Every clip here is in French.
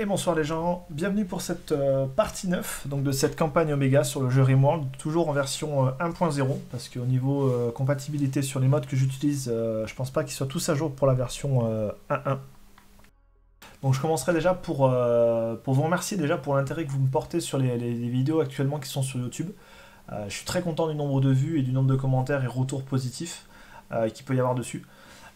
Et bonsoir les gens, bienvenue pour cette euh, partie 9 donc de cette campagne Omega sur le jeu Rimworld, toujours en version 1.0 euh, parce qu'au niveau euh, compatibilité sur les modes que j'utilise, je pense pas qu'ils soient tous à jour pour la version 1.1. Donc je commencerai déjà pour, pour vous remercier déjà pour l'intérêt que vous me portez sur les, les vidéos actuellement qui sont sur YouTube. je suis très content du nombre de vues et du nombre de commentaires et retours positifs qu'il peut y avoir dessus.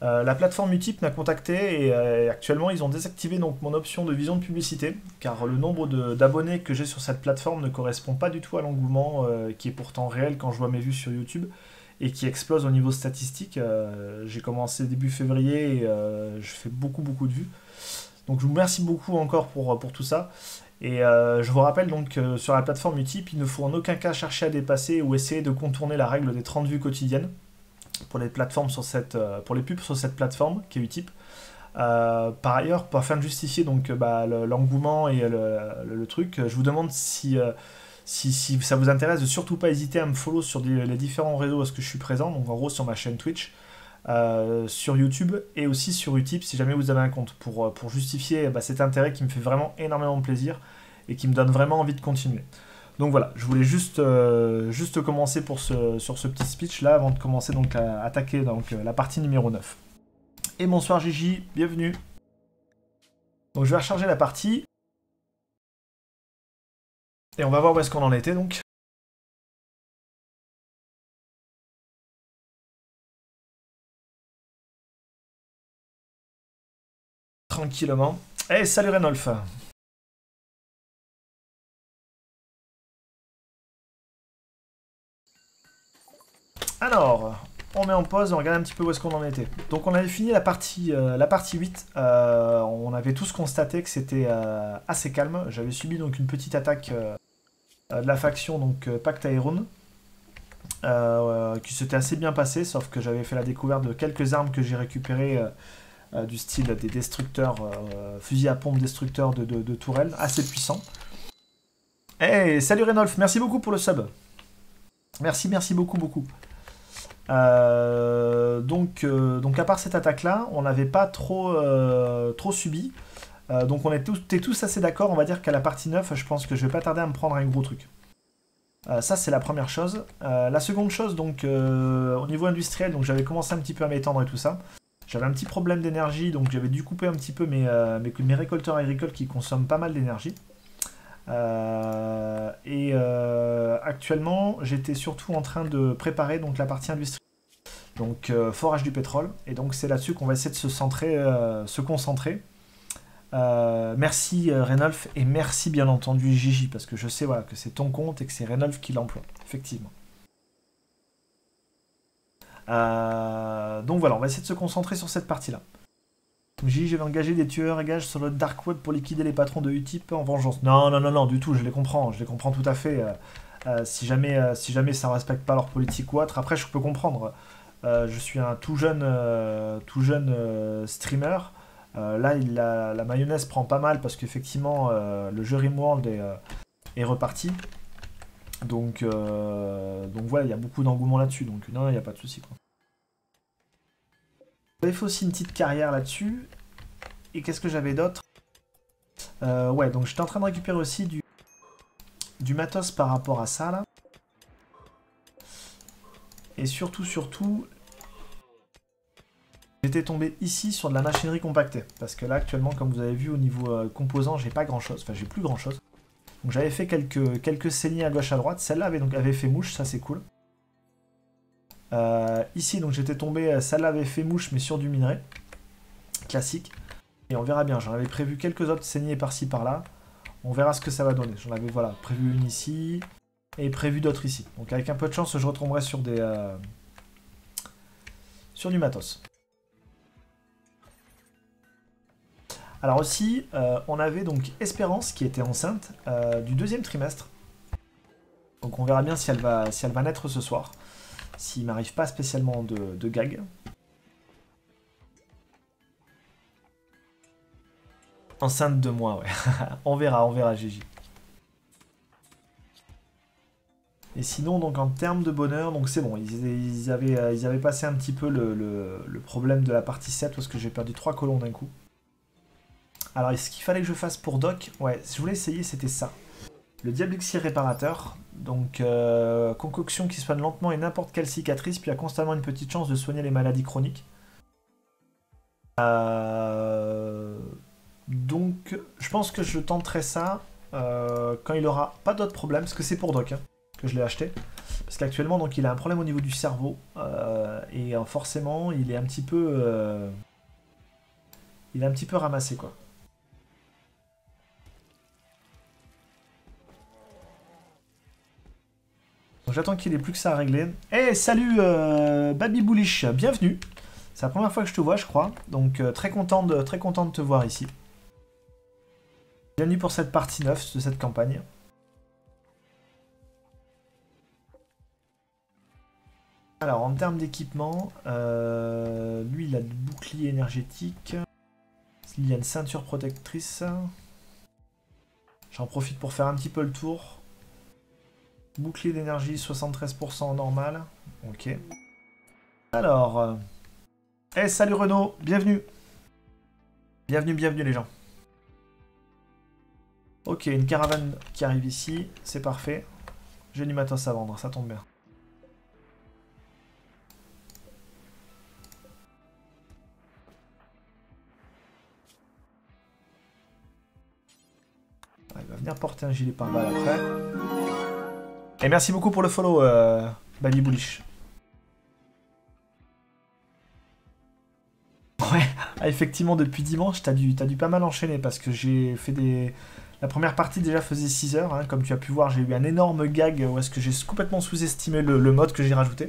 Euh, la plateforme Utip m'a contacté et euh, actuellement ils ont désactivé donc mon option de vision de publicité car le nombre d'abonnés que j'ai sur cette plateforme ne correspond pas du tout à l'engouement euh, qui est pourtant réel quand je vois mes vues sur YouTube et qui explose au niveau statistique. j'ai commencé début février et je fais beaucoup beaucoup de vues. Donc je vous remercie beaucoup encore pour, tout ça. Et je vous rappelle donc sur la plateforme Utip, il ne faut en aucun cas chercher à dépasser ou essayer de contourner la règle des 30 vues quotidiennes pour les plateformes sur cette, euh, pour les pubs sur cette plateforme qui est Utip. Euh, par ailleurs, afin de justifier donc bah, l'engouement et le, truc, je vous demande si, euh, si, si, ça vous intéresse de surtout pas hésiter à me follow sur les différents réseaux où ce que je suis présent, donc en gros sur ma chaîne Twitch, sur YouTube et aussi sur Utip si jamais vous avez un compte pour, pour justifier bah, cet intérêt qui me fait vraiment énormément plaisir et qui me donne vraiment envie de continuer. Donc voilà, je voulais juste, euh, commencer sur ce petit speech là avant de commencer donc à attaquer euh, la partie numéro 9. Et bonsoir Gigi, bienvenue. Donc je vais recharger la partie. Et on va voir où est-ce qu'on en était donc. Tranquillement. Eh salut Renolf Alors, on met en pause, on regarde un petit peu où est-ce qu'on en était. Donc on avait fini la partie, euh, la partie 8, euh, on avait tous constaté que c'était euh, assez calme. J'avais subi donc une petite attaque de la faction donc qui s'était assez bien passé, sauf que j'avais fait la découverte de quelques armes que j'ai récupérées du style des destructeurs, fusils à pompe destructeurs de, de, tourelles, assez puissants. Hey, salut Renolf, merci beaucoup pour le sub. Merci, merci beaucoup, beaucoup. Euh, donc, euh, donc à part cette attaque-là, on n'avait pas trop, euh, trop subi. donc on était tous, assez d'accord, on va dire qu'à la partie 9, je pense que je vais pas tarder à me prendre un gros truc. ça c'est la première chose. la seconde chose, donc au niveau industriel, donc j'avais commencé un petit peu à m'étendre et tout ça. J'avais un petit problème d'énergie, donc j'avais dû couper un petit peu mes récolteurs agricoles qui consomment pas mal d'énergie. Euh, et euh, actuellement, j'étais surtout en train de préparer donc la partie industrielle, donc euh, forage du pétrole. Et donc c'est là-dessus qu'on va essayer de se centrer, se concentrer. merci Renolf et merci bien entendu Gigi parce que je sais voilà, que c'est ton compte et que c'est Renolf qui l'emploie, effectivement. donc voilà, on va essayer de se concentrer sur cette partie-là. J, je vais engager des tueurs et gages sur le dark web pour liquider les patrons de Utip en vengeance. Non, non, non, non, du tout, je les comprends, je les comprends tout à fait. Euh, euh, si, jamais, euh, si jamais ça ne respecte pas leur politique ou autre, après je peux comprendre. je suis un tout jeune, tout jeune streamer. là, la, mayonnaise prend pas mal parce qu'effectivement, le jeu Rimworld est, est reparti. Donc, donc voilà, il y a beaucoup d'engouement là-dessus. Donc non, il n'y a pas de souci. Quoi. J'avais fait aussi une petite carrière là-dessus. Et qu'est-ce que j'avais d'autre? Euh, Ouais, donc j'étais en train de récupérer aussi du, matos par rapport à ça, là. Et surtout, surtout, j'étais tombé ici sur de la machinerie compactée. Parce que là, actuellement, comme vous avez vu, au niveau euh, composant, j'ai pas grand-chose. Enfin, j'ai plus grand-chose. Donc j'avais fait quelques, quelques saignées à gauche à droite. Celle-là avait, donc, avait fait mouche, ça c'est cool. Euh, ici, donc j'étais tombé, celle-là avait fait mouche, mais sur du minerai. Classique. Et on verra bien. J'en avais prévu quelques autres saignées par-ci, par-là. On verra ce que ça va donner. J'en avais, voilà, prévu une ici. Et prévu d'autres ici. Donc avec un peu de chance, je retomberai sur des... Euh, sur du matos. Alors aussi, euh, on avait donc Espérance qui était enceinte du deuxième trimestre. Donc on verra bien si elle va, si elle va naître ce soir s'il m'arrive pas spécialement de, gag. Enceinte de moi, ouais. on verra, on verra, Gigi. Et sinon, donc en termes de bonheur, donc c'est bon, ils, avaient, euh, ils avaient passé un petit peu le, problème de la partie 7 parce que j'ai perdu 3 colons d'un coup. Alors, ce qu'il fallait que je fasse pour Doc, ouais, si je voulais essayer, c'était ça. Le Diablixir réparateur, donc euh, concoction qui soigne lentement et n'importe quelle cicatrice, puis a constamment une petite chance de soigner les maladies chroniques. Euh, donc, je pense que je tenterai ça euh, quand il aura pas d'autres problèmes, parce que c'est pour Doc hein, que je l'ai acheté. Parce qu'actuellement, donc, il a un problème au niveau du cerveau, et forcément, il est un petit peu... il est un petit peu ramassé, quoi. J'attends qu'il ait plus que ça à régler. Eh, salut euh, Baby Bullish, bienvenue. C'est la première fois que je te vois, je crois. Donc euh, très, content de, très content de te voir ici. Bienvenue pour cette partie 9 de cette campagne. Alors, en termes d'équipement, euh, lui, il a du bouclier énergétique. Il y a une ceinture protectrice. J'en profite pour faire un petit peu le tour. Bouclier d'énergie 73% normal. Ok. Alors. Eh, salut Renaud, bienvenue. Bienvenue, bienvenue les gens. Ok, une caravane qui arrive ici, c'est parfait. J'ai du matos à vendre, ça tombe bien. Ah, il va venir porter un gilet pare-balles après. Et merci beaucoup pour le follow, euh, Baby Bullish. Ouais, ah, effectivement, depuis dimanche, t'as dû, dû pas mal enchaîner parce que j'ai fait des... La première partie déjà faisait 6 heures, hein. comme tu as pu voir, j'ai eu un énorme gag où est-ce que j'ai complètement sous-estimé le, mode que j'ai rajouté.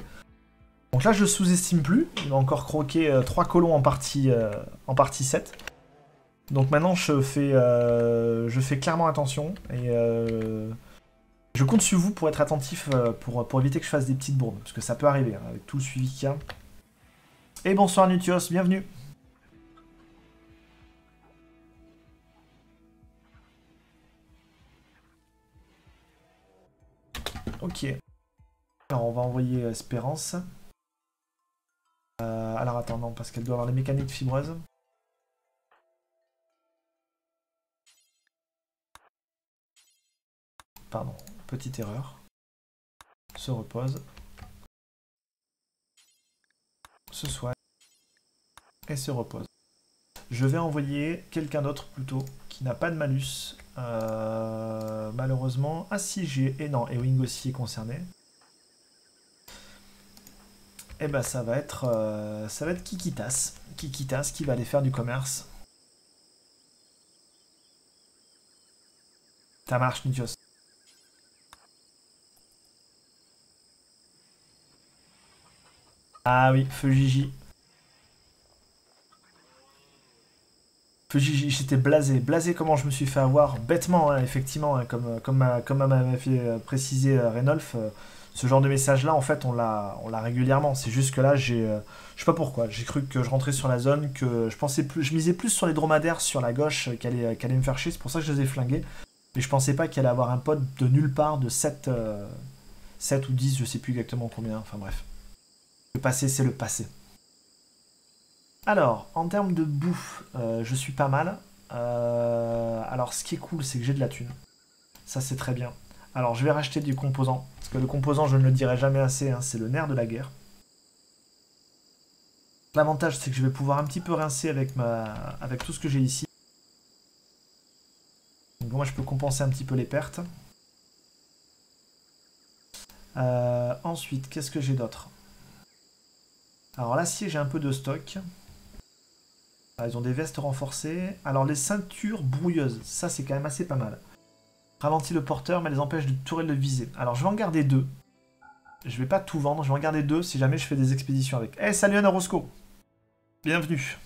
Donc là, je sous-estime plus, il m'a encore croqué 3 euh, colons en partie, euh, en partie 7. Donc maintenant, je fais, je fais clairement attention et je compte sur vous pour être attentif, euh, pour, pour éviter que je fasse des petites bourdes, parce que ça peut arriver, hein, avec tout le suivi qu'il y a. Et bonsoir Nutios, bienvenue Ok. Alors on va envoyer Espérance. Euh, alors attends, non, parce qu'elle doit avoir les mécaniques fibreuses. Pardon, Petite erreur. Se repose. Se soigne. Et se repose. Je vais envoyer quelqu'un d'autre plutôt qui n'a pas de malus. Euh, malheureusement. Ah si, j'ai... Et non, Ewing aussi est concerné. Et eh ben ça va être... Euh, ça va être Kikitas. Kikitas qui va aller faire du commerce. Ça marche, Nidios. Ah oui, Feu Gigi. Feu Gigi, j'étais blasé. Blasé comment je me suis fait avoir. Bêtement, hein, effectivement, hein, comme, comme, m'a fait euh, préciser euh, euh, ce genre de message-là, en fait, on l'a régulièrement. C'est juste que là, j'ai... je sais pas pourquoi. J'ai cru que je rentrais sur la zone, que je pensais plus... Je misais plus sur les dromadaires sur la gauche qu'elle allait, me faire chier. C'est pour ça que je les ai flingués. Mais je pensais pas qu'il allait avoir un pote de nulle part de 7, 7 ou 10, je sais plus exactement combien. Enfin bref. Le passé, c'est le passé. Alors, en termes de bouffe, euh, je suis pas mal. Euh, alors, ce qui est cool, c'est que j'ai de la thune. Ça, c'est très bien. Alors, je vais racheter du composant. Parce que le composant, je ne le dirai jamais assez, hein, c'est le nerf de la guerre. L'avantage, c'est que je vais pouvoir un petit peu rincer avec, ma... avec tout ce que j'ai ici. Donc, moi, je peux compenser un petit peu les pertes. Euh, ensuite, qu'est-ce que j'ai d'autre? Alors l'acier, j'ai un peu de stock. Ah, ils ont des vestes renforcées. Alors les ceintures brouilleuses, ça c'est quand même assez pas mal. Ralentit le porteur, mais les empêche de tourelle de viser. Alors je vais en garder deux. Je vais pas tout vendre, je vais en garder deux si jamais je fais des expéditions avec. Eh, salut Anna Roscoe Bienvenue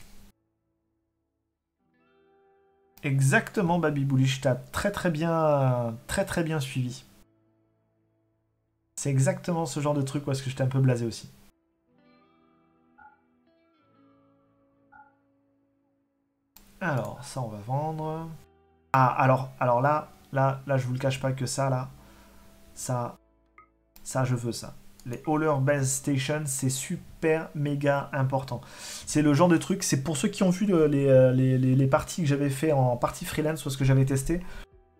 Exactement, Baby Bullish, t'as très très bien, très très bien suivi. C'est exactement ce genre de truc où est-ce que j'étais un peu blasé aussi. Alors, ça, on va vendre. Ah, alors, alors là, là, là, je vous le cache pas que ça, là, ça, ça, je veux ça. Les Hauler Base Station, c'est super méga important. C'est le genre de truc, c'est pour ceux qui ont vu les, les, parties que j'avais fait en partie freelance ou ce que j'avais testé,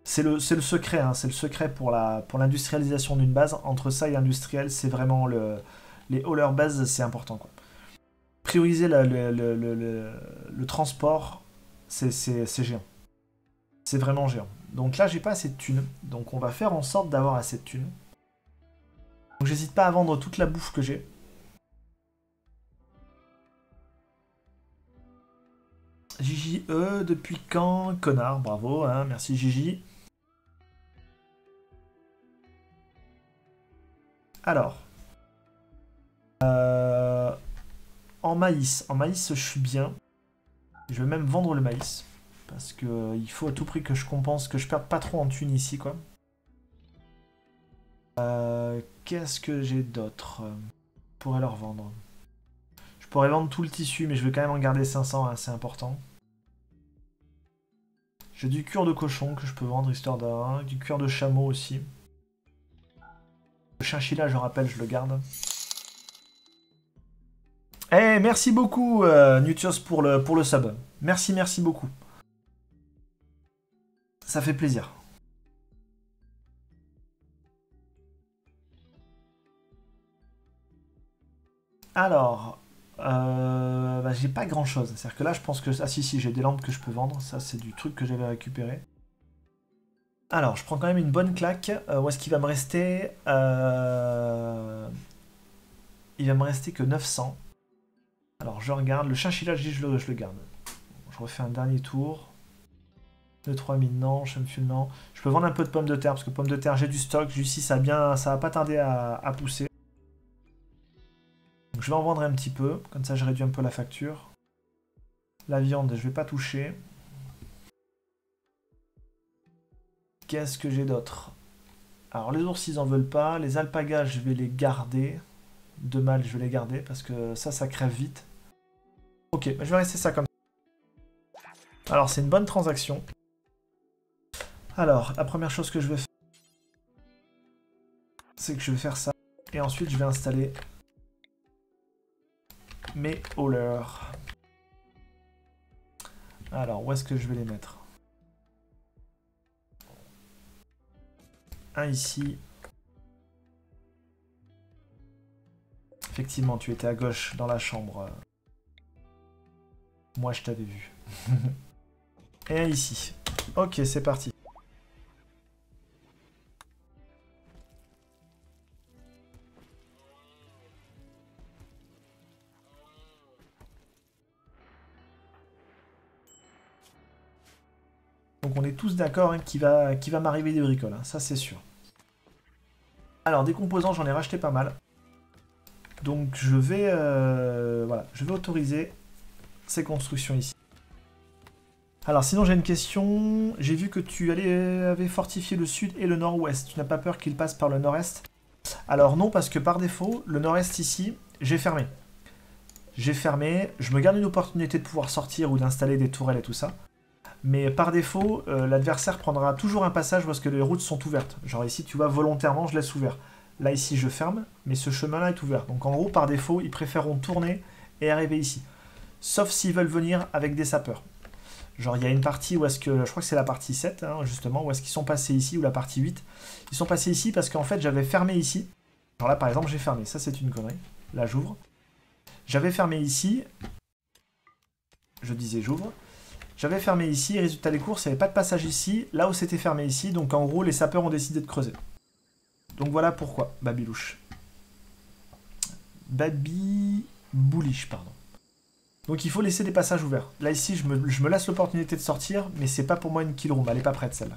c'est le, le, secret, hein, c'est le secret pour l'industrialisation pour d'une base. Entre ça et industriel, c'est vraiment le, les Hauler Base, c'est important. Quoi. Prioriser le, le, transport, c'est géant. C'est vraiment géant. Donc là, j'ai pas assez de thunes. Donc on va faire en sorte d'avoir assez de thunes. Donc j'hésite pas à vendre toute la bouffe que j'ai. JJE, depuis quand Connard, bravo, hein, merci Gigi. Alors. Euh, en maïs. En maïs, je suis bien. Je vais même vendre le maïs. Parce que euh, il faut à tout prix que je compense, que je perde pas trop en thunes ici, quoi. Euh, qu'est-ce que j'ai d'autre Je pourrais leur vendre. Je pourrais vendre tout le tissu, mais je vais quand même en garder 500, hein, c'est important. J'ai du cuir de cochon que je peux vendre, histoire d'un. Du cuir de chameau aussi. Le chinchilla, je rappelle, je le garde. Eh, merci beaucoup, euh, Nutios, pour le, pour le sub. Merci, merci beaucoup. Ça fait plaisir. Alors, euh, bah, j'ai pas grand chose. C'est-à-dire que là, je pense que. Ah, si, si, j'ai des lampes que je peux vendre. Ça, c'est du truc que j'avais récupéré. Alors, je prends quand même une bonne claque. Euh, où est-ce qu'il va me rester? Euh... Il va me rester que 900. Alors, je regarde. Le chinchilla, je, le, garde. Je refais un dernier tour. 2 3000 non, je me fume non. Je peux vendre un peu de pommes de terre parce que pommes de terre, j'ai du stock. Jussi, ça, bien, ça va pas tarder à, pousser. Je vais en vendre un petit peu. Comme ça, je réduis un peu la facture. La viande, je vais pas toucher. Qu'est-ce que j'ai d'autre? Alors les ours ils en veulent pas, les alpagas je vais les garder. De mal je vais les garder parce que ça ça crève vite. Ok, je vais rester ça comme ça. Alors c'est une bonne transaction. Alors la première chose que je vais faire, c'est que je vais faire ça. Et ensuite je vais installer mes haulers. Alors où est-ce que je vais les mettre? Ici. Effectivement, tu étais à gauche dans la chambre. Moi, je t'avais vu. Et ici. Ok, c'est parti. Donc on est tous d'accord hein, qu'il va, va m'arriver des bricoles, hein. ça c'est sûr. Alors, des composants, j'en ai racheté pas mal. Donc, je vais, euh, voilà, je vais autoriser ces constructions ici. Alors, sinon, j'ai une question. J'ai vu que tu allais, avais fortifié le sud et le nord-ouest. Tu n'as pas peur qu'il passe par le nord-est? Alors, non, parce que par défaut, le nord-est ici, j'ai fermé. J'ai fermé. Je me garde une opportunité de pouvoir sortir ou d'installer des tourelles et tout ça. Mais par défaut, euh, l'adversaire prendra toujours un passage parce que les routes sont ouvertes. Genre ici, tu vois, volontairement, je laisse ouvert. Là, ici, je ferme, mais ce chemin-là est ouvert. Donc en gros, par défaut, ils préféreront tourner et arriver ici. Sauf s'ils veulent venir avec des sapeurs. Genre, il y a une partie où est-ce que... Je crois que c'est la partie 7, hein, justement, où est-ce qu'ils sont passés ici, ou la partie 8. Ils sont passés ici parce qu'en fait, j'avais fermé ici. Genre là, par exemple, j'ai fermé. Ça, c'est une connerie. Là, j'ouvre. J'avais fermé ici. Je disais j'ouvre. J'avais fermé ici, résultat des courses, il n'y avait pas de passage ici, là où c'était fermé ici, donc en gros les sapeurs ont décidé de creuser. Donc voilà pourquoi, Babilouche. Baby Bullish, pardon. Donc il faut laisser des passages ouverts. Là ici, je me, laisse l'opportunité de sortir, mais c'est pas pour moi une kill room, elle est pas prête celle-là.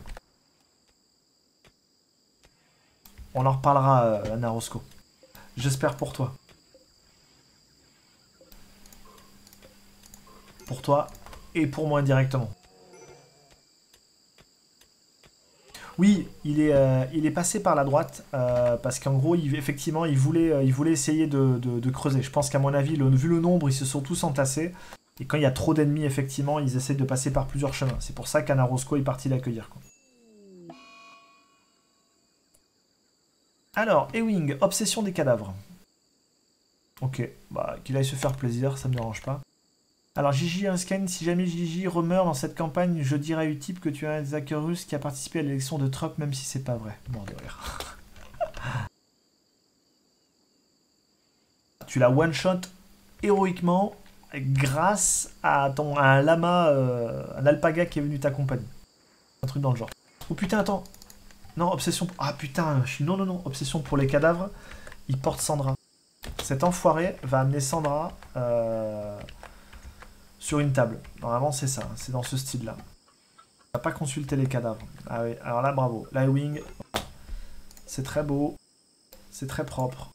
On en reparlera, euh, Anna Roscoe. J'espère pour toi. Pour toi, et pour moi directement. Oui, il est, euh, il est passé par la droite, euh, parce qu'en gros, effectivement, il voulait, euh, essayer de, creuser. Je pense qu'à mon avis, vu le nombre, ils se sont tous entassés. Et quand il y a trop d'ennemis, effectivement, ils essaient de passer par plusieurs chemins. C'est pour ça qu'Anna Roscoe est parti l'accueillir. Alors, Ewing, obsession des cadavres. Ok, bah qu'il aille se faire plaisir, ça me dérange pas. Alors Gigi Inscan, si jamais Gigi remeurt dans cette campagne, je dirais à Utip que tu es un des hackers russes qui a participé à l'élection de Trump, même si c'est pas vrai. Mort de rire. tu la one-shot héroïquement grâce à, ton, un lama, euh, un alpaga qui est venu t'accompagner. Un truc dans le genre. Oh putain, attends. Non, obsession. Ah putain, je suis. Non, non, non. Obsession pour les cadavres. Il porte Sandra. Cet enfoiré va amener Sandra euh, sur une table. Normalement, c'est ça. C'est dans ce style-là. On va pas consulter les cadavres. Ah oui, alors là, bravo. Wing. c'est très beau. C'est très propre.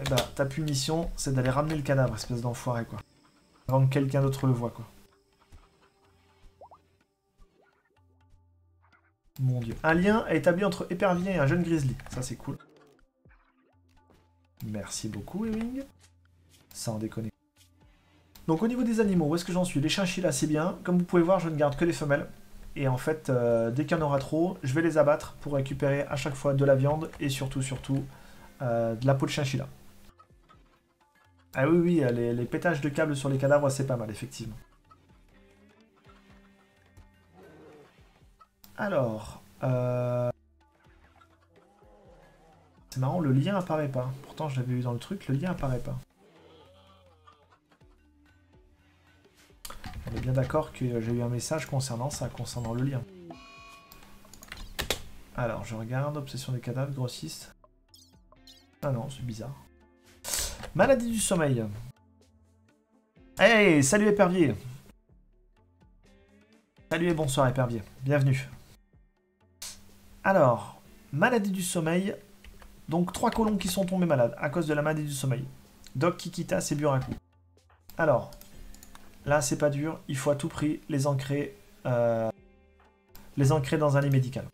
Et eh bah, ta punition, c'est d'aller ramener le cadavre, espèce d'enfoiré, quoi. Avant que quelqu'un d'autre le voit, quoi. Mon dieu. Un lien est établi entre Épervier et un jeune grizzly. Ça, c'est cool. Merci beaucoup, Ewing. Sans déconner. Donc, au niveau des animaux, où est-ce que j'en suis? Les chinchillas, c'est bien. Comme vous pouvez voir, je ne garde que les femelles. Et en fait, euh, dès qu'il y en aura trop, je vais les abattre pour récupérer à chaque fois de la viande et surtout, surtout, euh, de la peau de chinchilla. Ah oui, oui, les, pétages de câbles sur les cadavres, c'est pas mal, effectivement. Alors... Euh, c'est marrant, le lien apparaît pas. Pourtant, je l'avais eu dans le truc, le lien apparaît pas. On est bien d'accord que j'ai eu un message concernant ça, concernant le lien. Alors, je regarde, obsession des cadavres, grossiste. Ah non, c'est bizarre. Maladie du sommeil. Hey, salut épervier. Salut et bonsoir épervier. Bienvenue. Alors, maladie du sommeil. Donc trois colons qui sont tombés malades à cause de la maladie du sommeil. Doc, Kikita, c'est Buraku. Alors, là c'est pas dur, il faut à tout prix les ancrer, euh, les ancrer dans un lit médical.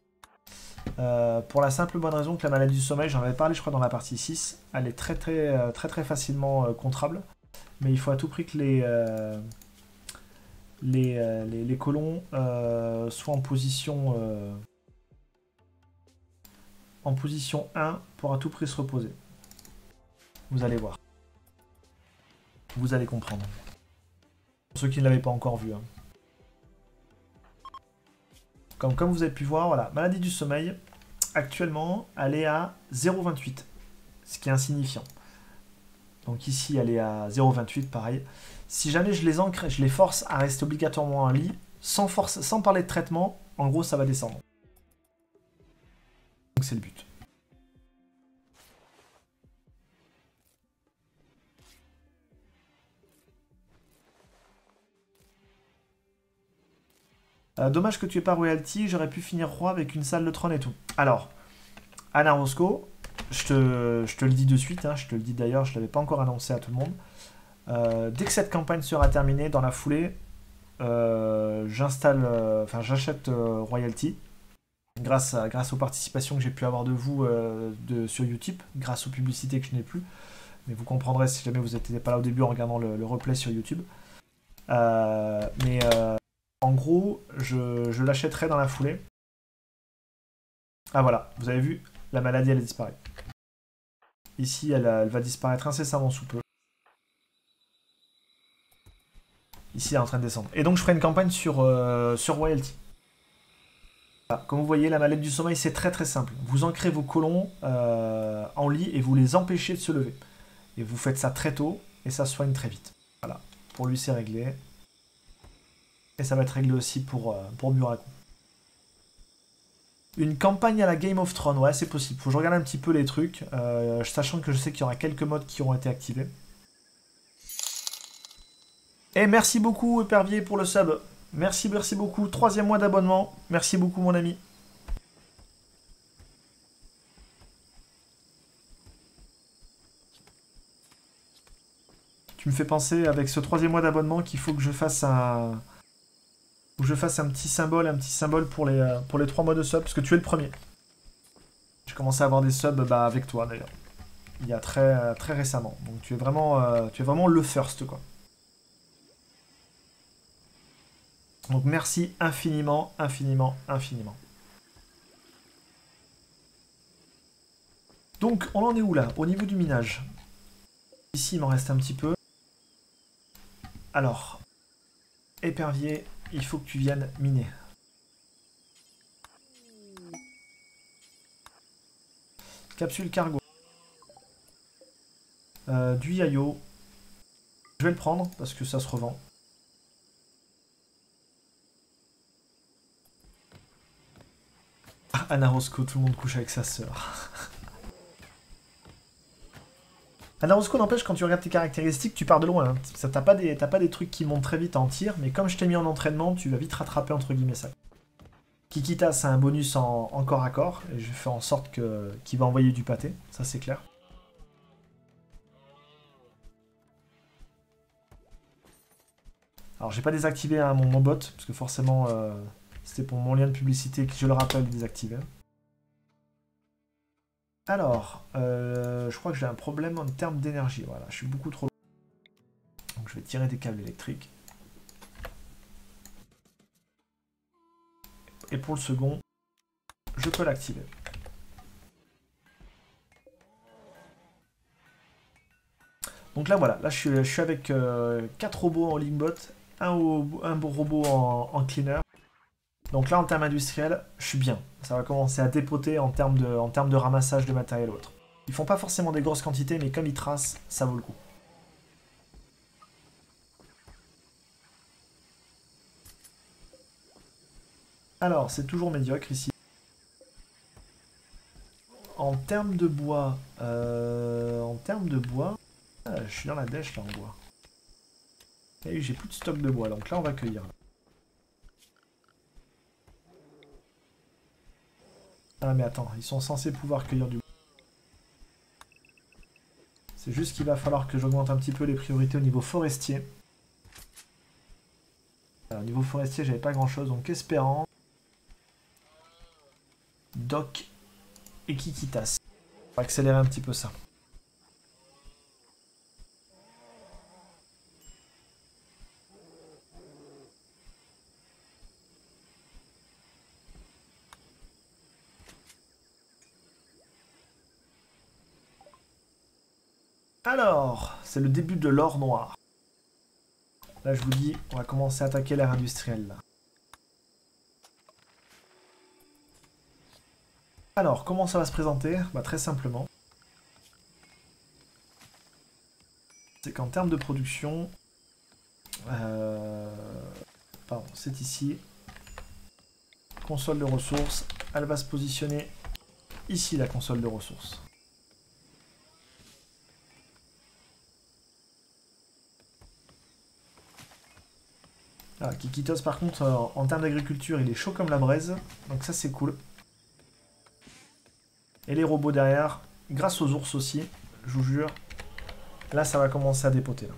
Euh, pour la simple bonne raison que la maladie du sommeil, j'en avais parlé je crois dans la partie 6, elle est très très euh, très très, facilement contrable, mais il faut à tout prix que les, les, les, colons soient en position, en position 1 pour à tout prix se reposer. Vous allez voir. Vous allez comprendre. Ceux qui ne l'avaient pas encore vu. Hein. Comme, comme vous avez pu voir, voilà, maladie du sommeil, actuellement, elle est à 0,28, ce qui est insignifiant. Donc ici, elle est à 0,28, pareil. Si jamais je les ancre, je les force à rester obligatoirement en lit, sans, force, sans parler de traitement, en gros, ça va descendre. Donc c'est le but. Euh, dommage que tu aies pas royalty, j'aurais pu finir roi avec une salle de trône et tout. Alors, Anna Roscoe, je te, le dis de suite, hein, je te le dis d'ailleurs, je ne l'avais pas encore annoncé à tout le monde. Euh, dès que cette campagne sera terminée, dans la foulée, euh, j'installe, enfin j'achète royalty. Grâce, grâce aux participations que j'ai pu avoir de vous sur Utip, grâce aux publicités que je n'ai plus. Mais vous comprendrez si jamais vous n'étiez pas là au début en regardant le, le replay sur YouTube. mais en gros, je, l'achèterai dans la foulée. Ah voilà, vous avez vu, la maladie elle disparaît. Ici, elle, va disparaître incessamment sous peu. Ici, elle est en train de descendre. Et donc, je ferai une campagne sur, euh, Royalty. Comme vous voyez, la maladie du sommeil, c'est très très simple. Vous ancrez vos colons euh, en lit et vous les empêchez de se lever. Et vous faites ça très tôt et ça soigne très vite. Voilà, pour lui c'est réglé. Et ça va être réglé aussi pour, euh, pour Une campagne à la Game of Thrones, ouais, c'est possible. Faut que je regarde un petit peu les trucs, euh, sachant que je sais qu'il y aura quelques modes qui auront été activés. Et merci beaucoup, Épervier, pour le sub. Merci, merci beaucoup. Troisième mois d'abonnement. Merci beaucoup, mon ami. Tu me fais penser, avec ce troisième mois d'abonnement, qu'il faut que je fasse un que je fasse un petit symbole, un petit symbole pour les, euh, pour les trois mois de sub, parce que tu es le premier. J'ai commencé à avoir des subs bah, avec toi d'ailleurs. Il y a très, euh, récemment. Donc tu es vraiment, euh, tu es vraiment le first quoi. Donc merci infiniment, infiniment, infiniment. Donc, on en est où là? Au niveau du minage. Ici, il m'en reste un petit peu. Alors, épervier, il faut que tu viennes miner. Capsule cargo. Euh, du yayo. Je vais le prendre parce que ça se revend. Ah, Anna Roscoe, tout le monde couche avec sa sœur. Anna Roscoe n'empêche, quand tu regardes tes caractéristiques, tu pars de loin. Hein. T'as pas, des, pas des trucs qui montent très vite en tir, mais comme je t'ai mis en entraînement, tu vas vite rattraper entre guillemets ça. Kikita, c'est un bonus en, corps à corps, et je fais en sorte qu'il va envoyer du pâté, ça c'est clair. Alors j'ai pas désactivé hein, mon, bot, parce que forcément euh, c'était pour mon lien de publicité que je le rappelle désactivé. Alors, euh, je crois que j'ai un problème en termes d'énergie. Voilà, je suis beaucoup trop... Donc je vais tirer des câbles électriques. Et pour le second, je peux l'activer. Donc là voilà, là je suis, avec 4 euh, robots en lingbot, un, un robot en cleaner, donc là, en termes industriels, je suis bien. Ça va commencer à dépoter en termes de, ramassage de matériel ou autre. Ils font pas forcément des grosses quantités, mais comme ils tracent, ça vaut le coup. Alors, c'est toujours médiocre ici. En termes de bois, euh, en termes de bois, ah, je suis dans la dèche là en bois. J'ai plus de stock de bois, donc là on va cueillir. Ah mais attends, ils sont censés pouvoir cueillir du C'est juste qu'il va falloir que j'augmente un petit peu les priorités au niveau forestier. au niveau forestier, j'avais pas grand chose, donc espérant. Doc et Kikitas. Accélérer un petit peu ça. Alors, c'est le début de l'or noir. Là, je vous dis, on va commencer à attaquer l'ère industrielle. Alors, comment ça va se présenter? Bah, Très simplement. C'est qu'en termes de production... Euh, pardon, c'est ici. Console de ressources. Elle va se positionner ici, la console de ressources. Kikitos, par contre, euh, en termes d'agriculture, il est chaud comme la braise. Donc ça, c'est cool. Et les robots derrière, grâce aux ours aussi, je vous jure. Là, ça va commencer à dépoter.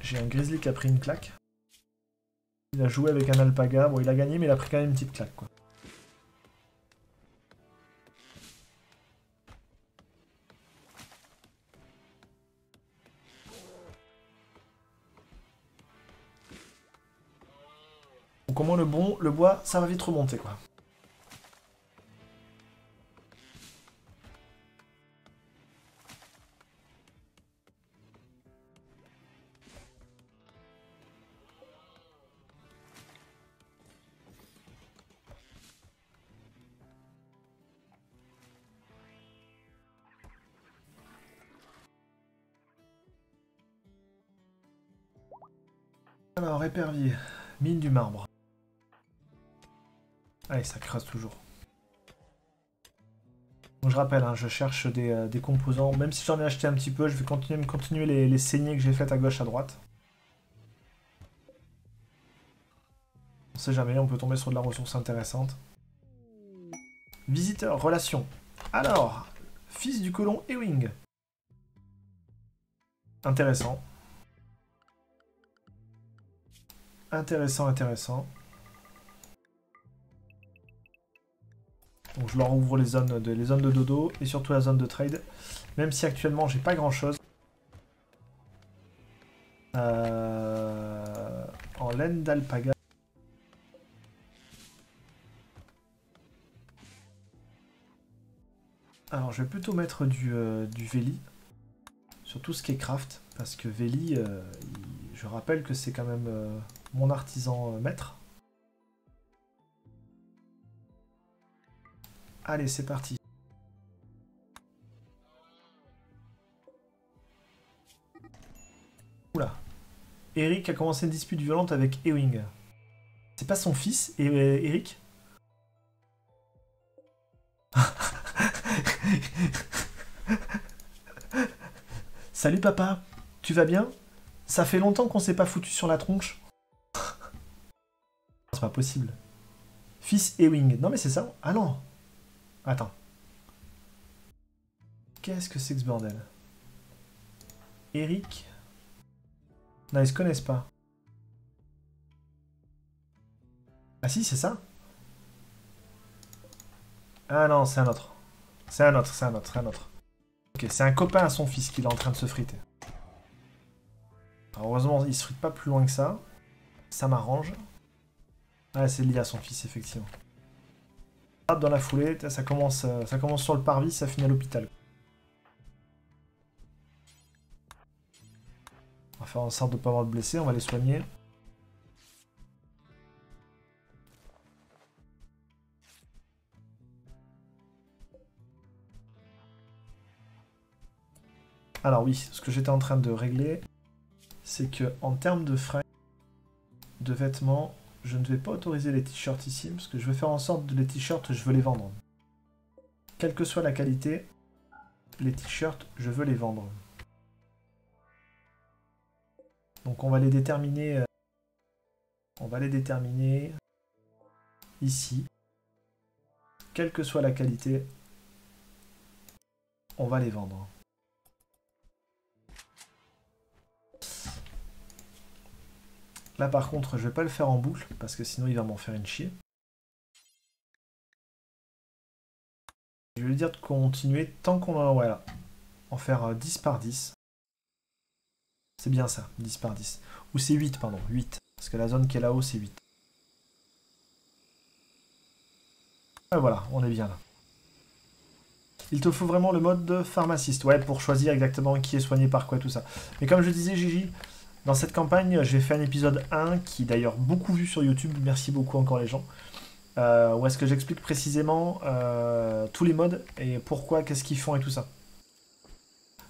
J'ai un grizzly qui a pris une claque. Il a joué avec un alpaga. Bon, il a gagné, mais il a pris quand même une petite claque, quoi. Au moins le bon, le bois, ça va vite remonter quoi. Alors, épervier, mine du marbre. Allez, ça creuse toujours. je rappelle, hein, je cherche euh, des, composants. Même si j'en ai acheté un petit peu, je vais continuer, continuer les, saignées que j'ai faites à gauche, à droite. On sait jamais, on peut tomber sur de la ressource intéressante. Visiteur, relation. Alors, fils du colon Ewing. Intéressant. Intéressant, intéressant. Donc je leur ouvre les zones, de, les zones de dodo et surtout la zone de trade. Même si actuellement j'ai pas grand chose. Euh, en laine d'alpaga. Alors, je vais plutôt mettre du, euh, du. Sur tout ce qui est craft. Parce que Veli, euh, je rappelle que c'est quand même euh, mon artisan maître. Allez, c'est parti. Oula. Eric a commencé une dispute violente avec Ewing. C'est pas son fils, Eric? Salut papa, tu vas bien? Ça fait longtemps qu'on s'est pas foutu sur la tronche. C'est pas possible. Fils Ewing. Non mais c'est ça Ah non Attends. Qu'est-ce que c'est que ce bordel? Eric? Non, ils se connaissent pas. Ah si, c'est ça Ah non, c'est un autre. C'est un autre, c'est un autre, c'est un autre. Ok, c'est un copain à son fils qu'il est en train de se friter. Heureusement, il se frite pas plus loin que ça. Ça m'arrange. Ah, c'est lié à son fils, effectivement. Dans la foulée, ça commence, euh, ça commence sur le parvis, ça finit à l'hôpital. On va faire en sorte de ne pas avoir de blessés, on va les soigner. Alors oui, ce que j'étais en train de régler, c'est que en termes de fringues, de vêtements, je ne vais pas autoriser les t-shirts ici, parce que je vais faire en sorte de les t-shirts, je veux les vendre. Quelle que soit la qualité, les t-shirts, je veux les vendre. Donc on va les déterminer. euh, on va les déterminer ici. Quelle que soit la qualité, on va les vendre. Là par contre, je vais pas le faire en boucle parce que sinon il va m'en faire une chier. Je vais lui dire de continuer tant qu'on en voilà. En faire euh, 10 par 10. C'est bien ça, 10 par 10. Ou c'est 8, pardon, 8. Parce que la zone qui est là-haut, c'est 8. Ah, voilà, on est bien là. Il te faut vraiment le mode de pharmaciste, ouais, pour choisir exactement qui est soigné par quoi, tout ça. Mais comme je disais, Gigi, dans cette campagne, j'ai fait un épisode 1 qui est d'ailleurs beaucoup vu sur YouTube. Merci beaucoup encore les gens. Euh, où est-ce que j'explique précisément euh, tous les modes et pourquoi, qu'est-ce qu'ils font et tout ça.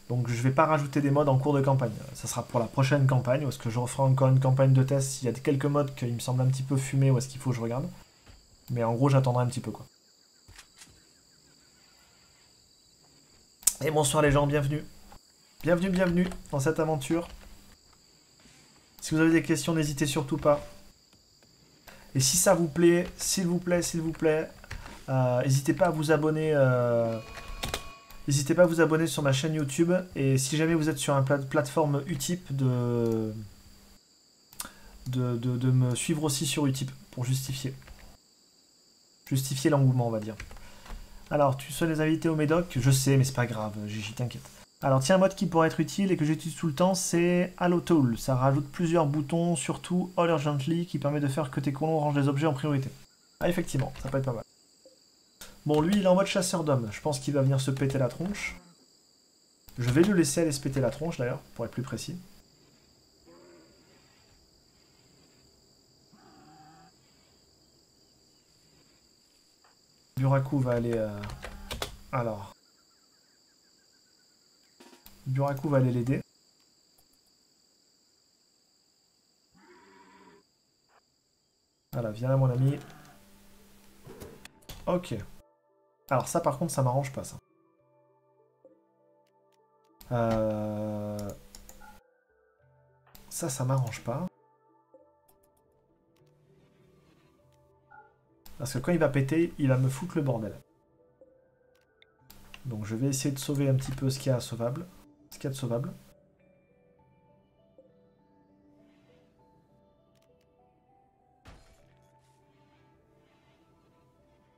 Donc je vais pas rajouter des modes en cours de campagne. Ça sera pour la prochaine campagne, où est-ce que je referai encore une campagne de test s'il y a quelques modes qui me semblent un petit peu fumés, où est-ce qu'il faut que je regarde. Mais en gros, j'attendrai un petit peu quoi. Et bonsoir les gens, bienvenue. Bienvenue, bienvenue dans cette aventure. Si vous avez des questions, n'hésitez surtout pas. Et si ça vous plaît, s'il vous plaît, s'il vous plaît, euh, n'hésitez pas à vous abonner. euh, N'hésitez pas à vous abonner sur ma chaîne YouTube. Et si jamais vous êtes sur une plate- plateforme Utip, de... De, de, de me suivre aussi sur Utip pour justifier. Justifier l'engouement, on va dire. Alors, tu sois les invités au Médoc, je sais, mais c'est pas grave, Gigi, t'inquiète. Alors, tiens, un mode qui pourrait être utile et que j'utilise tout le temps, c'est Allo Tool. Ça rajoute plusieurs boutons, surtout All Urgently, qui permet de faire que tes colons rangent les objets en priorité. Ah, effectivement, ça peut être pas mal. Bon, lui, il est en mode chasseur d'hommes. Je pense qu'il va venir se péter la tronche. Je vais le laisser aller se péter la tronche, d'ailleurs, pour être plus précis. Buraku va aller... euh, Alors... Buraku va aller l'aider. Voilà, viens là mon ami. Ok. Alors ça par contre ça m'arrange pas ça. Euh... Ça ça m'arrange pas. Parce que quand il va péter, il va me foutre le bordel. Donc je vais essayer de sauver un petit peu ce qu'il y a à sauvable. Ce qu'il y a de sauvable.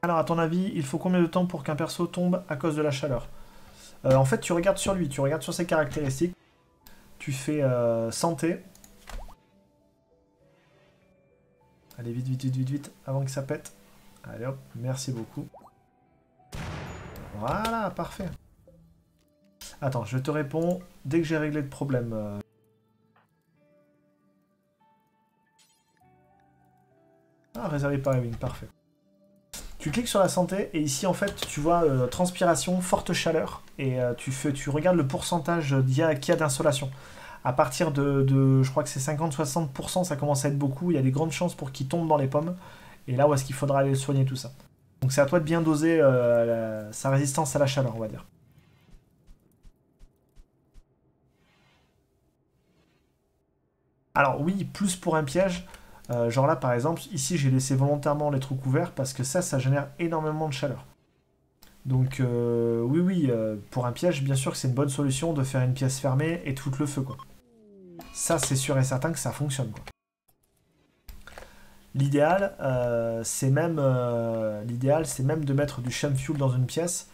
Alors à ton avis, il faut combien de temps pour qu'un perso tombe à cause de la chaleur? Euh, En fait, tu regardes sur lui, tu regardes sur ses caractéristiques. Tu fais euh, santé. Allez, vite, vite, vite, vite, vite, avant que ça pète. Allez hop, merci beaucoup. Voilà, parfait. Attends, je te réponds dès que j'ai réglé le problème. euh. Ah, réservé par Ewing, parfait. Tu cliques sur la santé et ici en fait tu vois euh, transpiration, forte chaleur et euh, tu, tu regardes le pourcentage qu'il y a, a d'insolation. À partir de, je crois que c'est 50-60%, ça commence à être beaucoup, il y a des grandes chances pour qu'il tombe dans les pommes. Et là où est-ce qu'il faudra aller soigner tout ça? Donc c'est à toi de bien doser sa résistance à la chaleur, on va dire. Alors oui, plus pour un piège. Euh, genre là par exemple, ici j'ai laissé volontairement les trous couverts parce que ça, ça génère énormément de chaleur. Donc euh, oui, oui, euh, pour un piège, bien sûr que c'est une bonne solution de faire une pièce fermée et de foutre le feu quoi. Ça c'est sûr et certain que ça fonctionne. L'idéal, c'est même, de mettre du chum fuel dans une pièce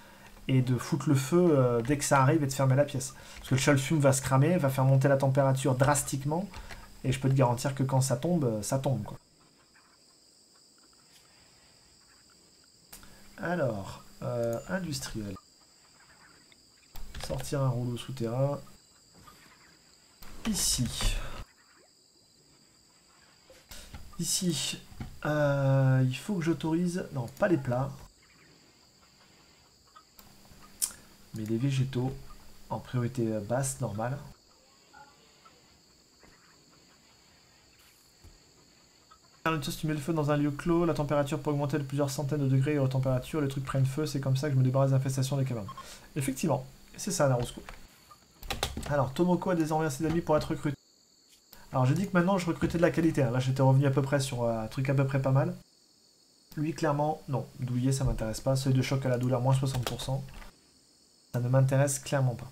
et de foutre le feu dès que ça arrive et de fermer la pièce. Parce que le chum fuel va se cramer, va faire monter la température drastiquement, et je peux te garantir que quand ça tombe, euh, ça tombe quoi. Alors, euh, industriel. Sortir un rouleau souterrain. Ici. Ici, euh, il faut que j'autorise... Non, pas les plats. Mais les végétaux en priorité basse, normale. Si tu mets le feu dans un lieu clos, la température peut augmenter de plusieurs centaines de degrés aux températures, les trucs prennent feu, c'est comme ça que je me débarrasse des infestations des cavernes. Effectivement, c'est ça Narusco. Alors, Tomoko a désormais assez d'amis pour être recruté. Alors j'ai dit que maintenant je recrutais de la qualité, hein. là j'étais revenu à peu près sur euh, un truc à peu près pas mal. Lui clairement, non, douillet ça m'intéresse pas, seuil de choc à la douleur moins 60%. Ça ne m'intéresse clairement pas.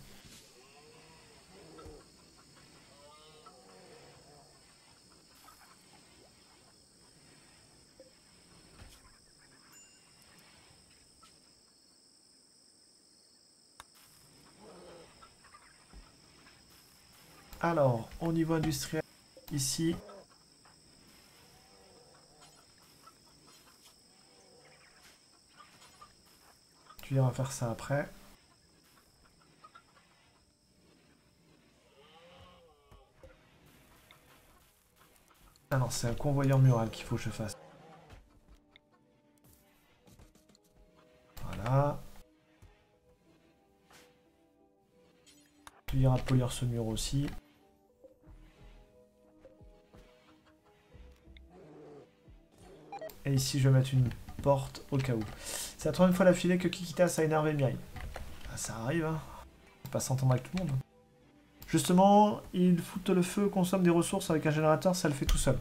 Alors, au niveau industriel, ici. Tu iras faire ça après. Ah non, c'est un convoyeur mural qu'il faut que je fasse. Voilà. Tu iras polir ce mur aussi. Et ici, je vais mettre une porte au cas où. C'est la troisième fois d'affilée que Kikitas a énervé Mirai. Ah, ça arrive, hein. Faut pas s'entendre avec tout le monde. hein. Justement, il fout le feu, consomme des ressources avec un générateur, ça le fait tout seul.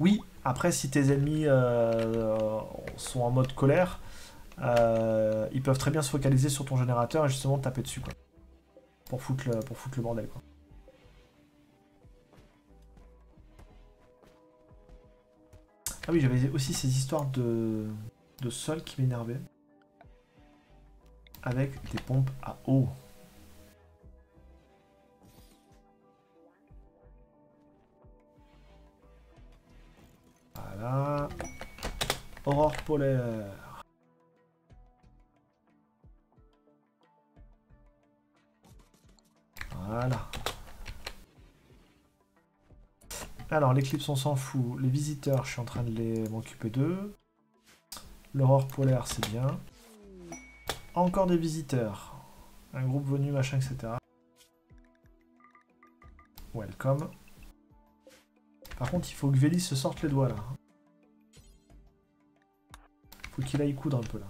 Oui, après, si tes ennemis euh, sont en mode colère, euh, ils peuvent très bien se focaliser sur ton générateur et justement taper dessus, quoi. Pour foutre le, pour foutre le bordel, quoi. Ah oui, j'avais aussi ces histoires de, de sol qui m'énervaient. Avec des pompes à eau. Voilà. Aurore polaire. Voilà. Alors, l'éclipse, on s'en fout. Les visiteurs, je suis en train de les m'occuper d'eux. L'aurore polaire, c'est bien. Encore des visiteurs. Un groupe venu, machin, etc. Welcome. Par contre, il faut que Vélis se sorte les doigts, là. Faut qu'il aille coudre un peu, là.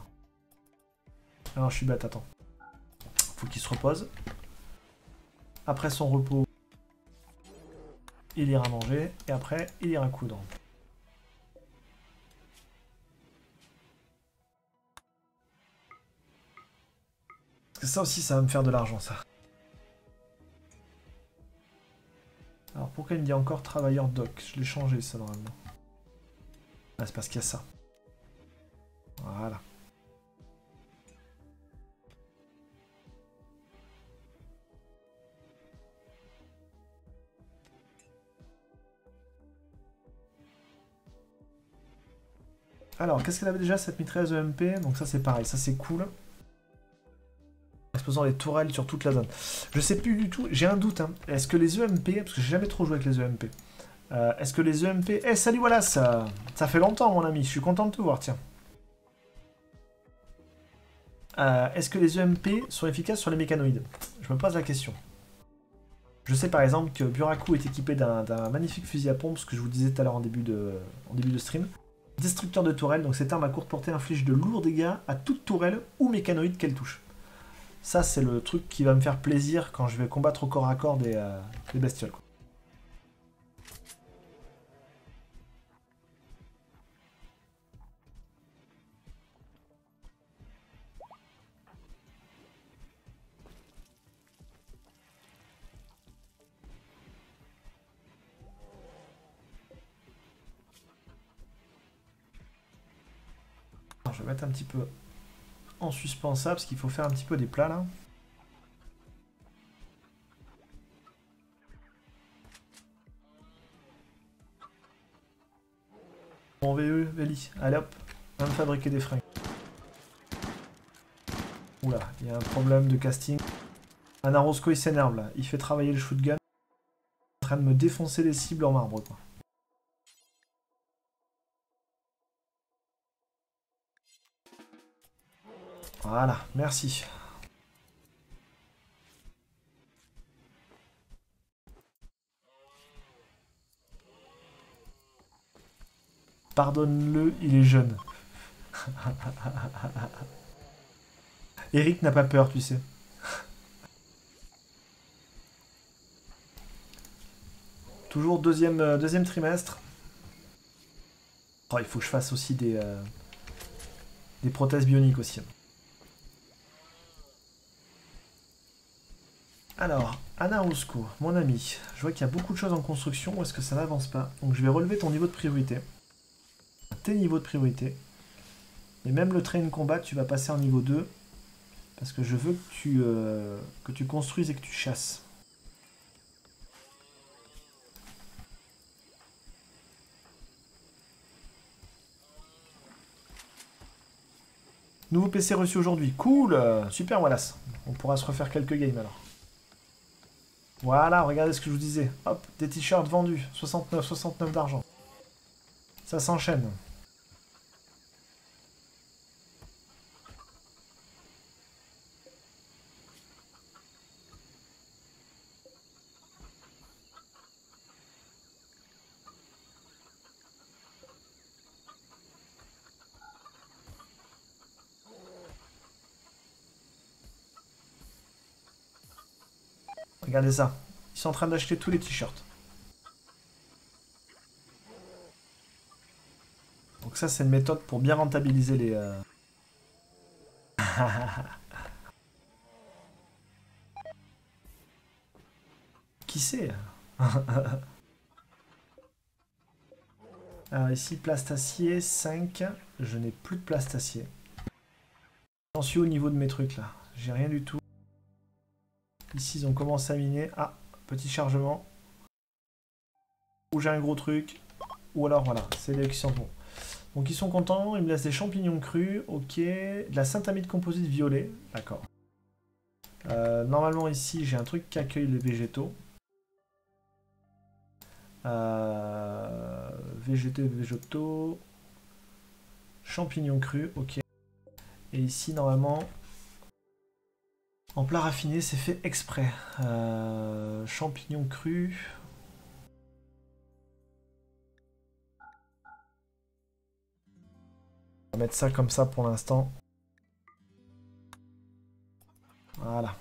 Alors, je suis bête, attends. Faut qu'il se repose. Après son repos, il ira manger, et après, il ira coudre. Parce que ça aussi, ça va me faire de l'argent, ça. Alors, pourquoi il me dit encore travailleur doc? Je l'ai changé, ça, normalement. Ah, c'est parce qu'il y a ça. Voilà. Alors, qu'est-ce qu'elle avait déjà cette mitrailleuse EMP Donc ça c'est pareil, ça c'est cool. exposant les tourelles sur toute la zone. Je sais plus du tout, j'ai un doute. Hein. Est-ce que les EMP, parce que j'ai jamais trop joué avec les EMP, euh, est-ce que les EMP... Eh, salut, voilà, ça, fait longtemps, mon ami, je suis content de te voir, tiens. Euh, est-ce que les EMP sont efficaces sur les mécanoïdes? Je me pose la question. Je sais par exemple que Buraku est équipé d'un magnifique fusil à pompe, ce que je vous disais tout à l'heure en début de stream. Destructeur de tourelle, donc cette arme à courte portée inflige de lourds dégâts à toute tourelle ou mécanoïde qu'elle touche. Ça, c'est le truc qui va me faire plaisir quand je vais combattre au corps à corps des, euh, bestioles. Je vais mettre un petit peu en suspens ça, parce qu'il faut faire un petit peu des plats là. Bon VE, Veli, allez hop, on va fabriquer des fringues. Oula, il y a un problème de casting. Un Roscoe il s'énerve là, il fait travailler le shootgun. en train de me défoncer les cibles en marbre quoi. Voilà, merci. Pardonne-le, il est jeune. Eric n'a pas peur, tu sais. Toujours deuxième, euh, deuxième trimestre. Oh, il faut que je fasse aussi des, euh, des prothèses bioniques aussi. Alors, Anna Roscoe, mon ami, je vois qu'il y a beaucoup de choses en construction, est-ce que ça n'avance pas? Donc je vais relever ton niveau de priorité. Tes niveaux de priorité. Et même le train combat, tu vas passer en niveau 2. Parce que je veux que tu, euh, que tu construises et que tu chasses. Nouveau PC reçu aujourd'hui. Cool Super Wallace. On pourra se refaire quelques games alors. Voilà, regardez ce que je vous disais. Hop, des t-shirts vendus. 69, 69 d'argent. Ça s'enchaîne. Regardez ça. Ils sont en train d'acheter tous les t-shirts. Donc ça, c'est une méthode pour bien rentabiliser les... Euh, Qui c'est Alors ici, plastacier, 5. Je n'ai plus de plastacier. J'en suis au niveau de mes trucs là. J'ai rien du tout. Ici, ils ont commencé à miner. Ah, petit chargement. Ou j'ai un gros truc. Ou alors, voilà, c'est les qui sont bons. Donc, ils sont contents. Ils me laissent des champignons crus. Ok. De la syntamide composite violet. D'accord. Euh, normalement, ici, j'ai un truc qui accueille les végétaux. Euh, végétaux, végétaux. Champignons crus. Ok. Et ici, normalement, en plat raffiné, c'est fait exprès. Euh, champignons crus. On va mettre ça comme ça pour l'instant. Voilà.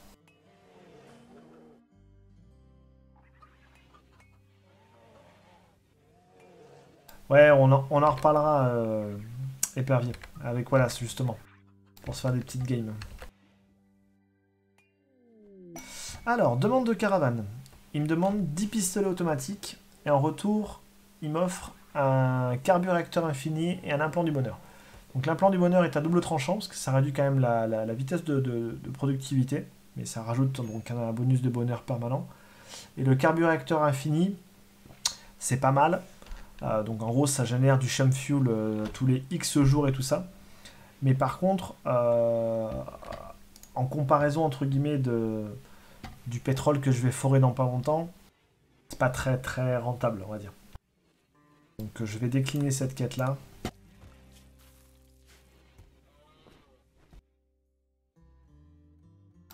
Ouais, on en, on en reparlera, euh, épervier. Avec voilà, justement. Pour se faire des petites games. Alors, demande de caravane. Il me demande 10 pistolets automatiques et en retour, il m'offre un carburateur infini et un implant du bonheur. Donc l'implant du bonheur est à double tranchant parce que ça réduit quand même la, vitesse de, productivité, mais ça rajoute donc un, bonus de bonheur permanent. Et le carburateur infini, c'est pas mal. Euh, donc en gros, ça génère du sham fuel euh, tous les X jours et tout ça. Mais par contre, euh, en comparaison entre guillemets de, du pétrole que je vais forer dans pas longtemps, c'est pas très très rentable, on va dire. Donc je vais décliner cette quête là.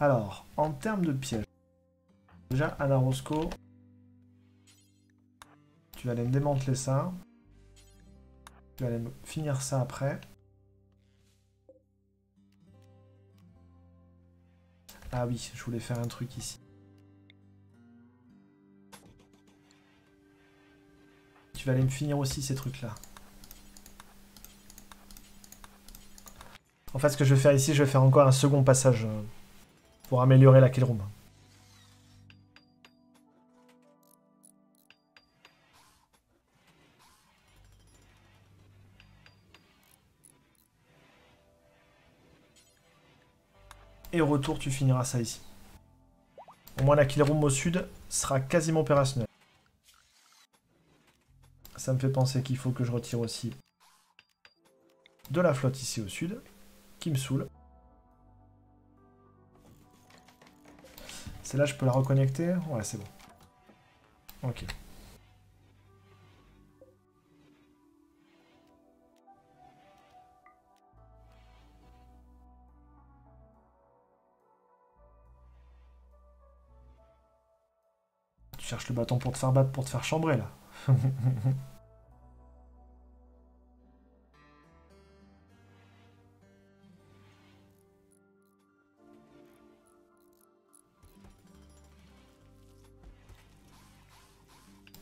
Alors, en termes de pièges, déjà Anna Roscoe, tu vas aller me démanteler ça. Tu vas aller me finir ça après. Ah oui, je voulais faire un truc ici. Tu vas aller me finir aussi ces trucs-là. En fait, ce que je vais faire ici, je vais faire encore un second passage euh, pour améliorer la kill room. Et au retour, tu finiras ça ici. Au moins, la kill room au sud sera quasiment opérationnelle. Ça me fait penser qu'il faut que je retire aussi de la flotte ici au sud, qui me saoule. C'est là je peux la reconnecter Ouais, c'est bon. Ok. Cherche le bâton pour te faire battre, pour te faire chambrer, là.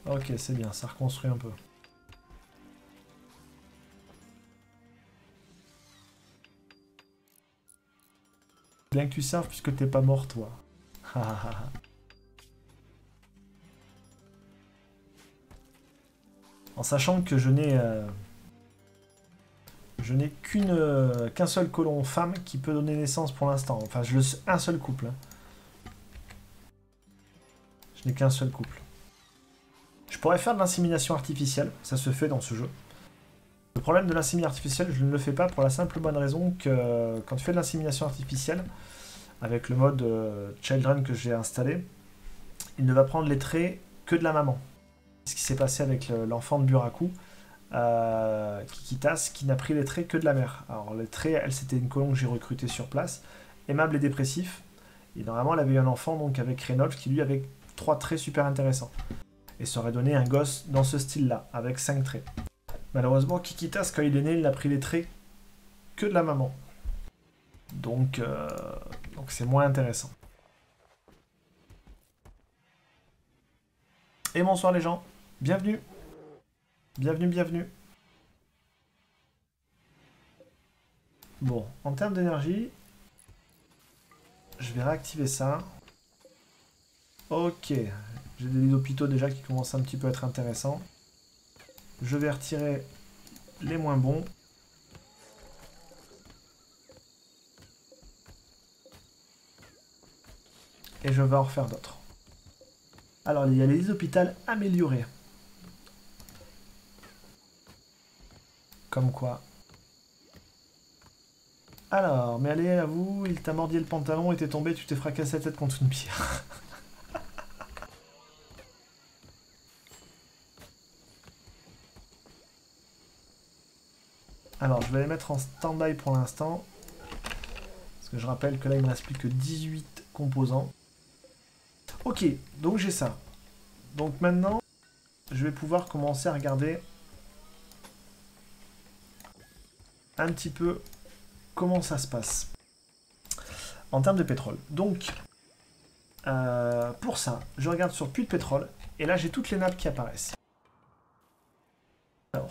ok, c'est bien, ça reconstruit un peu. Bien que tu serves puisque t'es pas mort, toi. En sachant que je n'ai euh, euh, qu'un seul colon femme qui peut donner naissance pour l'instant. Enfin, je le, un seul couple. Hein. Je n'ai qu'un seul couple. Je pourrais faire de l'insémination artificielle, ça se fait dans ce jeu. Le problème de l'insémination artificielle, je ne le fais pas pour la simple bonne raison que quand tu fais de l'insémination artificielle, avec le mode euh, Children que j'ai installé, il ne va prendre les traits que de la maman ce qui s'est passé avec l'enfant de Buraku, euh, Kikitas, qui n'a pris les traits que de la mère. Alors les traits, elle, c'était une colonne que j'ai recrutée sur place, aimable et dépressif. Et normalement, elle avait eu un enfant donc avec Reynolds qui lui avait trois traits super intéressants. Et ça aurait donné un gosse dans ce style-là, avec cinq traits. Malheureusement, Kikitas, quand il est né, il n'a pris les traits que de la maman. Donc, euh, donc c'est moins intéressant. Et bonsoir les gens. Bienvenue. Bienvenue, bienvenue. Bon, en termes d'énergie, je vais réactiver ça. Ok, j'ai des hôpitaux déjà qui commencent un petit peu à être intéressants. Je vais retirer les moins bons. Et je vais en refaire d'autres. Alors, il y a les hôpitaux améliorés. Quoi. Alors, mais allez, à vous, il t'a mordi le pantalon et t'es tombé, tu t'es fracassé la tête contre une pierre. Alors, je vais les mettre en stand-by pour l'instant. Parce que je rappelle que là, il ne me reste plus que 18 composants. Ok, donc j'ai ça. Donc maintenant, je vais pouvoir commencer à regarder un petit peu comment ça se passe en termes de pétrole. Donc, euh, pour ça, je regarde sur puits de pétrole, et là j'ai toutes les nappes qui apparaissent. Alors,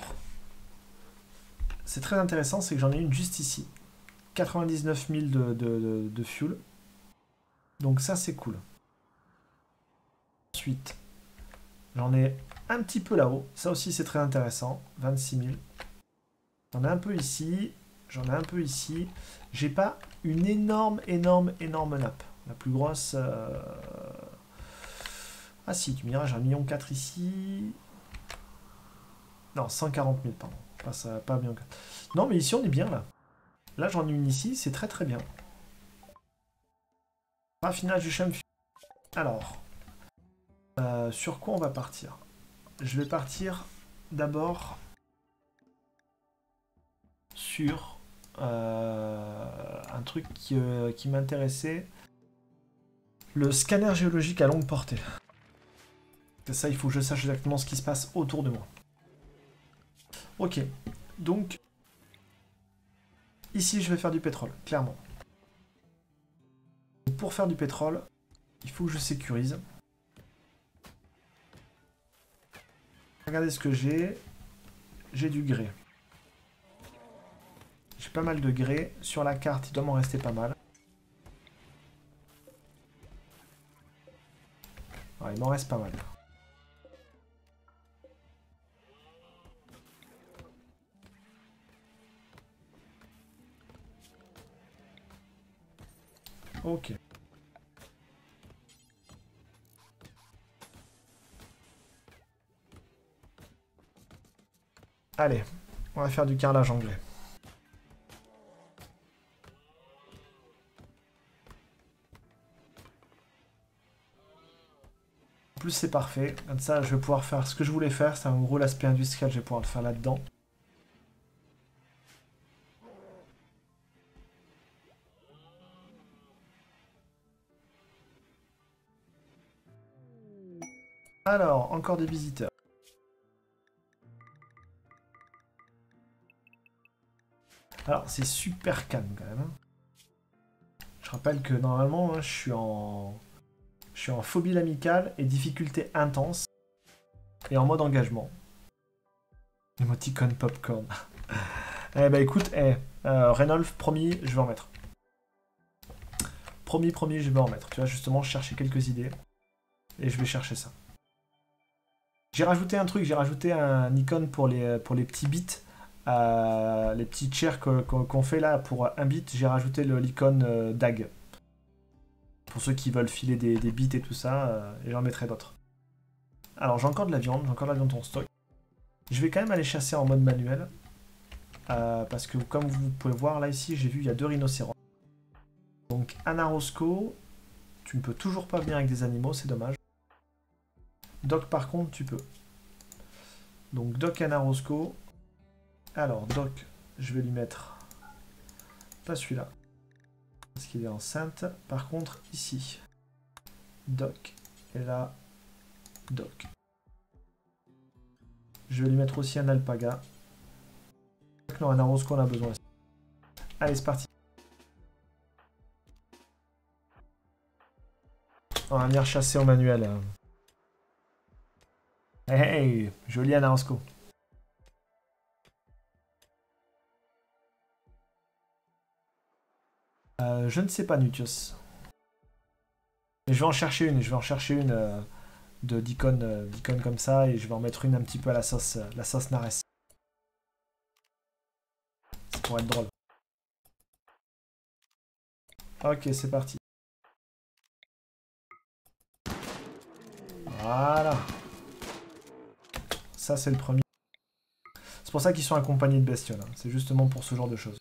c'est très intéressant, c'est que j'en ai une juste ici. 99 000 de, de, de fuel. Donc ça c'est cool. Ensuite, j'en ai un petit peu là-haut. Ça aussi c'est très intéressant. 26 000. J'en ai un peu ici, j'en ai un peu ici. J'ai pas une énorme, énorme, énorme nappe. La plus grosse... Euh, ah si, tu me diras, j'ai un million 4 ici. Non, 140 000, pardon. Pas, ça, pas bien. Non, mais ici, on est bien, là. Là, j'en ai une ici, c'est très très bien. Raffinage du champion. Alors, euh, sur quoi on va partir? Je vais partir d'abord sur euh, un truc qui, euh, qui m'intéressait. Le scanner géologique à longue portée. Ça, il faut que je sache exactement ce qui se passe autour de moi. Ok, donc ici je vais faire du pétrole, clairement. Pour faire du pétrole, il faut que je sécurise. Regardez ce que j'ai. J'ai du grès. Pas mal de grès. Sur la carte, il doit m'en rester pas mal. il m'en reste pas mal. Ok. Allez, on va faire du carrelage anglais. Plus c'est parfait, comme ça je vais pouvoir faire ce que je voulais faire, c'est en gros l'aspect industriel, je vais pouvoir le faire là-dedans. Alors, encore des visiteurs. Alors, c'est super calme quand même. Hein. Je rappelle que normalement, hein, je suis en... Je suis en phobie amicale et difficulté intense. Et en mode engagement. Emoticon popcorn. eh ben écoute, eh, euh, promis, je vais en mettre. Promis, promis, je vais en mettre. Tu vois, justement, chercher quelques idées. Et je vais chercher ça. J'ai rajouté un truc, j'ai rajouté un icône pour les, pour les petits bits, euh, les petits chairs qu'on fait là pour un bit, j'ai rajouté l'icône euh, DAG. Pour ceux qui veulent filer des, bits et tout ça, euh, j'en mettrai d'autres. Alors j'ai encore de la viande, j'ai encore de la viande en stock. Je vais quand même aller chasser en mode manuel. parce que comme vous pouvez voir là ici, j'ai vu il y a deux rhinocéros. Donc Anarosco, tu ne peux toujours pas venir avec des animaux, c'est dommage. Doc, par contre, tu peux. Donc, Doc Anarosco. Alors, Doc, je vais lui mettre... Pas celui-là. Parce qu'il est enceinte. Par contre, ici. Doc. Et là, Doc. Je vais lui mettre aussi un alpaga. Non, un Arosco, on a besoin. Allez, c'est parti. On va venir chasser au manuel. Hein. Hey, joli Anarosco. Euh, je ne sais pas, Nutios. je vais en chercher une, je vais en chercher une euh, de d'icône euh, comme ça, et je vais en mettre une un petit peu à la sauce, la sauce Nares. Ça pourrait être drôle. Ok, c'est parti. Voilà. Ça, c'est le premier. C'est pour ça qu'ils sont accompagnés de bestioles. Hein. C'est justement pour ce genre de choses.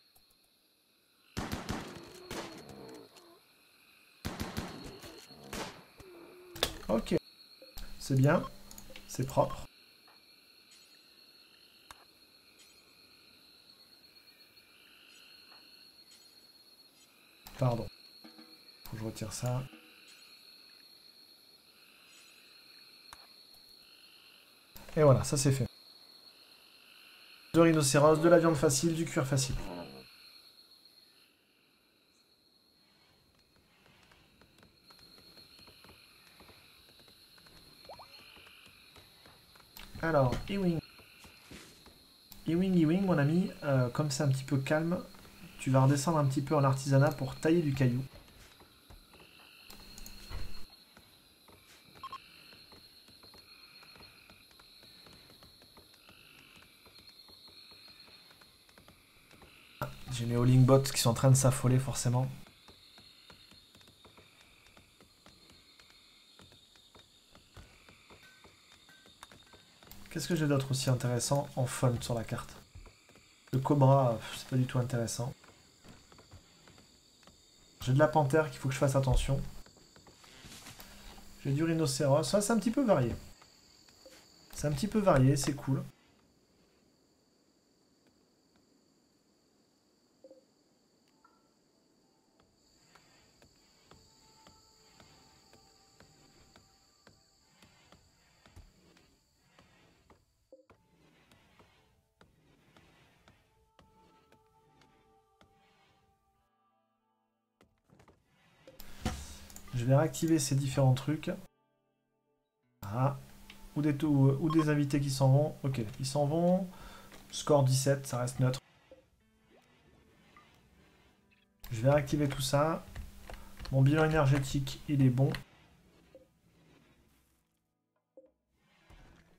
Ok. C'est bien. C'est propre. Pardon. Faut que je retire ça. Et voilà, ça c'est fait. De rhinocéros, de la viande facile, du cuir facile. Alors, Ewing. Ewing, Ewing, mon ami, euh, comme c'est un petit peu calme, tu vas redescendre un petit peu en artisanat pour tailler du caillou. J'ai mes All bots qui sont en train de s'affoler forcément. Qu'est-ce que j'ai d'autre aussi intéressant en fun sur la carte? Le cobra, c'est pas du tout intéressant. J'ai de la panthère qu'il faut que je fasse attention. J'ai du rhinocéros. Ça, c'est un petit peu varié. C'est un petit peu varié, c'est cool. Je vais réactiver ces différents trucs. Ah. Ou des, ou des invités qui s'en vont. Ok, ils s'en vont. Score 17, ça reste neutre. Je vais réactiver tout ça. Mon bilan énergétique, il est bon.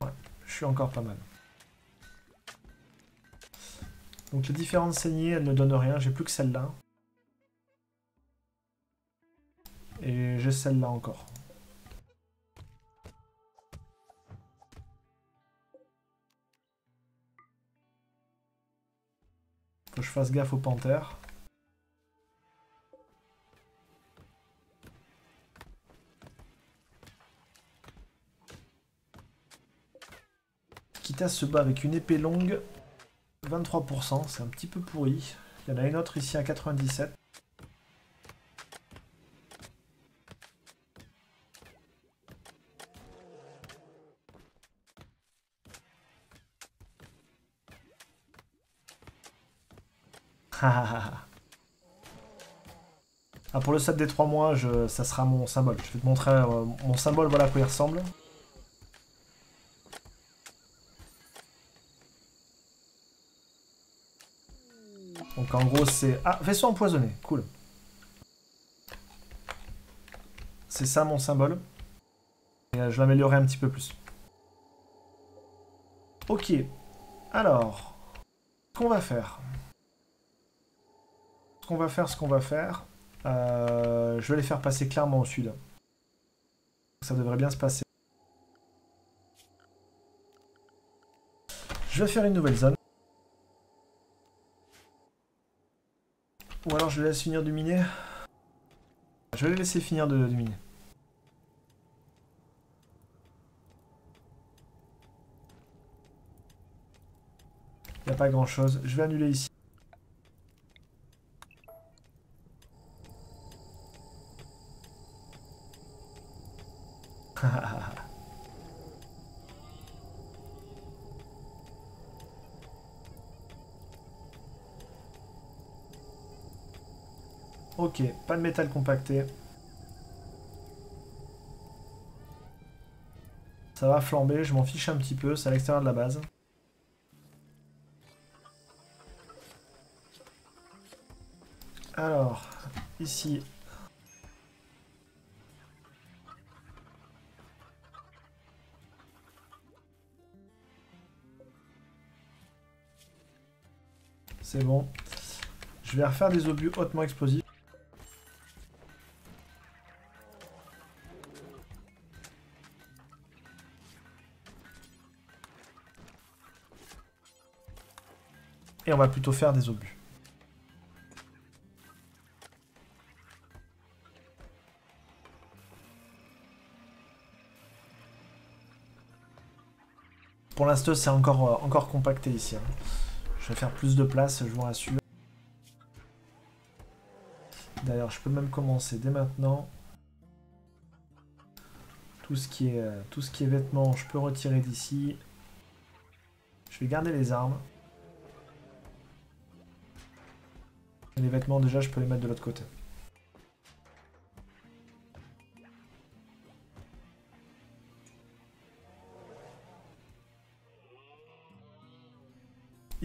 Ouais, je suis encore pas mal. Donc les différentes saignées, elles ne donnent rien. J'ai plus que celle-là. Et j'ai celle-là encore. Faut que je fasse gaffe aux panthères. Kita se bat avec une épée longue. 23%, c'est un petit peu pourri. Il y en a une autre ici à 97. Ah, pour le set des 3 mois, je, ça sera mon symbole. Je vais te montrer euh, mon symbole, voilà à quoi il ressemble. Donc en gros c'est... Ah, vaisseau empoisonné, cool. C'est ça mon symbole. Et euh, je l'améliorerai un petit peu plus. Ok. Alors, qu'on va faire qu'on va faire, ce qu'on va faire, euh, je vais les faire passer clairement au sud. Ça devrait bien se passer. Je vais faire une nouvelle zone. Ou alors je laisse finir de miner. Je vais les laisser finir de, de miner. Il n'y a pas grand chose. Je vais annuler ici. ok, pas de métal compacté. Ça va flamber, je m'en fiche un petit peu, c'est à l'extérieur de la base. Alors, ici, C'est bon. Je vais refaire des obus hautement explosifs. Et on va plutôt faire des obus. Pour l'instant, c'est encore, euh, compacté ici. Hein. Je vais faire plus de place, je vous rassure. D'ailleurs, je peux même commencer dès maintenant. Tout ce qui est, euh, tout ce qui est vêtements, je peux retirer d'ici. Je vais garder les armes. les vêtements, déjà, je peux les mettre de l'autre côté.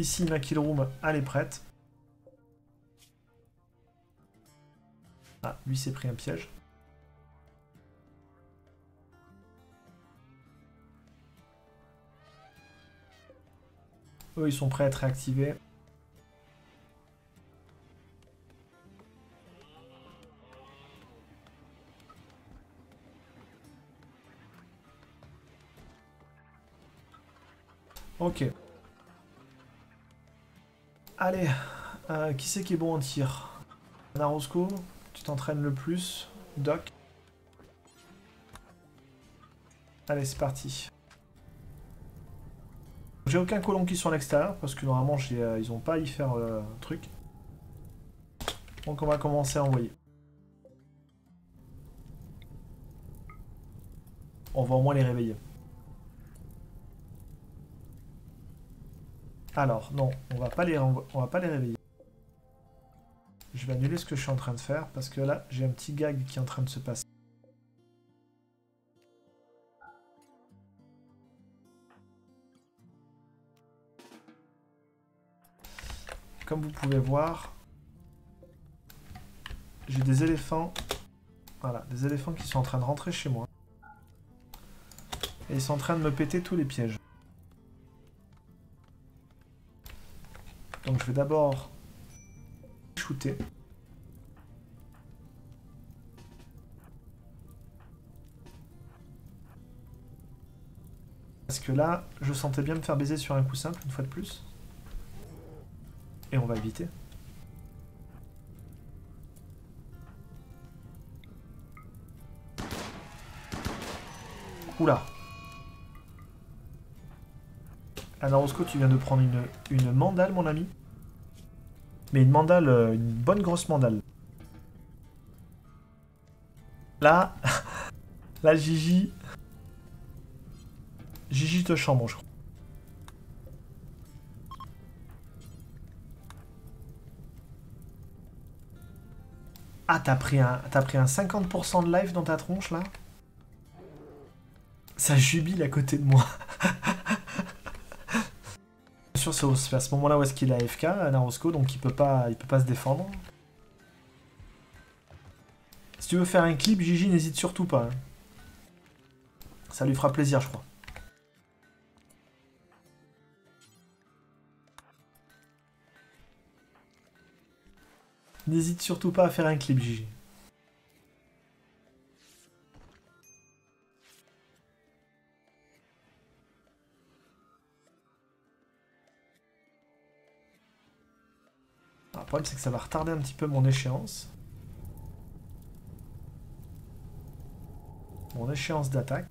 Ici, ma kill room, elle est prête. Ah, lui s'est pris un piège. Eux, ils sont prêts à être réactivés. Ok. Allez, euh, qui c'est qui est bon en tir? Narosco, tu t'entraînes le plus. Doc? Allez, c'est parti. J'ai aucun colon qui sont à l'extérieur, parce que normalement, euh, ils ont pas à y faire euh, un truc. Donc on va commencer à envoyer. On va au moins les réveiller. Alors, non, on va pas les, va pas les réveiller. Je vais annuler ce que je suis en train de faire, parce que là, j'ai un petit gag qui est en train de se passer. Comme vous pouvez voir, j'ai des éléphants. Voilà, des éléphants qui sont en train de rentrer chez moi. Et ils sont en train de me péter tous les pièges. Donc je vais d'abord shooter. Parce que là, je sentais bien me faire baiser sur un coup simple, une fois de plus. Et on va éviter. Oula Roscoe, tu viens de prendre une, une mandale, mon ami. Mais une mandale, euh, une bonne grosse mandale. Là, là, Gigi... Gigi te chambre, je crois. Ah, t'as pris un, pris un 50% de life dans ta tronche, là? Ça jubile à côté de moi. Sûr, c'est à ce moment-là où est-ce qu'il a AFK, Narosco, donc il peut pas, il peut pas se défendre. Si tu veux faire un clip, Gigi, n'hésite surtout pas. Hein. Ça lui fera plaisir, je crois. N'hésite surtout pas à faire un clip, Gigi. Problème, c'est que ça va retarder un petit peu mon échéance. Mon échéance d'attaque.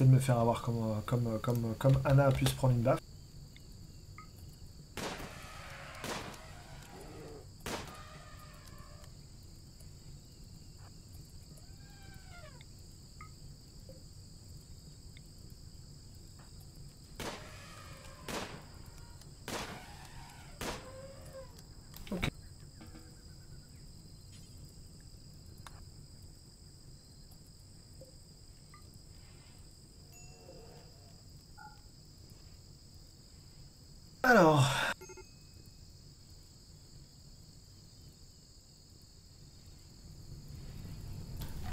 De me faire avoir comme, euh, comme, euh, comme, euh, comme Anna a pu se prendre une baffe. Alors.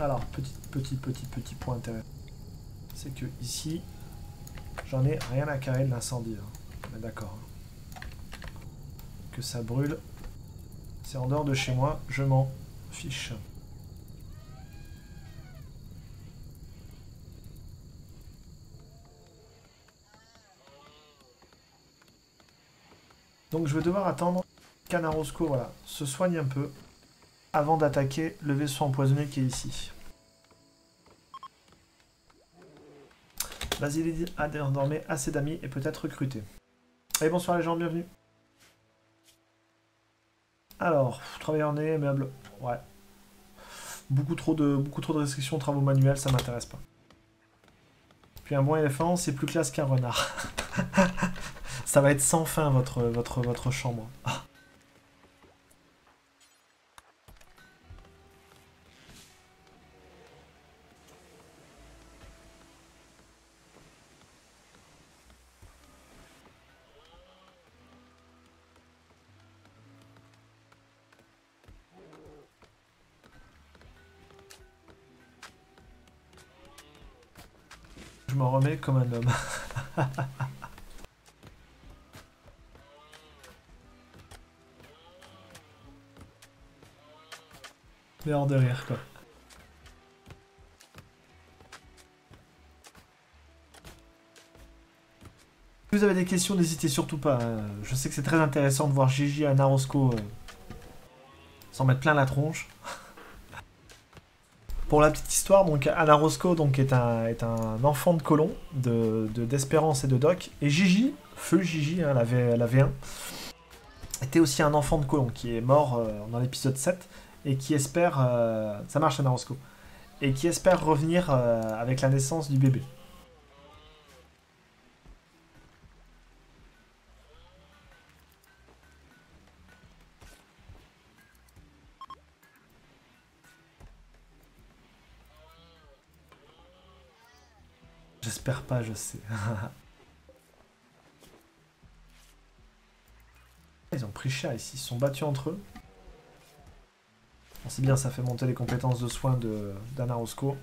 Alors, petit, petit, petit, petit point intéressant. C'est que ici, j'en ai rien à carrer de l'incendie. Hein. d'accord. Hein. Que ça brûle. C'est en dehors de chez moi, je m'en fiche. Donc je vais devoir attendre qu'Anarosco voilà, se soigne un peu avant d'attaquer le vaisseau empoisonné qui est ici. Basile a désormais assez d'amis et peut-être recruté. Allez, bonsoir les gens, bienvenue. Alors, travailler en nez, meuble, ouais. Beaucoup trop de, beaucoup trop de restrictions, travaux manuels, ça m'intéresse pas. Puis un bon éléphant, c'est plus classe qu'un renard. Ça va être sans fin votre, votre, votre chambre. comme un homme. Mais hors de rire, quoi. Si vous avez des questions, n'hésitez surtout pas. hein. Je sais que c'est très intéressant de voir Gigi à Narosco euh, s'en mettre plein la tronche. Pour la petite histoire, donc Anna Roscoe donc, est, un, enfant de colon de de- d'Espérance et de Doc. Et Gigi, feu Gigi, hein, la, V, la V1, était aussi un enfant de colon qui est mort euh, dans l'épisode 7 et qui espère. euh, ça marche Anna Roscoe. Et qui espère revenir euh, avec la naissance du bébé. Je sais. Ils ont pris cher ici, ils se sont battus entre eux. C'est bien, ça fait monter les compétences de soins de d'Anna Roscoe.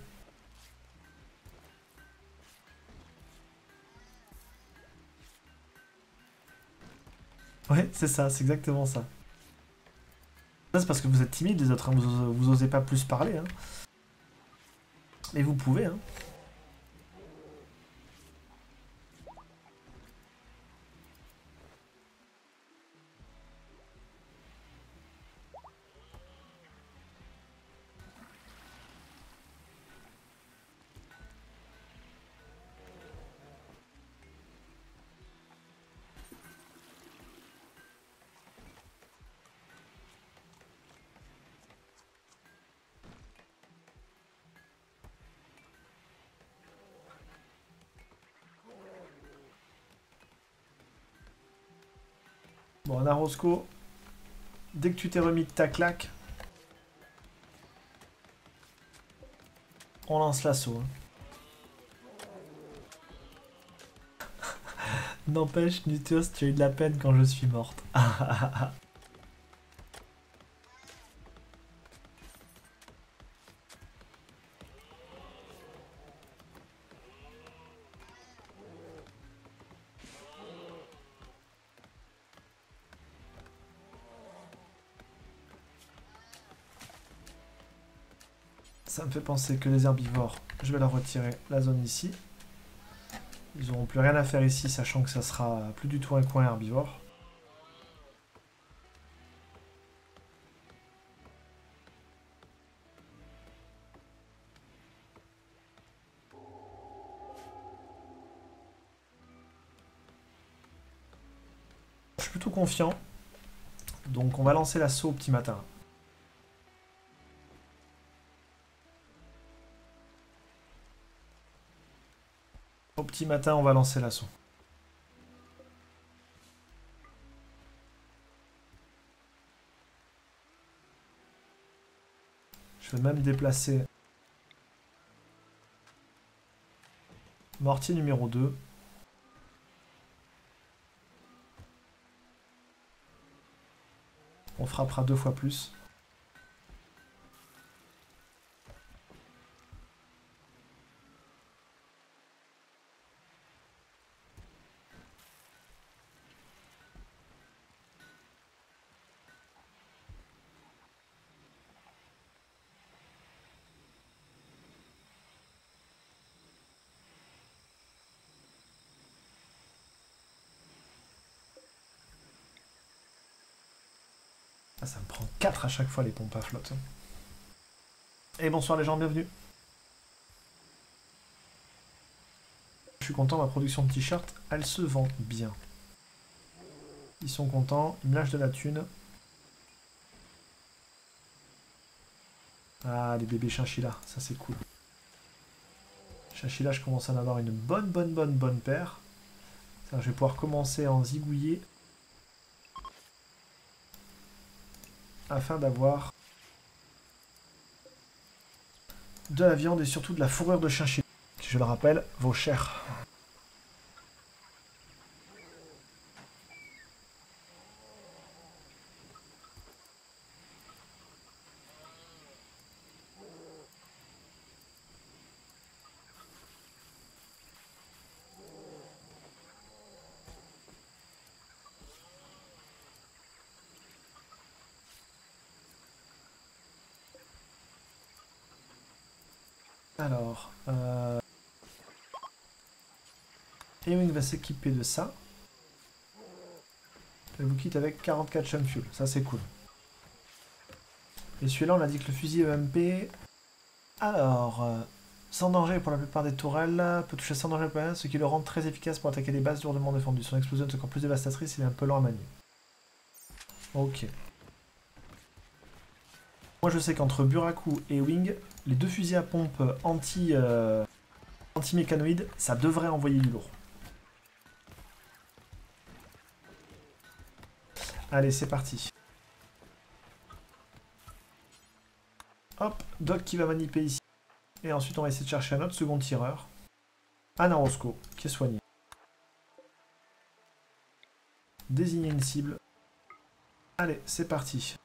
Ouais, c'est ça, c'est exactement ça. Ça, c'est parce que vous êtes timide, les autres, hein, vous, vous osez pas plus parler. Hein. Mais vous pouvez, hein. Bon, Anna Roscoe, dès que tu t'es remis de ta claque, on lance l'assaut. hein. N'empêche, Nutios, tu as eu de la peine quand je suis morte. fait penser que les herbivores, je vais leur retirer la zone ici. Ils n'auront plus rien à faire ici, sachant que ça sera plus du tout un coin herbivore. Je suis plutôt confiant. Donc on va lancer l'assaut au petit matin. Au petit matin, on va lancer l'assaut. Je vais même déplacer mortier numéro 2. On frappera deux fois plus. Ah, ça me prend 4 à chaque fois les pompes à flotte. Et bonsoir les gens, bienvenue. Je suis content, ma production de t-shirts, elle se vend bien. Ils sont contents, ils me de la thune. Ah, les bébés chinchilla, ça c'est cool. Chinchilla, je commence à en avoir une bonne, bonne, bonne, bonne paire. Je vais pouvoir commencer en zigouiller afin d'avoir de la viande et surtout de la fourrure de qui, je le rappelle, vaut cher. Alors, euh... Ewing va s'équiper de ça. Et vous quitte avec 44 chum fuel. Ça, c'est cool. Et celui-là, on a dit que le fusil EMP... Alors... Euh, sans danger pour la plupart des tourelles, peut toucher sans danger pour ce qui le rend très efficace pour attaquer des bases lourdement défendues. Son explosion est encore plus dévastatrice, il est un peu lent à manier. Ok. Moi je sais qu'entre Buraku et Wing, les deux fusils à pompe anti, euh, anti mécanoïdes, ça devrait envoyer du lourd. Allez, c'est parti. Hop, Doc qui va manipuler ici. Et ensuite, on va essayer de chercher un autre second tireur. Anna Roscoe, qui est soigné. Désigner une cible. Allez, c'est parti.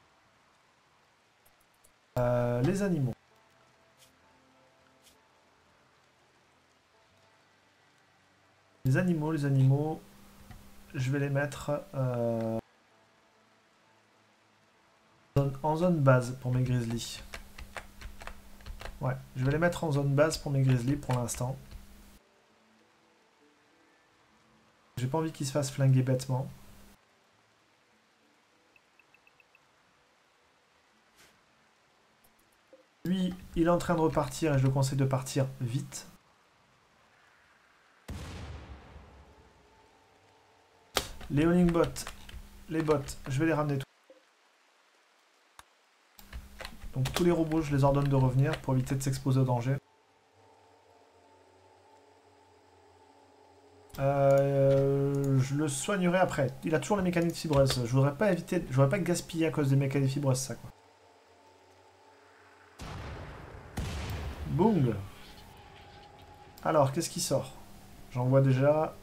Euh, les animaux. Les animaux, les animaux, je vais les mettre euh, en zone base pour mes grizzlies. Ouais, je vais les mettre en zone base pour mes grizzlies pour l'instant. J'ai pas envie qu'ils se fassent flinguer bêtement. Lui, il est en train de repartir et je le conseille de partir vite. Les holding bots, les bots, je vais les ramener tous. Donc tous les robots, je les ordonne de revenir pour éviter de s'exposer au danger. Euh, je le soignerai après. Il a toujours les mécaniques fibreuses. Je voudrais pas éviter, je voudrais pas gaspiller à cause des mécaniques fibreuses, ça quoi. Alors, qu'est-ce qui sort? J'en vois déjà.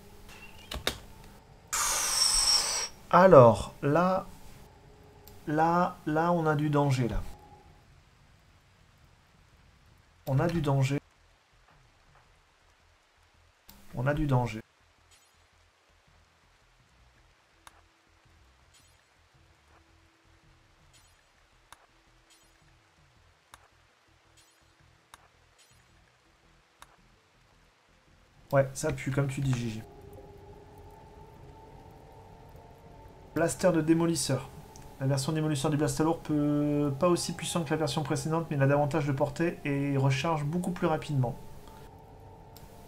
Alors, là... Là, là, on a du danger, là. On a du danger. On a du danger. Ouais, ça pue, comme tu dis, Gigi. Blaster de démolisseur. La version démolisseur du Blaster lourd peut pas aussi puissant que la version précédente, mais il a davantage de portée et recharge beaucoup plus rapidement.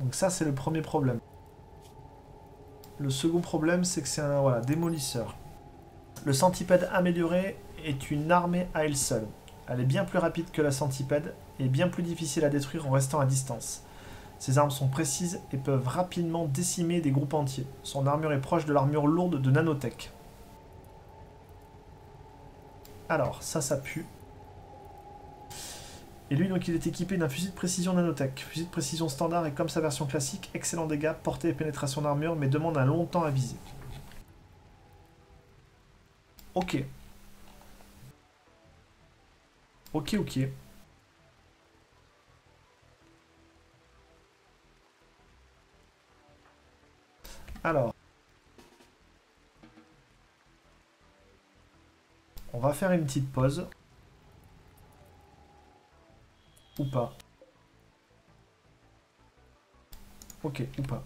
Donc ça, c'est le premier problème. Le second problème, c'est que c'est un voilà, démolisseur. Le centipède amélioré est une armée à elle seule. Elle est bien plus rapide que la centipède et bien plus difficile à détruire en restant à distance. Ses armes sont précises et peuvent rapidement décimer des groupes entiers. Son armure est proche de l'armure lourde de Nanotech. Alors, ça, ça pue. Et lui, donc, il est équipé d'un fusil de précision nanotech. Fusil de précision standard et comme sa version classique, excellent dégâts, portée et pénétration d'armure, mais demande un long temps à viser. Ok. Ok, ok. Alors. On va faire une petite pause. Ou pas. Ok, ou pas.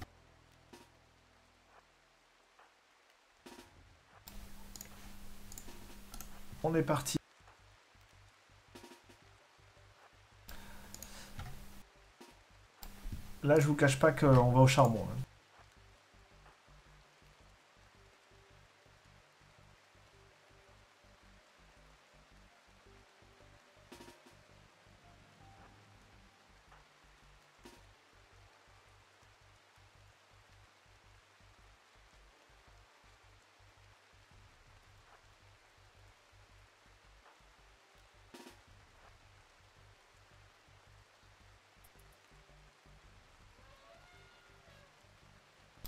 On est parti. Là, je vous cache pas qu'on va au charbon. Hein.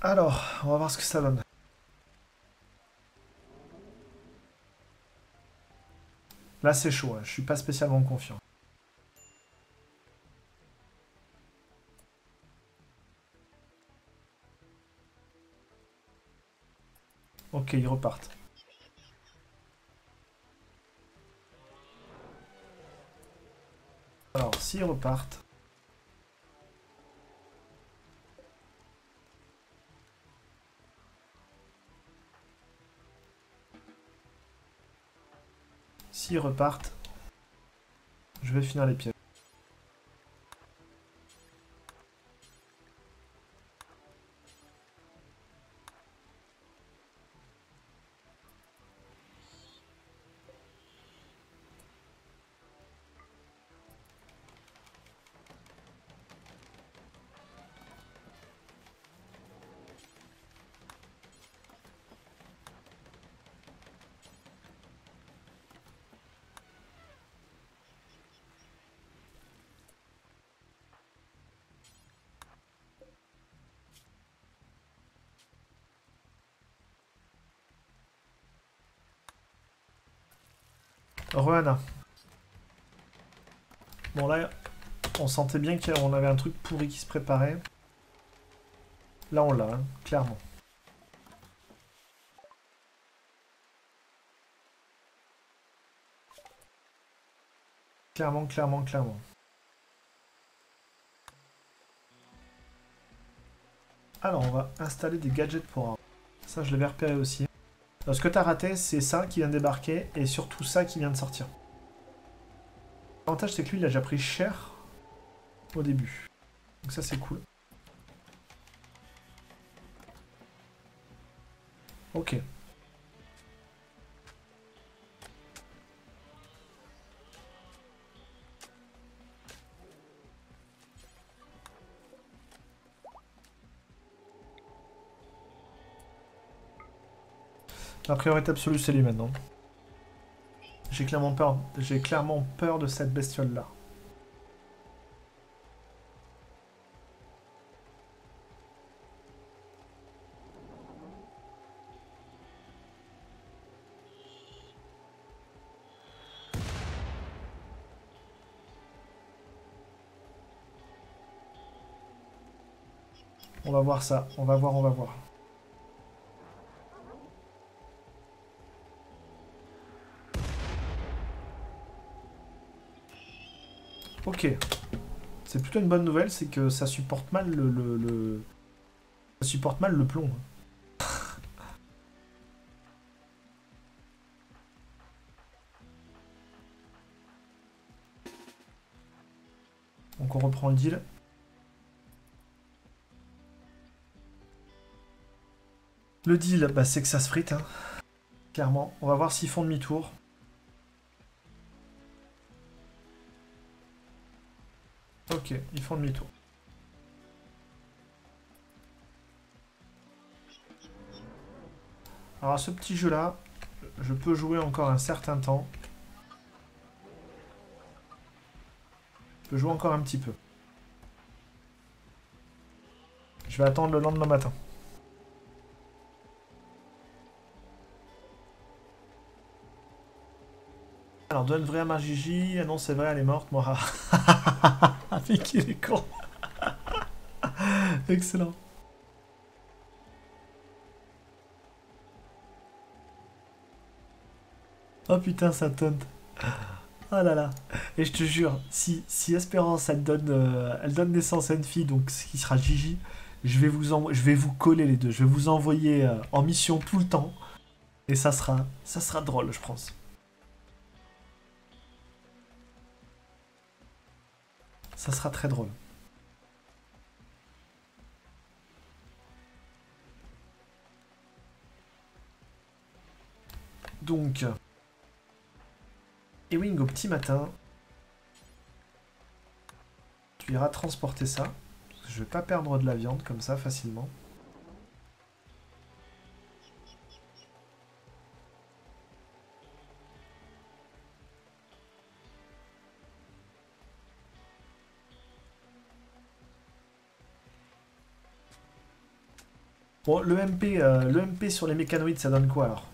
Alors, on va voir ce que ça donne. Là, c'est chaud. Hein. Je suis pas spécialement confiant. Ok, ils repartent. Alors, s'ils repartent... filles repartent, je vais finir les pièges. Roana. Bon là, on sentait bien qu'on avait un truc pourri qui se préparait. Là on l'a, hein, clairement. Clairement, clairement, clairement. Alors, on va installer des gadgets pour... Ça, je l'avais repéré aussi. Ce que tu as raté, c'est ça qui vient de débarquer et surtout ça qui vient de sortir. L'avantage, c'est que lui, il a déjà pris cher au début. Donc ça, c'est cool. Ok. La priorité absolue, c'est lui maintenant. J'ai clairement peur. J'ai clairement peur de cette bestiole-là. On va voir ça. On va voir, on va voir. Ok. C'est plutôt une bonne nouvelle, c'est que ça supporte mal le, le, Ça supporte mal le plomb. Donc on reprend le deal. Le deal, bah, c'est que ça se frite. Hein. Clairement. On va voir s'ils font demi-tour. Ok, ils font demi-tour. Alors à ce petit jeu là, je peux jouer encore un certain temps. Je peux jouer encore un petit peu. Je vais attendre le lendemain matin. Alors, donne vrai à Margigi. Ah non, c'est vrai, elle est morte, moi. Mais qu'il est con. Excellent. Oh putain, ça tonne. Oh là là. Et je te jure, si, si Espérance, elle donne, euh, elle donne naissance à une fille, donc ce qui sera Gigi, je vais vous, je vais vous coller les deux. Je vais vous envoyer euh, en mission tout le temps. Et ça sera, ça sera drôle, je pense. Ça sera très drôle. Donc, Ewing au petit matin. Tu iras transporter ça. je vais pas perdre de la viande comme ça facilement. Bon, le MP, euh, le MP sur les mécanoïdes, ça donne quoi alors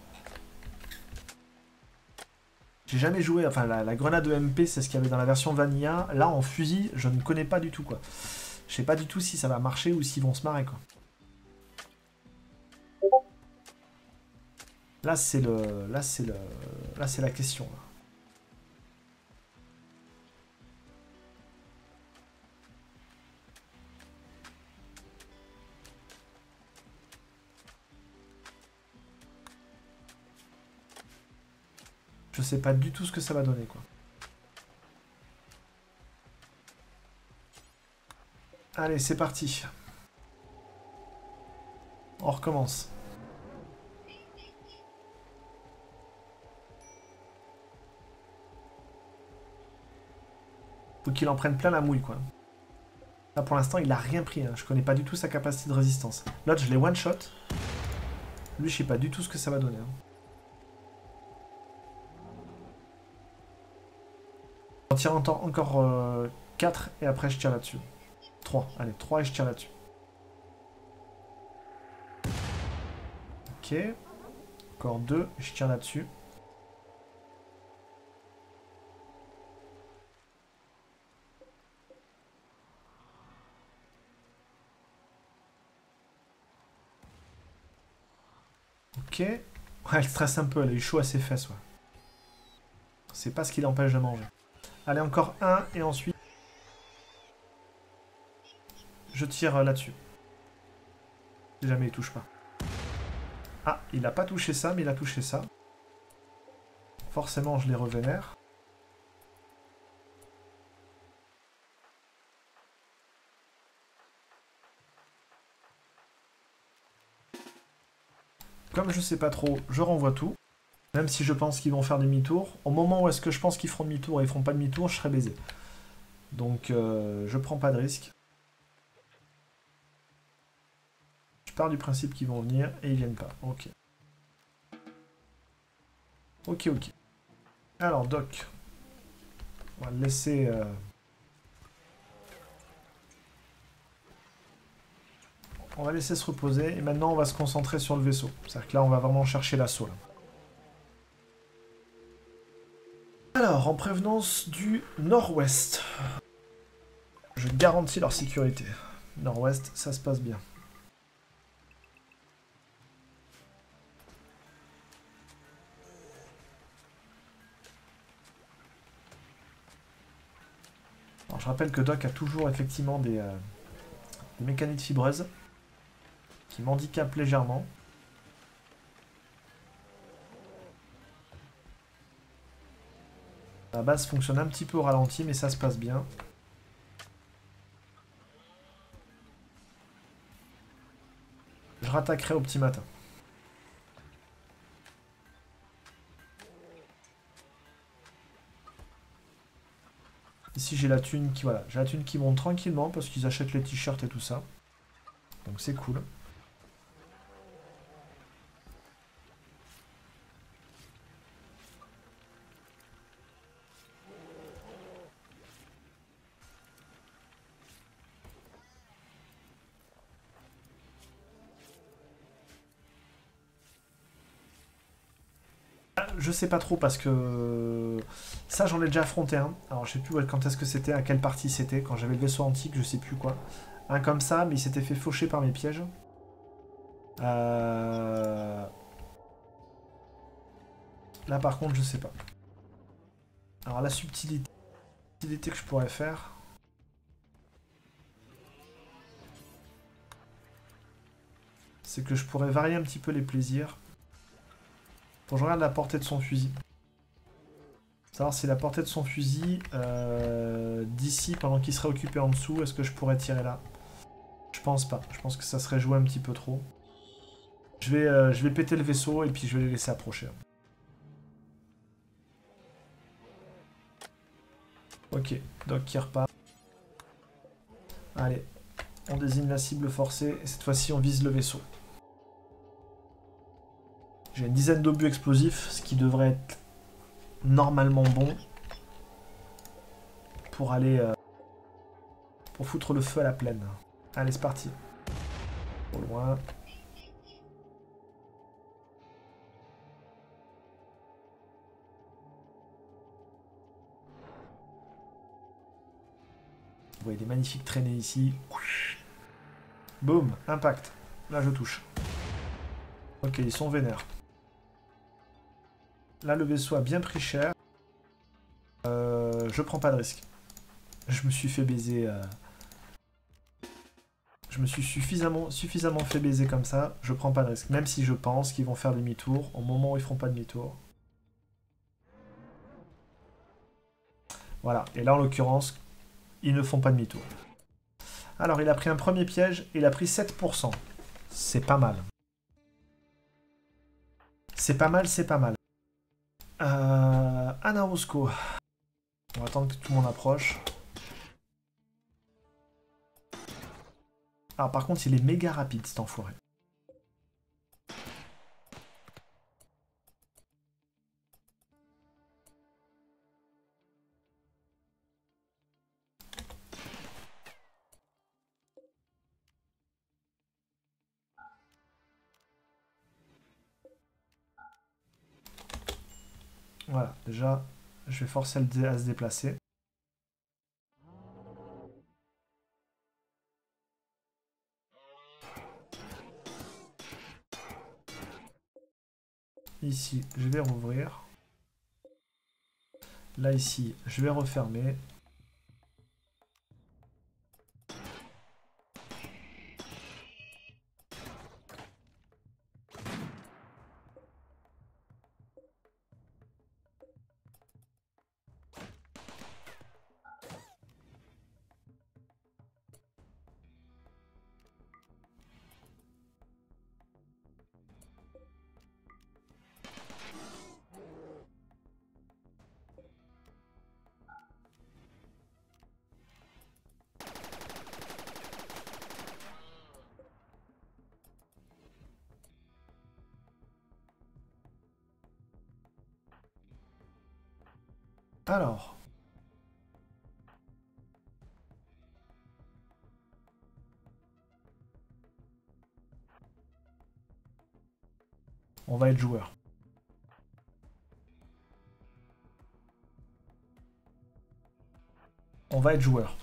J'ai jamais joué, enfin la, grenade de MP, c'est ce qu'il y avait dans la version Vanilla. Là, en fusil, je ne connais pas du tout quoi. Je sais pas du tout si ça va marcher ou s'ils vont se marrer quoi. Là, c'est le, là, c'est le, là, c'est la question. Je sais pas du tout ce que ça va donner, quoi. Allez, c'est parti. On recommence. Faut qu'il en prenne plein la mouille, quoi. Là, pour l'instant, il a rien pris. Hein. Je connais pas du tout sa capacité de résistance. L'autre, je l'ai one-shot. Lui, je sais pas du tout ce que ça va donner. Hein. On tire encore 4 euh, et après je tire là-dessus. 3. Allez, 3 et je tire là-dessus. Ok. Encore 2, je tire là-dessus. Ok. Ouais, elle stresse un peu, elle a eu chaud à ses fesses. C'est pas ce qui l'empêche de manger. Allez, encore un, et ensuite... Je tire euh, là-dessus. Si jamais il touche pas. Ah, il a pas touché ça, mais il a touché ça. Forcément, je les revénère. Comme je sais pas trop, je renvoie tout. Même si je pense qu'ils vont faire demi-tour. Au moment où est-ce que je pense qu'ils feront demi-tour et ils feront pas demi-tour, je serai baisé. Donc euh, je prends pas de risque. Je pars du principe qu'ils vont venir et ils viennent pas. Ok. Ok, ok. Alors, Doc. On va le laisser... Euh, on va laisser se reposer et maintenant on va se concentrer sur le vaisseau. C'est-à-dire que là on va vraiment chercher l'assaut. Alors, en prévenance du nord-ouest. Je garantis leur sécurité. Nord-ouest, ça se passe bien. Alors, je rappelle que Doc a toujours effectivement des, euh, mécaniques fibreuses qui m'handicapent légèrement. La base fonctionne un petit peu au ralenti, mais ça se passe bien. Je rattaquerai au petit matin. Ici j'ai la thune qui voilà, j'ai la thune qui monte tranquillement parce qu'ils achètent les t-shirts et tout ça. Donc c'est cool. Je sais pas trop parce que ça j'en ai déjà affronté un. Alors je sais plus quand est-ce que c'était, à quelle partie c'était, quand j'avais le vaisseau antique, je sais plus quoi. Un comme ça, mais il s'était fait faucher par mes pièges. Euh, là par contre je sais pas. Alors la subtilité, que je pourrais faire... C'est que je pourrais varier un petit peu les plaisirs. Faut je regarde la portée de son fusil. Savoir si la portée de son fusil, euh, d'ici, pendant qu'il serait occupé en dessous, est-ce que je pourrais tirer là? Je pense pas. Je pense que ça serait joué un petit peu trop. Je vais, euh, péter le vaisseau et puis je vais les laisser approcher. Ok, Doc qui repart. Allez, on désigne la cible forcée et cette fois-ci on vise le vaisseau. J'ai une dizaine d'obus explosifs, ce qui devrait être normalement bon pour aller... Euh, pour foutre le feu à la plaine. Allez, c'est parti. Au loin. Vous voyez des magnifiques traînées ici. Boum, impact. Là, je touche. Ok, ils sont vénères. Là, le vaisseau a bien pris cher. Euh, je prends pas de risque. Je me suis fait baiser. Euh, je me suis suffisamment, fait baiser comme ça. Je prends pas de risque. Même si je pense qu'ils vont faire demi-tour. Au moment où ils feront pas demi-tour. Voilà, et là en l'occurrence, ils ne font pas demi-tour. Alors il a pris un premier piège, il a pris 7%. C'est pas mal. C'est pas mal, c'est pas mal. Euh, Anna. On va attendre que tout le monde approche. Alors par contre, il est méga rapide cet enfoiré. Déjà, je vais forcer à se déplacer. Ici, je vais rouvrir. Là, ici, je vais refermer. On va être joueur.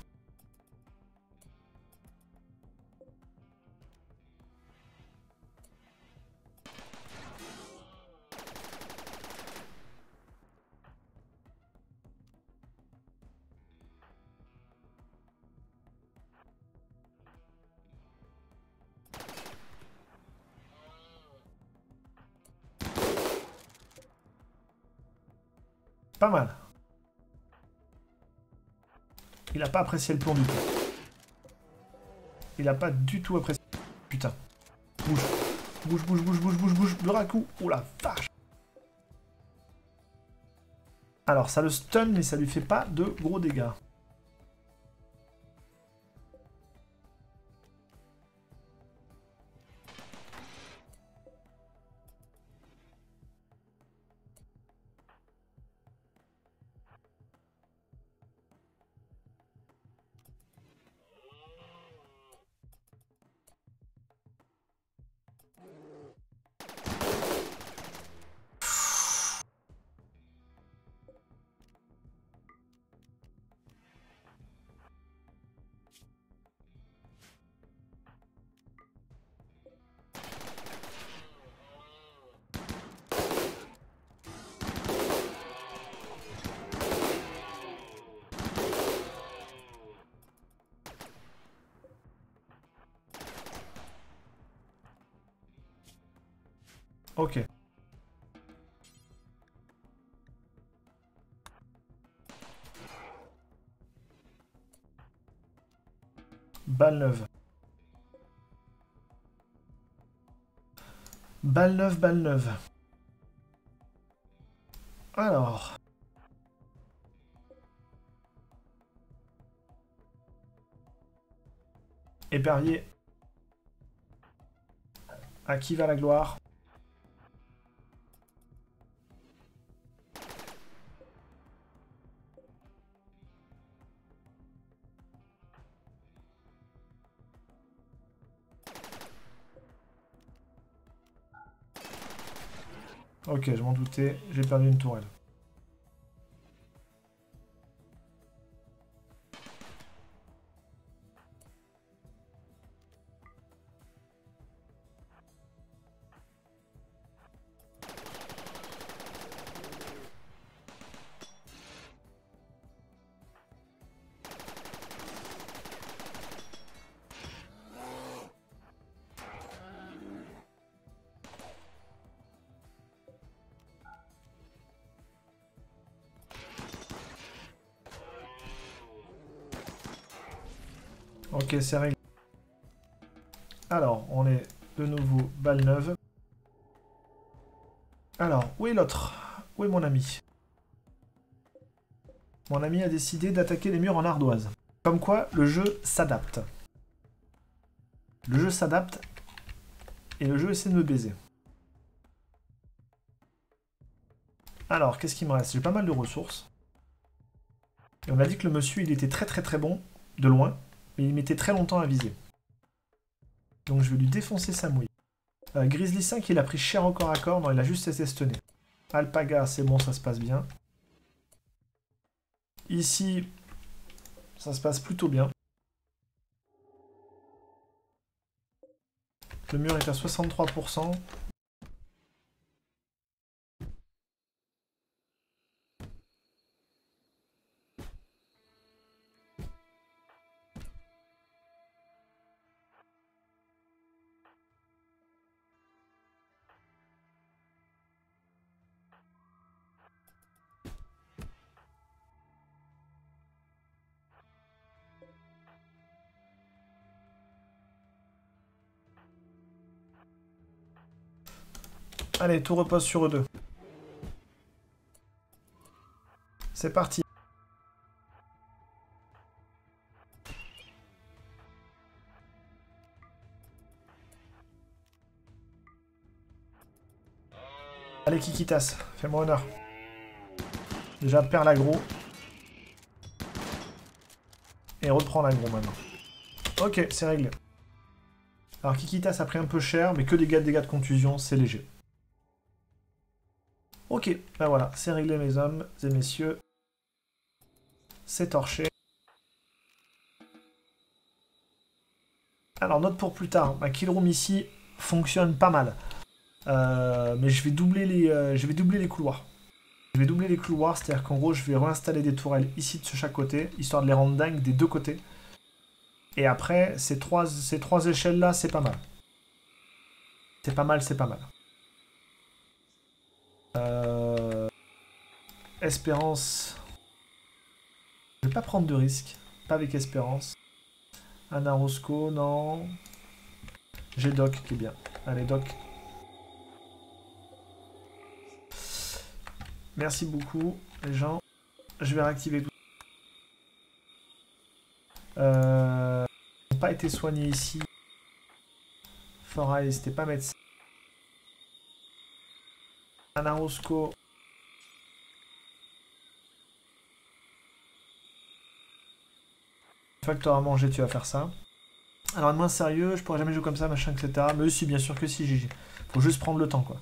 Mal. Il a pas apprécié le plan du tout. Il a pas du tout apprécié. Putain. Bouge. Bouge, bouge, bouge, bouge, bouge, bouge. Le racoup. Oh la vache. Alors, ça le stun, mais ça lui fait pas de gros dégâts. Balle neuve. Balle neuve, balle neuve. Alors. Épervier. À qui va la gloire? Ok, je m'en doutais, j'ai perdu une tourelle. Alors, on est de nouveau balle neuve. Alors, où est l'autre? Où est mon ami? Mon ami a décidé d'attaquer les murs en ardoise. Comme quoi, le jeu s'adapte. Le jeu s'adapte et le jeu essaie de me baiser. Alors, qu'est-ce qu'il me reste? J'ai pas mal de ressources. Et on a dit que le monsieur, il était très très très bon, de loin, mais il mettait très longtemps à viser. Donc je vais lui défoncer sa mouille. Euh, Grizzly 5, il a pris cher corps à corps, non, il a juste été stunné. Alpaga, c'est bon, ça se passe bien. Ici, ça se passe plutôt bien. Le mur est à 63%. Allez, tout repose sur eux deux. C'est parti. Allez, Kikitas, fais-moi honneur. Déjà, perds l'agro. Et reprends l'agro maintenant. Ok, c'est réglé. Alors, Kikitas a pris un peu cher, mais que des dégâts de contusion, c'est léger. Ok, ben voilà, c'est réglé mes hommes et messieurs. C'est torché. Alors, note pour plus tard, ma kill room ici fonctionne pas mal. Euh, mais je vais, doubler les, euh, je vais doubler les couloirs. Je vais doubler les couloirs, c'est-à-dire qu'en gros, je vais réinstaller des tourelles ici de chaque côté, histoire de les rendre dingues des deux côtés. Et après, ces trois, ces trois échelles-là, c'est pas mal. C'est pas mal, c'est pas mal. Euh, Espérance. Je vais pas prendre de risque. Pas avec Espérance. Anna Roscoe, non. J'ai Doc qui est bien. Allez, Doc. Merci beaucoup, les gens. Je vais réactiver tout. Euh, pas été soigné ici. Fora, n'hésitez pas médecin. Anna Roscoe. Que tu auras mangé, tu vas faire ça. Alors, moins sérieux, je pourrais jamais jouer comme ça, machin, etc. Mais si, bien sûr que si, Gigi. Faut juste prendre le temps, quoi.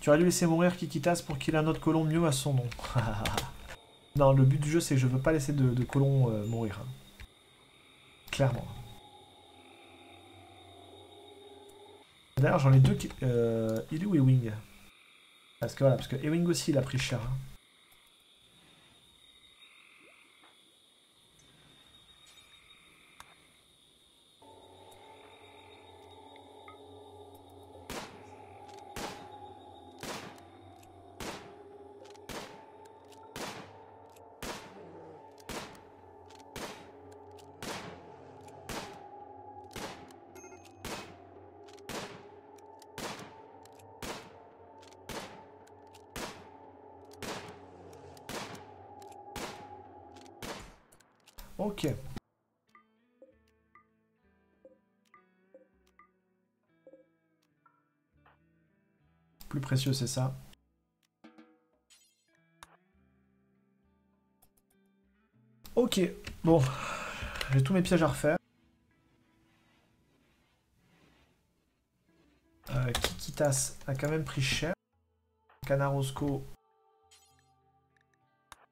Tu aurais dû laisser mourir Kikitas pour qu'il ait un autre colon mieux à son nom. non, le but du jeu, c'est que je veux pas laisser de, colon euh, mourir. Clairement. D'ailleurs, j'en ai deux qui... Euh, il est où Ewing parce que voilà, parce que Ewing aussi, il a pris cher. Hein. C'est ça? Ok, bon. J'ai tous mes pièges à refaire. Euh, Kikitas a quand même pris cher. Canarosco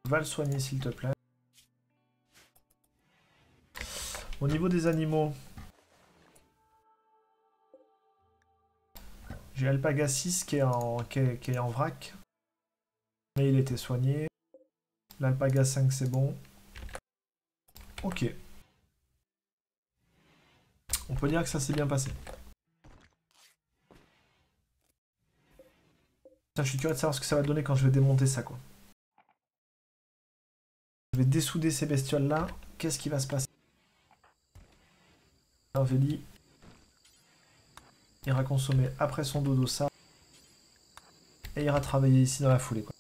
va le soigner s'il te plaît. Au niveau des animaux, j'ai Alpaga 6 qui est, en, qui, est, en vrac. Mais il était soigné. L'Alpaga 5 c'est bon. Ok. On peut dire que ça s'est bien passé. je suis curieux de savoir ce que ça va donner quand je vais démonter ça quoi. Je vais dessouder ces bestioles là. Qu'est-ce qui va se passer? Un Véli ira consommer après son dodo ça. Et ira travailler ici dans la foulée. Quoi.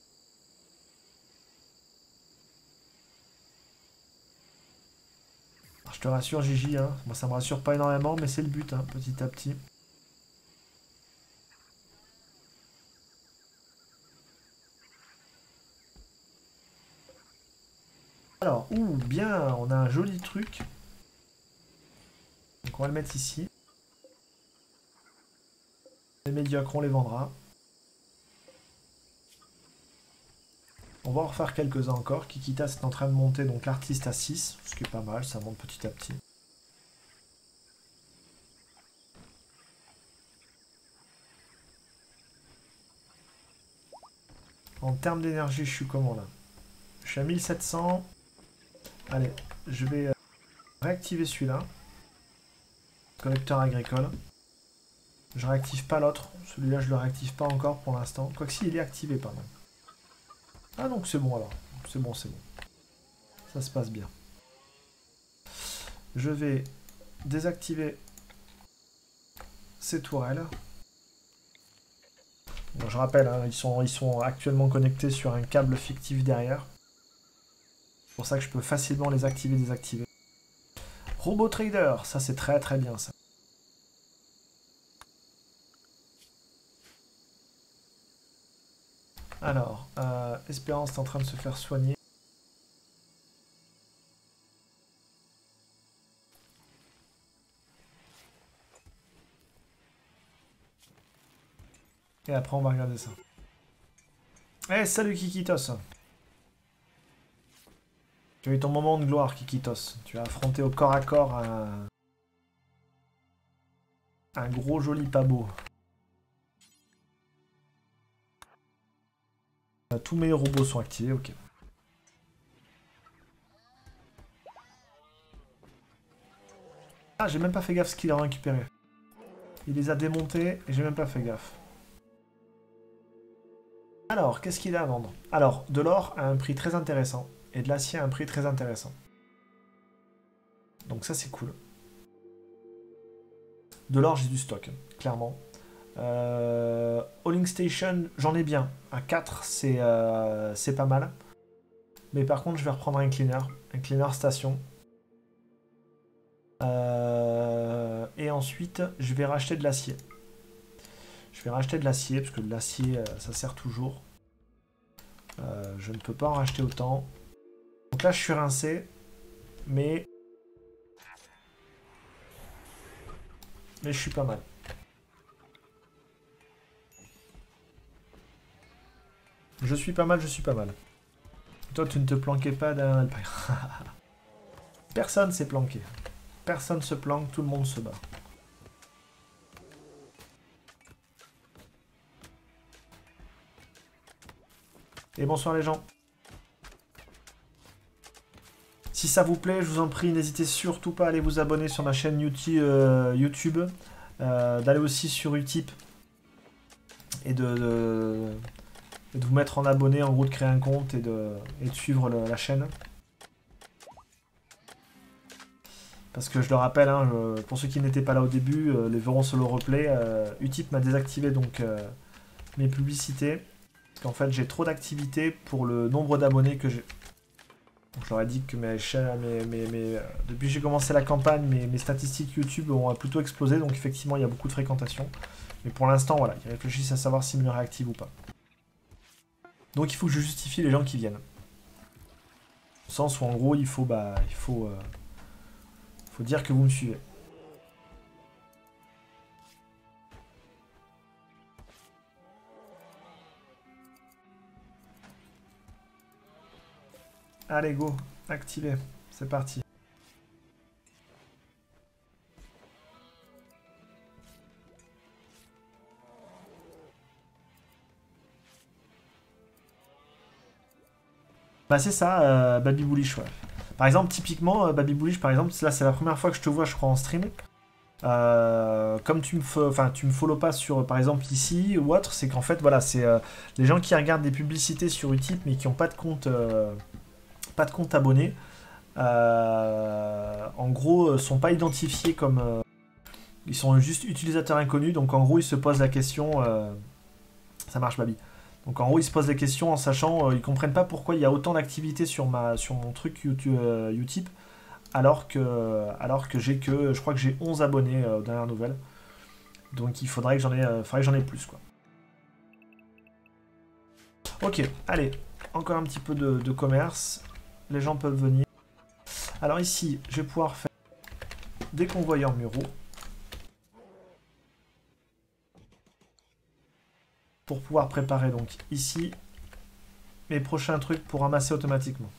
je te rassure Gigi, hein. moi ça me rassure pas énormément, mais c'est le but, hein, petit à petit. Alors, ouh, bien, on a un joli truc. Donc on va le mettre ici. Les médiocres, on les vendra. On va en refaire quelques-uns encore. Kikita est en train de monter, donc l'artiste à 6, ce qui est pas mal, ça monte petit à petit. En termes d'énergie, je suis comment là? Je suis à 1700. Allez, je vais euh, réactiver celui-là. Collecteur agricole. Je réactive pas l'autre. Celui-là, je le réactive pas encore pour l'instant. Quoique si, il est activé mal. Ah donc c'est bon alors. C'est bon, c'est bon. Ça se passe bien. Je vais désactiver ces tourelles. je rappelle, hein, ils, sont, actuellement connectés sur un câble fictif derrière. C'est pour ça que je peux facilement les activer désactiver. Robot Trader, ça c'est très très bien ça. Alors, euh, Espérance est en train de se faire soigner. Et après, on va regarder ça. Eh, salut Kikitos Tu as eu ton moment de gloire, Kikitos. Tu as affronté au corps à corps un... Un gros joli pabo. Tous mes robots sont activés, ok. Ah, j'ai même pas fait gaffe ce qu'il a récupéré. Il les a démontés et j'ai même pas fait gaffe. Alors, qu'est-ce qu'il a à vendre? Alors, de l'or à un prix très intéressant et de l'acier à un prix très intéressant. Donc ça, c'est cool. De l'or, j'ai du stock, clairement. Euh, Hauling Station, j'en ai bien. À 4, euh, c'est pas mal. Mais par contre, je vais reprendre un cleaner. Un cleaner station. Euh, et ensuite, je vais racheter de l'acier. Je vais racheter de l'acier, parce que l'acier, euh, ça sert toujours. je ne peux pas en racheter autant. Donc là, je suis rincé. Mais... Mais je suis pas mal. Je suis pas mal, je suis pas mal. Toi, tu ne te planquais pas alpire. Personne s'est planqué. Personne se planque, tout le monde se bat. Et bonsoir les gens. Si ça vous plaît, je vous en prie, n'hésitez surtout pas à aller vous abonner sur ma chaîne YouTube, euh, euh, d'aller aussi sur Utip et de vous mettre en abonné, en gros de créer un compte et de, suivre la chaîne. Parce que je le rappelle, hein, pour ceux qui n'étaient pas là au début, euh, les verront le replay, euh, Utip m'a désactivé donc euh, mes publicités. Parce qu'en fait j'ai trop d'activités pour le nombre d'abonnés que j'ai. je leur ai dit que mes chaînes, depuis que j'ai commencé la campagne, mes, mes, statistiques YouTube ont plutôt explosé, donc effectivement il y a beaucoup de fréquentation. Mais pour l'instant, voilà, ils réfléchissent à savoir s'ils me réactivent ou pas. Donc il faut que je justifie les gens qui viennent. Sens où en gros il faut bah il faut, euh, dire que vous me suivez. Allez go, activé, c'est parti. Bah c'est ça, euh, Baby Bullish, ouais. Par exemple, typiquement, euh, Baby Bullish, par exemple, là c'est la première fois que je te vois, je crois, en stream. Euh, comme tu me, enfin, tu me follow pas sur, par exemple, ici ou autre, c'est qu'en fait, voilà, c'est les gens qui regardent des publicités sur Utip mais qui n'ont pas de compte, pas de compte abonné. en gros, sont pas identifiés comme Ils sont juste utilisateurs inconnus, donc en gros, ils se posent la question. euh, Ça marche, Babi. Donc en gros, ils se posent la question en sachant, euh, ils comprennent pas pourquoi il y a autant d'activité sur sur mon truc YouTube, euh, Utip, alors que, alors que j'ai que, je crois que j'ai 11 abonnés euh, aux dernières nouvelles. Donc il faudrait que j'en ai, faudrait que j'en ai plus quoi. Ok, allez, encore un petit peu de, de commerce. Les gens peuvent venir. Alors ici, je vais pouvoir faire des convoyeurs muraux. Pour pouvoir préparer donc ici mes prochains trucs pour ramasser automatiquement.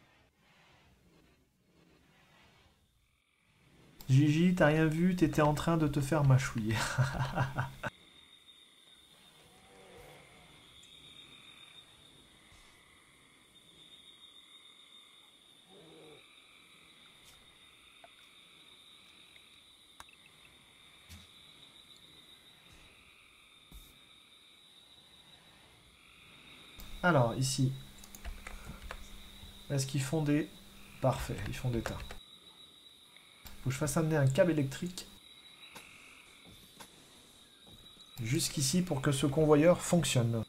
Gigi, t'as rien vu, t'étais en train de te faire mâchouiller. Alors, ici. Est-ce qu'ils font des... Parfait, ils font des tas. Faut que je fasse amener un câble électrique jusqu'ici pour que ce convoyeur fonctionne.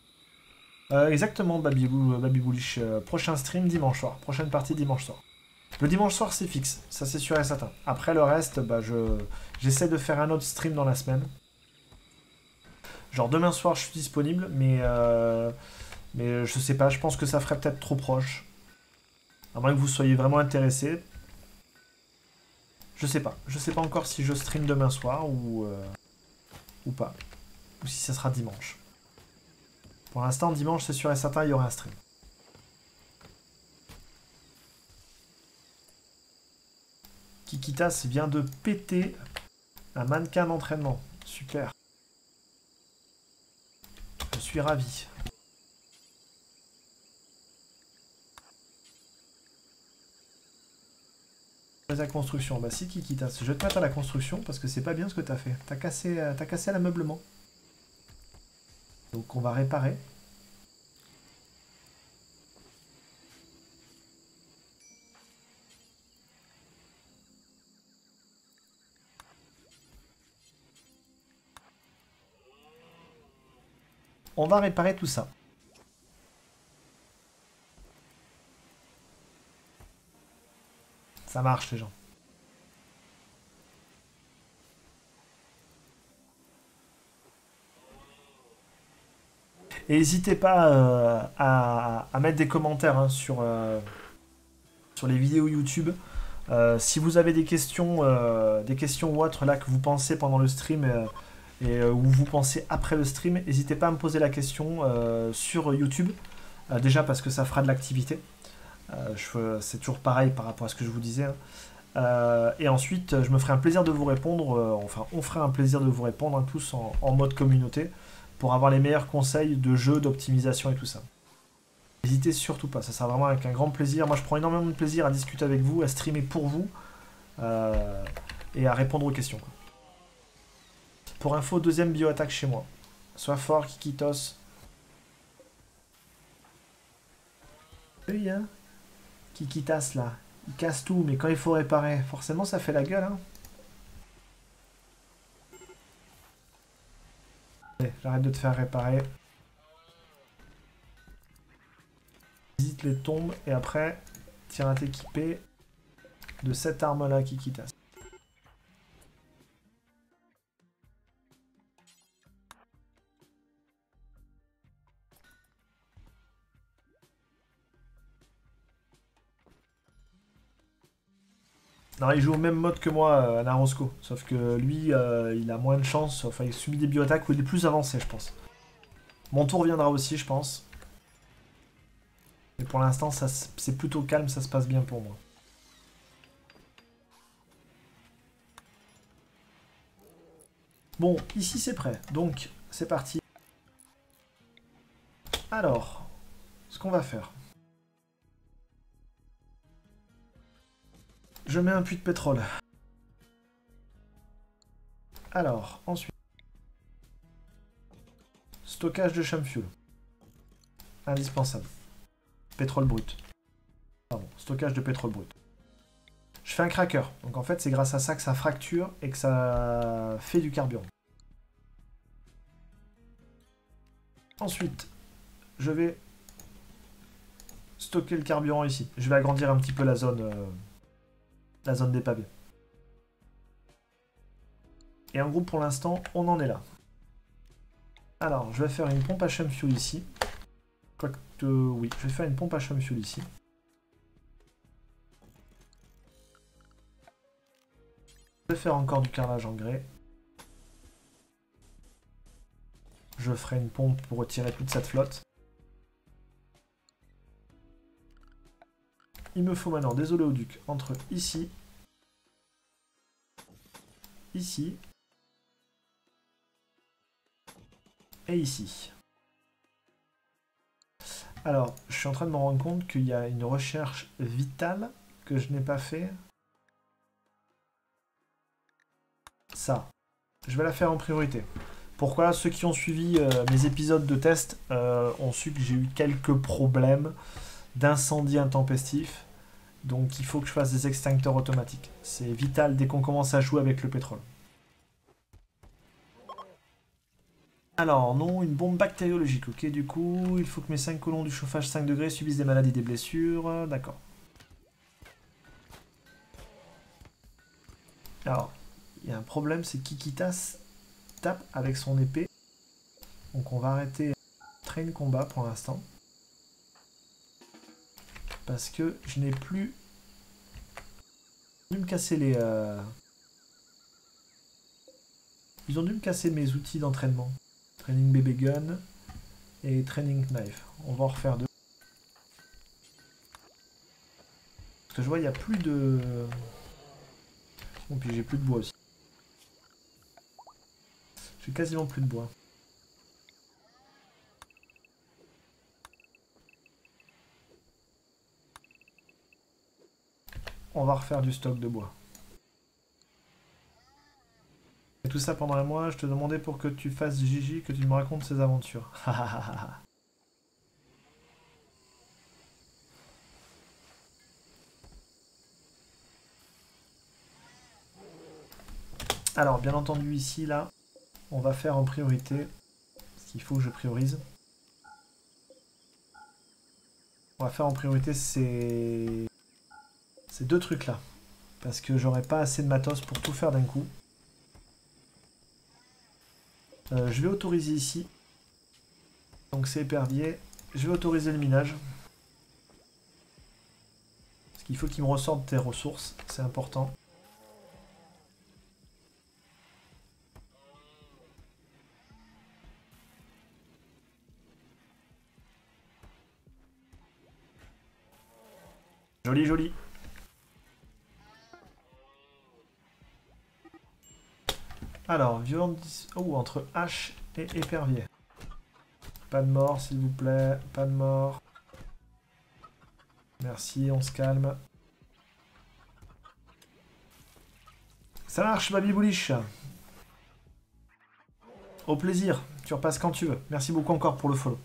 Euh, exactement, Baby, Bou- Baby Bullish. Euh, prochain stream dimanche soir. Prochaine partie dimanche soir. Le dimanche soir, c'est fixe. Ça, c'est sûr et certain. Après, le reste, bah, je j'essaie de faire un autre stream dans la semaine. Genre, demain soir, je suis disponible, mais... euh, mais je sais pas, je pense que ça ferait peut-être trop proche. À moins que vous soyez vraiment intéressé. Je sais pas. Je sais pas encore si je stream demain soir ou, euh, ou pas. Ou si ça sera dimanche. Pour l'instant, dimanche, c'est sûr et certain, il y aura un stream. Kikitas vient de péter un mannequin d'entraînement. Super. Je suis ravi. La construction. Bah si je te mettre à la construction parce que c'est pas bien ce que t'as fait. T'as cassé, euh, t'as cassé l'ameublement. Donc on va réparer. On va réparer tout ça. Ça marche les gens. Et n'hésitez pas euh, à, mettre des commentaires hein, sur, euh, sur les vidéos YouTube. Euh, si vous avez des questions, des questions ou autres là que vous pensez pendant le stream et ou vous pensez après le stream, n'hésitez pas à me poser la question sur YouTube. Déjà parce que ça fera de l'activité. Euh, c'est toujours pareil par rapport à ce que je vous disais. hein. Euh, et ensuite, je me ferai un plaisir de vous répondre. euh, enfin, on ferait un plaisir de vous répondre hein, tous en, mode communauté pour avoir les meilleurs conseils de jeu, d'optimisation et tout ça. N'hésitez surtout pas, ça sera vraiment avec un grand plaisir. Moi, je prends énormément de plaisir à discuter avec vous, à streamer pour vous et à répondre aux questions. Pour info, deuxième bioattaque chez moi. Sois fort, Kikitos. Oui, hein Kikitas là, il casse tout, mais quand il faut réparer, forcément ça fait la gueule, hein. J'arrête de te faire réparer. Visite les tombes et après, tiens à t'équiper de cette arme-là, Kikitas. Non, il joue au même mode que moi, euh, Narosco. Sauf que lui, euh, il a moins de chance. Enfin, il subit des bioattaques où il est plus avancé, je pense. Mon tour viendra aussi, je pense. Mais pour l'instant, c'est plutôt calme, ça se passe bien pour moi. Bon, ici c'est prêt. Donc, c'est parti. Alors, ce qu'on va faire. Je mets un puits de pétrole. Alors, ensuite. Stockage de fuel. Indispensable. Pétrole brut. Pardon, stockage de pétrole brut. je fais un cracker. Donc en fait, c'est grâce à ça que ça fracture et que ça fait du carburant. Ensuite, je vais stocker le carburant ici. Je vais agrandir un petit peu la zone, euh, la zone des pavés. Et en groupe, pour l'instant, on en est là. Alors, je vais faire une pompe à chum fuel ici. Quoique, oui, je vais faire une pompe à chum fuel ici. Je vais faire encore du carrelage en grès. Je ferai une pompe pour retirer toute cette flotte. Il me faut maintenant des oléoducs entre ici, ici et ici. Alors, je suis en train de me rendre compte qu'il y a une recherche vitale que je n'ai pas fait. Ça. Je vais la faire en priorité. Pourquoi Ceux qui ont suivi euh, mes épisodes de test euh, ont su que j'ai eu quelques problèmes d'incendie intempestif. Donc il faut que je fasse des extincteurs automatiques. C'est vital dès qu'on commence à jouer avec le pétrole. Alors, non, une bombe bactériologique. Ok, du coup, il faut que mes 5 colons du chauffage 5 degrés subissent des maladies, des blessures. D'accord. Alors, il y a un problème, c'est Kikitas tape avec son épée. Donc on va arrêter train combat pour l'instant. Parce que je n'ai plus... Ils ont dû me casser les... Euh, ils ont dû me casser mes outils d'entraînement. Training baby gun et training knife. On va en refaire deux. Parce que je vois, il n'y a plus de... Bon, puis j'ai plus de bois aussi. J'ai quasiment plus de bois. On va refaire du stock de bois. Et tout ça pendant un mois, je te demandais pour que tu fasses Gigi, que tu me racontes ses aventures. Alors, bien entendu, ici, là, on va faire en priorité ce qu'il faut que je priorise. On va faire en priorité ces, ces deux trucs-là. Parce que j'aurai pas assez de matos pour tout faire d'un coup. Euh, je vais autoriser ici. Donc c'est épervier. Je vais autoriser le minage. Parce qu'il faut qu'il me ressorte tes ressources. C'est important. Joli, joli. Alors, violence... Oh, entre H et épervier. Pas de mort, s'il vous plaît. Pas de mort. Merci, on se calme. Ça marche, Baby. Au plaisir. Tu repasses quand tu veux. Merci beaucoup encore pour le follow.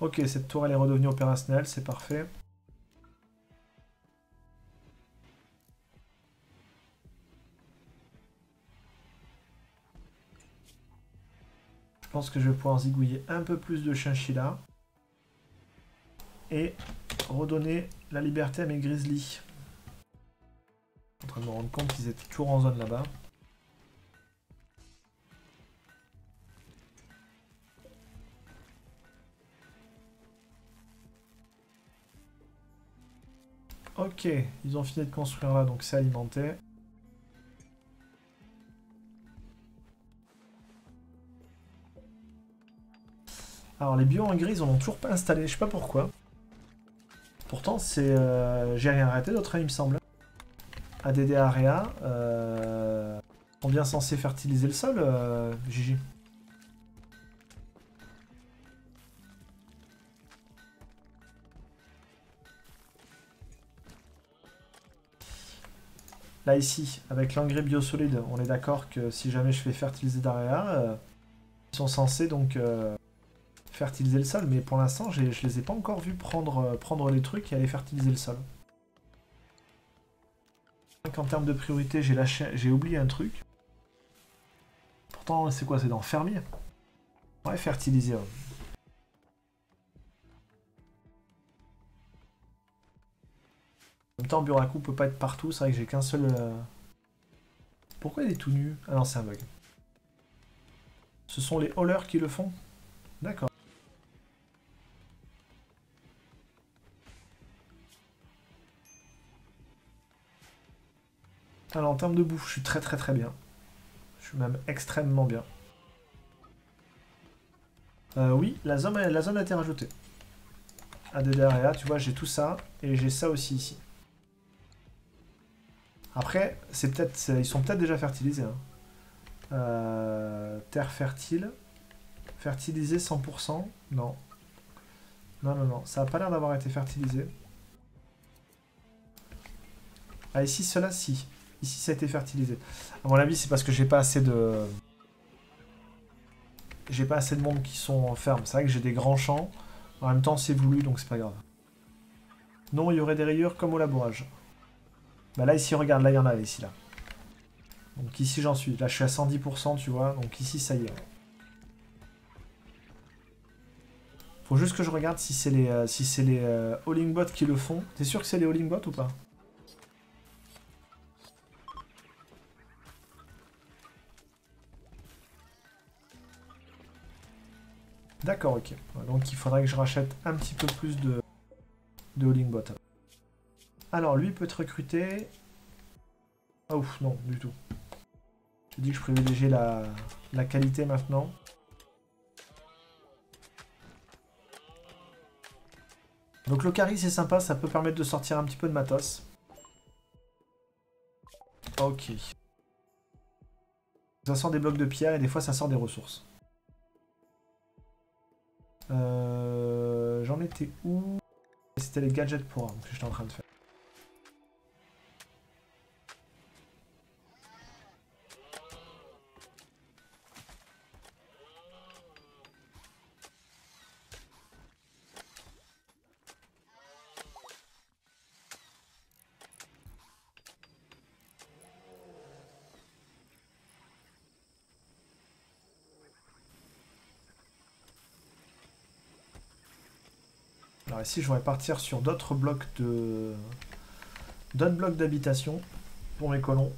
Ok, cette tour elle est redevenue opérationnelle, c'est parfait. Je pense que je vais pouvoir zigouiller un peu plus de chinchilla. Et redonner la liberté à mes grizzlies. Je en train de me rendre compte qu'ils étaient toujours en zone là-bas. Ok, ils ont fini de construire là, donc c'est alimenté. Alors les bio gris, ils en ont toujours pas installé, je sais pas pourquoi. Pourtant, c'est... Euh, j'ai rien arrêté d'autre, hein, il me semble. ADD Area, euh, sont bien censés fertiliser le sol, euh, Gigi? Ici, avec l'engrais biosolide, on est d'accord que si jamais je fais fertiliser d'area, euh, ils sont censés donc euh, fertiliser le sol. Mais pour l'instant, je les ai pas encore vus prendre, euh, prendre les trucs et aller fertiliser le sol. En termes de priorité, j'ai lâché, j'ai oublié un truc. Pourtant, c'est quoi? C'est dans fermier? Ouais, fertiliser. En même temps, Buraku peut pas être partout. C'est vrai que j'ai qu'un seul... Euh, Pourquoi il est tout nu? Ah non, c'est un bug. Ce sont les haulers qui le font? D'accord. Alors en termes de bouffe, je suis très très très bien. Je suis même extrêmement bien. Euh, oui, la zone, a été rajoutée. ADDRA, tu vois, j'ai tout ça, et j'ai ça aussi ici. Après, c'est peut-être, ils sont peut-être déjà fertilisés. Hein. Euh, terre fertile. Fertilisé 100% Non. Non, non, non. Ça n'a pas l'air d'avoir été fertilisé. Ah, ici, cela, si. Ici, ça a été fertilisé. À mon avis, c'est parce que j'ai pas assez de... J'ai pas assez de monde qui sont en ferme. C'est vrai que j'ai des grands champs. En même temps, c'est voulu, donc c'est pas grave. Non, il y aurait des rayures comme au labourage. Bah là, ici, regarde, là, il y en a, ici, là. Donc ici, j'en suis. Là, je suis à 110%, tu vois. Donc ici, ça y est. Faut juste que je regarde si c'est les, euh, si c'est les euh, qui le font. T'es sûr que c'est les Alling bots ou pas? D'accord, ok. Donc il faudrait que je rachète un petit peu plus de, de Bot. Alors, lui peut être recruté. Ah ouf, non, du tout. Je dis que je privilégiais la, qualité maintenant. Donc le carry c'est sympa, ça peut permettre de sortir un petit peu de matos. Ok. Ça sort des blocs de pierre et des fois ça sort des ressources. Euh, J'en étais où? C'était les gadgets pour armes que j'étais en train de faire. Ici, je vais partir sur d'autres blocs de... D'autres blocs d'habitation pour mes colons.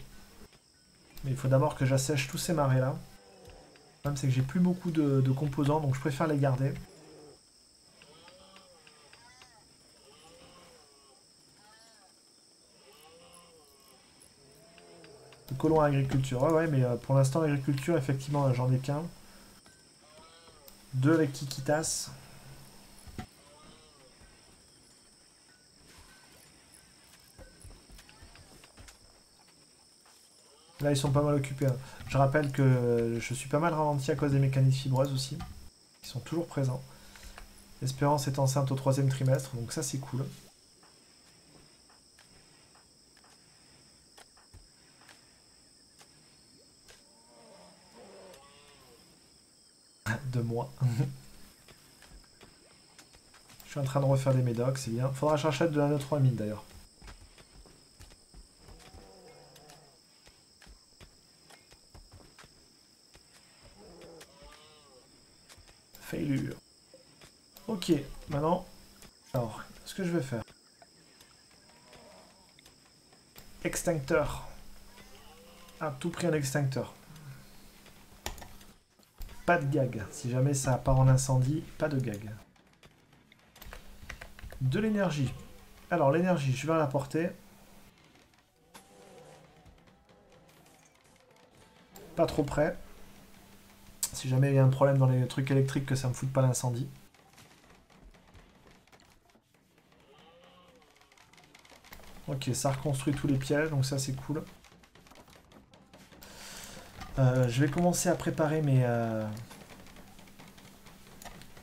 Mais il faut d'abord que j'assèche tous ces marais là. Le problème c'est que j'ai plus beaucoup de, composants donc je préfère les garder. Le colon agriculture. Ouais ouais mais euh, pour l'instant l'agriculture effectivement j'en ai qu'un. Deux avec Kikitas. Là, ils sont pas mal occupés. Hein. Je rappelle que je suis pas mal ralenti à cause des mécaniques fibreuses aussi. Ils sont toujours présents. Espérance est enceinte au troisième trimestre, donc ça c'est cool. de moi. je suis en train de refaire des médocs, c'est bien. Faudra j'achète de la 3000 d'ailleurs. Ok, maintenant, alors, ce que je vais faire. Extincteur. À tout prix un extincteur. Pas de gag. Si jamais ça part en incendie, pas de gag. De l'énergie. Alors l'énergie, je vais l'apporter. Pas trop près. Si jamais il y a un problème dans les trucs électriques que ça me foute pas l'incendie. Ok, ça reconstruit tous les pièges, donc ça c'est cool. Euh, je vais commencer à préparer mes... Euh,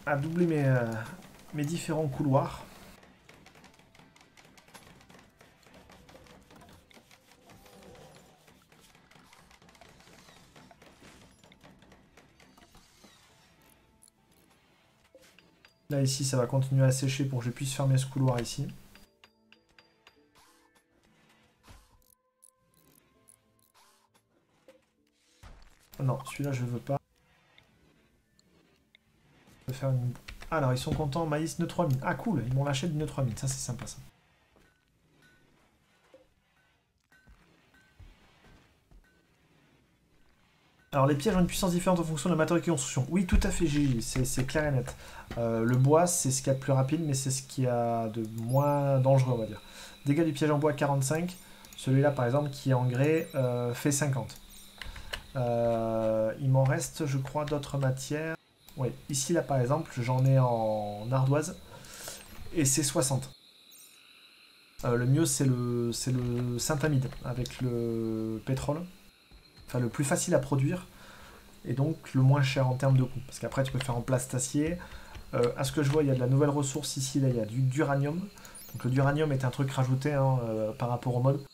à doubler mes, euh, mes différents couloirs. Là, ici, ça va continuer à sécher pour que je puisse fermer ce couloir ici. Non, celui-là, je veux pas. Je vais faire une... Alors, ils sont contents, maïs, nœud 3000. Ah, cool, ils m'ont lâché du nœud 3000. Ça, c'est sympa, ça. Alors les pièges ont une puissance différente en fonction de la matériau qui construction. Oui, tout à fait, c'est clair et net. Euh, le bois, c'est ce qu'il y a de plus rapide, mais c'est ce qui a de moins dangereux, on va dire. Dégâts du piège en bois 45. Celui-là, par exemple, qui est en grès, euh, fait 50. Euh, il m'en reste, je crois, d'autres matières. Oui, ici, là, par exemple, j'en ai en ardoise. Et c'est 60. le mieux, c'est le, le avec le pétrole enfin le plus facile à produire et donc le moins cher en termes de coût. Parce qu'après tu peux faire en plastacier. Euh, à ce que je vois, il y a de la nouvelle ressource ici, là il y a du duranium. Donc le duranium est un truc rajouté hein, euh, par rapport au mode.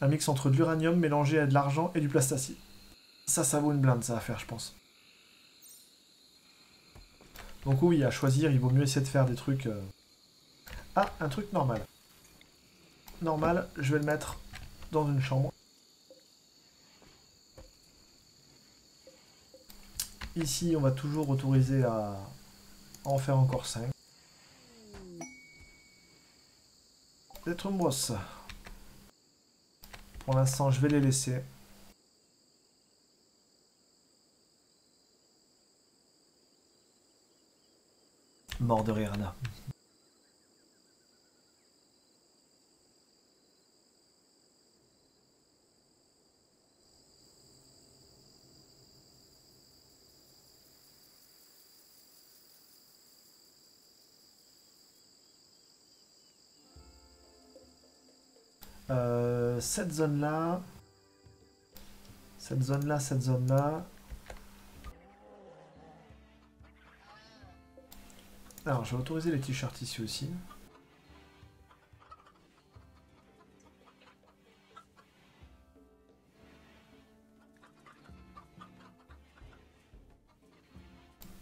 Un mix entre de l'uranium mélangé à de l'argent et du plastacier. Ça, ça vaut une blinde ça à faire je pense. Donc oui, à choisir, il vaut mieux essayer de faire des trucs... Euh. Ah, un truc normal. Normal, je vais le mettre dans une chambre. Ici, on va toujours autoriser à en faire encore 5. D'être une brosse. Pour l'instant, je vais les laisser. Mort de rire, Euh, cette zone-là. Cette zone-là, cette zone-là. Alors, je vais autoriser les t-shirts ici aussi.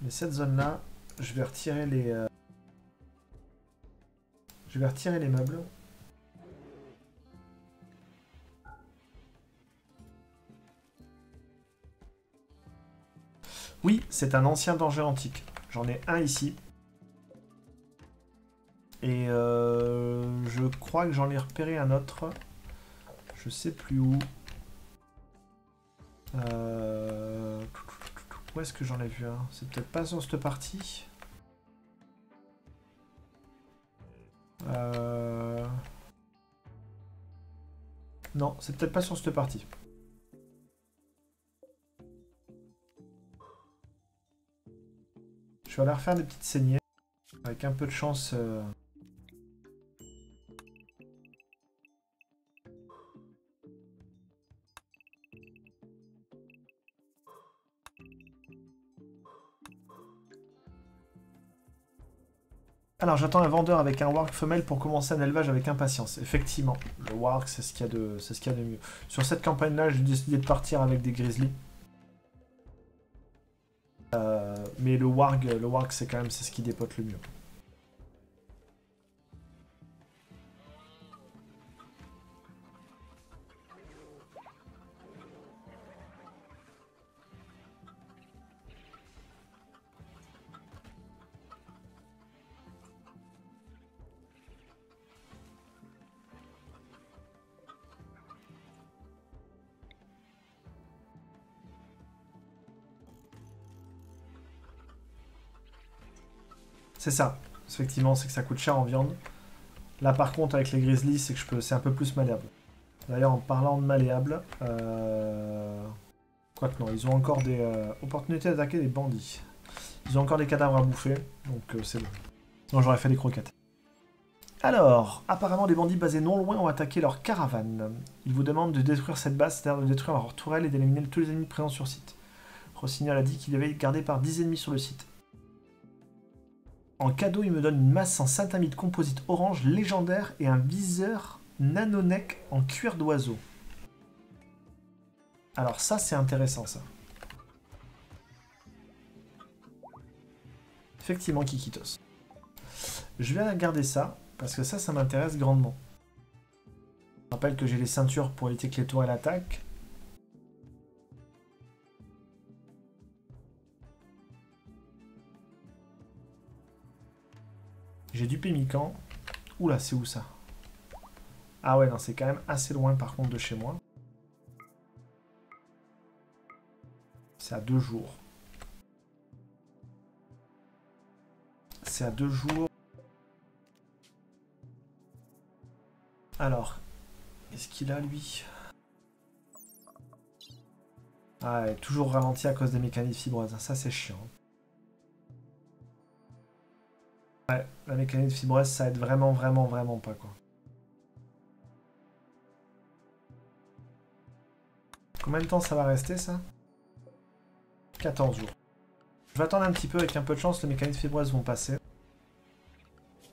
Mais cette zone-là, je vais retirer les... Euh, je vais retirer les meubles. Oui, c'est un ancien danger antique. J'en ai un ici. Et euh, je crois que j'en ai repéré un autre. Je sais plus où. Euh, où est-ce que j'en ai vu un? C'est peut-être pas sur cette partie. Euh, non, c'est peut-être pas sur cette partie. Je vais aller refaire des petites saignées. Avec un peu de chance... Euh. Alors j'attends un vendeur avec un warg femelle pour commencer un élevage avec impatience. Effectivement, le warg c'est ce qu'il y, a de, ce y a de mieux. Sur cette campagne-là, j'ai décidé de partir avec des grizzlies. Euh, mais le warg, le warg c'est quand même c'est ce qui dépote le mieux. C'est ça. Effectivement, c'est que ça coûte cher en viande. Là, par contre, avec les grizzlies, c'est que je peux, c'est un peu plus malléable. D'ailleurs, en parlant de malléable, euh... quoique non, ils ont encore des euh, opportunités d'attaquer des bandits. Ils ont encore des cadavres à bouffer, donc euh, c'est bon. Sinon, j'aurais fait des croquettes. Alors, apparemment, des bandits basés non loin ont attaqué leur caravane. Ils vous demandent de détruire cette base, c'est-à-dire de détruire leur tourelle et d'éliminer tous les ennemis présents sur site. Rossignol a dit qu'il devait être gardé par 10 ennemis sur le site. En cadeau, il me donne une masse en syntamide composite orange légendaire et un viseur nanonec en cuir d'oiseau. Alors ça, c'est intéressant, ça. Effectivement, Kikitos. Je vais garder ça, parce que ça, ça m'intéresse grandement. Je rappelle que j'ai les ceintures pour éviter que les tourelles attaquent. J'ai du pémican. Oula, c'est où ça? Ah ouais, non, c'est quand même assez loin par contre de chez moi. C'est à deux jours. C'est à deux jours. Alors, est-ce qu'il a lui? Ah, est toujours ralenti à cause des mécaniques fibreuses. Ça, c'est chiant. Ouais, la mécanique fibreuse, ça aide vraiment, vraiment, vraiment pas, quoi. Combien de temps ça va rester, ça? 14 jours. Je vais attendre un petit peu, avec un peu de chance, les mécaniques fibreuses vont passer.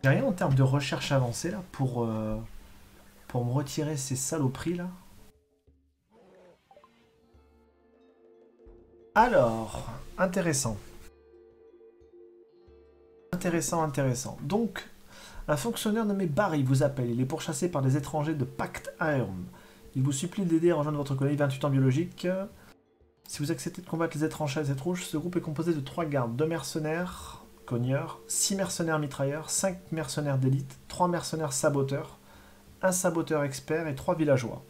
J'ai rien en termes de recherche avancée, là, pour, euh, pour me retirer ces saloperies, là? Alors, intéressant. Intéressant, intéressant. Donc, un fonctionnaire nommé Barry vous appelle. Il est pourchassé par des étrangers de Pacte Aerum. Il vous supplie d'aider à rejoindre votre colonie 28 ans biologique. Si vous acceptez de combattre les étrangers à cette rouge, ce groupe est composé de 3 gardes, 2 mercenaires, cogneurs, 6 mercenaires mitrailleurs, 5 mercenaires d'élite, 3 mercenaires saboteurs, un saboteur expert et 3 villageois.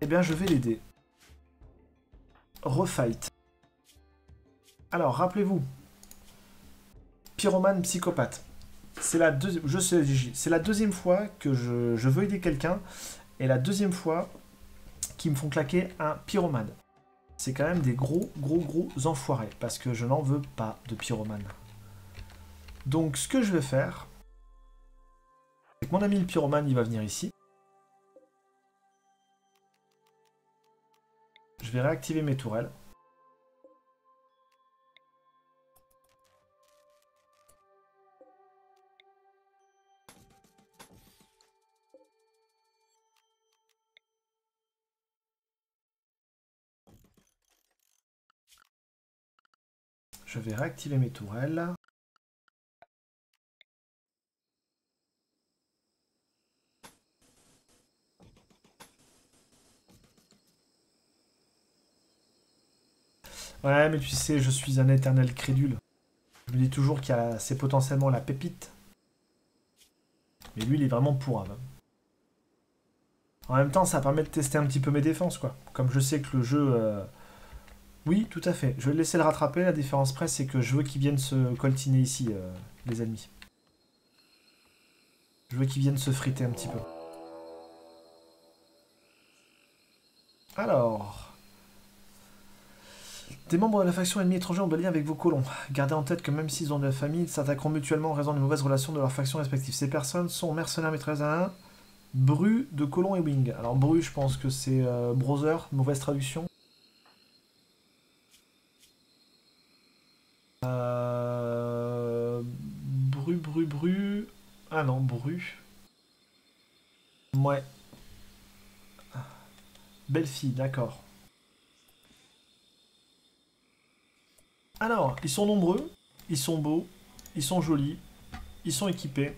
Eh bien, je vais l'aider. Refight. Alors, rappelez-vous, pyromane psychopathe. C'est la, je deuxième fois que je, veux aider quelqu'un et la deuxième fois qu'ils me font claquer un pyromane. C'est quand même des gros, gros, gros enfoirés parce que je n'en veux pas de pyromane. Donc, ce que je vais faire, c'est que mon ami le pyromane, il va venir ici. Je vais réactiver mes tourelles. Je vais réactiver mes tourelles. Ouais, mais tu sais, je suis un éternel crédule. Je me dis toujours qu'il a c'est potentiellement la pépite. Mais lui, il est vraiment pourrave. En même temps, ça permet de tester un petit peu mes défenses, quoi. Comme je sais que le jeu... Euh, oui, tout à fait. Je vais le laisser le rattraper. La différence près, c'est que je veux qu'ils viennent se coltiner ici, euh, les ennemis. Je veux qu'ils viennent se friter un petit peu. Alors... Des membres de la faction ennemie étrangère ont de liens avec vos colons. Gardez en tête que même s'ils ont de la famille, ils s'attaqueront mutuellement en raison des mauvaises relations de leurs factions respectives. Ces personnes sont mercenaires maîtresses à 1, Bru de colon et wing. Alors Bru, je pense que c'est euh, browser, mauvaise traduction. Euh... Bru, bru, bru. Ah non, bru. Ouais. Belle fille, d'accord. Alors, ils sont nombreux, ils sont beaux, ils sont jolis, ils sont équipés.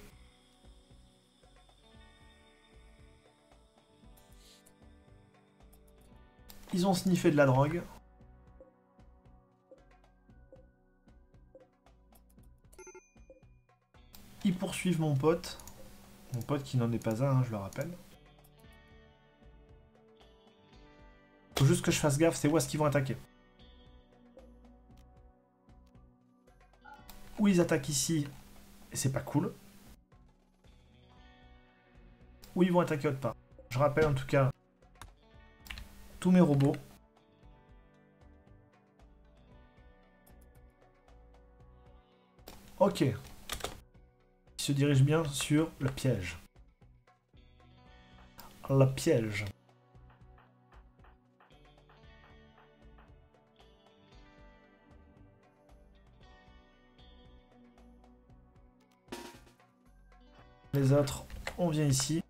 Ils ont sniffé de la drogue. Ils poursuivent mon pote. Mon pote qui n'en est pas un, hein, je le rappelle. Faut juste que je fasse gaffe, c'est où est-ce qu'ils vont attaquer. Où ils attaquent ici, et c'est pas cool. Où ils vont attaquer autre part. Je rappelle en tout cas tous mes robots. Ok, se dirige bien sur le piège. Le piège. Les autres, on vient ici.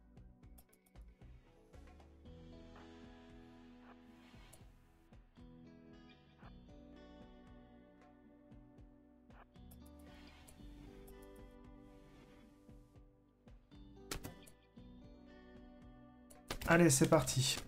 Allez, c'est parti.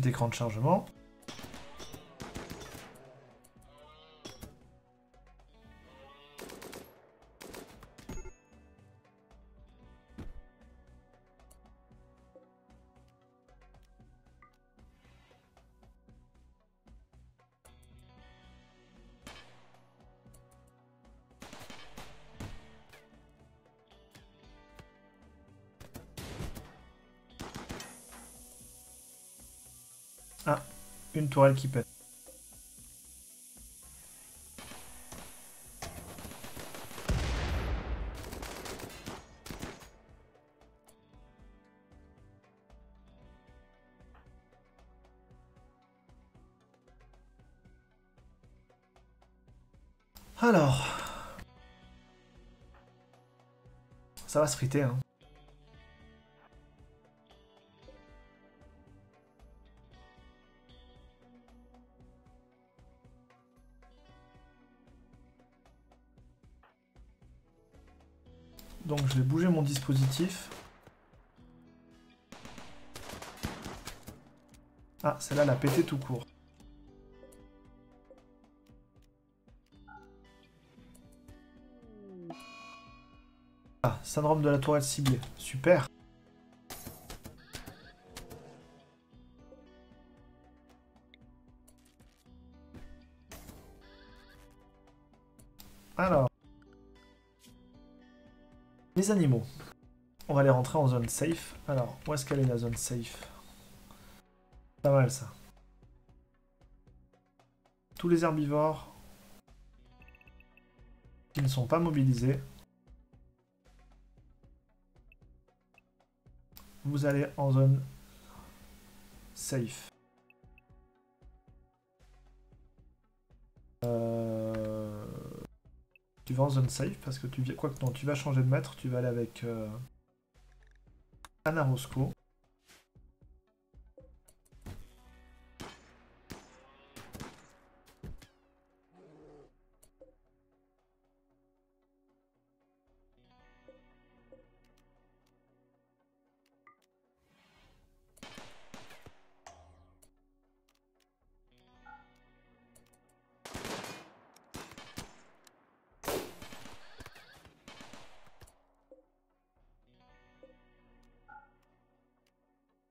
Petit écran de chargement. Une tourelle qui pète. Alors. Ça va se friter, hein. Ah, celle-là, elle a pété tout court. Ah, syndrome de la tourelle ciblée. Super. Alors. Les animaux. On va les rentrer en zone safe. Alors, où est-ce qu'elle est la zone safe? Pas mal ça. Tous les herbivores qui ne sont pas mobilisés. Vous allez en zone safe. Euh, tu vas en zone safe parce que tu quoi que non, tu vas changer de maître, tu vas aller avec euh... Anna Roscoe.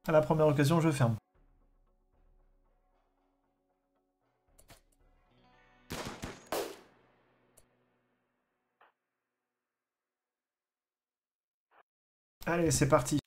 À la première occasion, je ferme. Allez, c'est parti.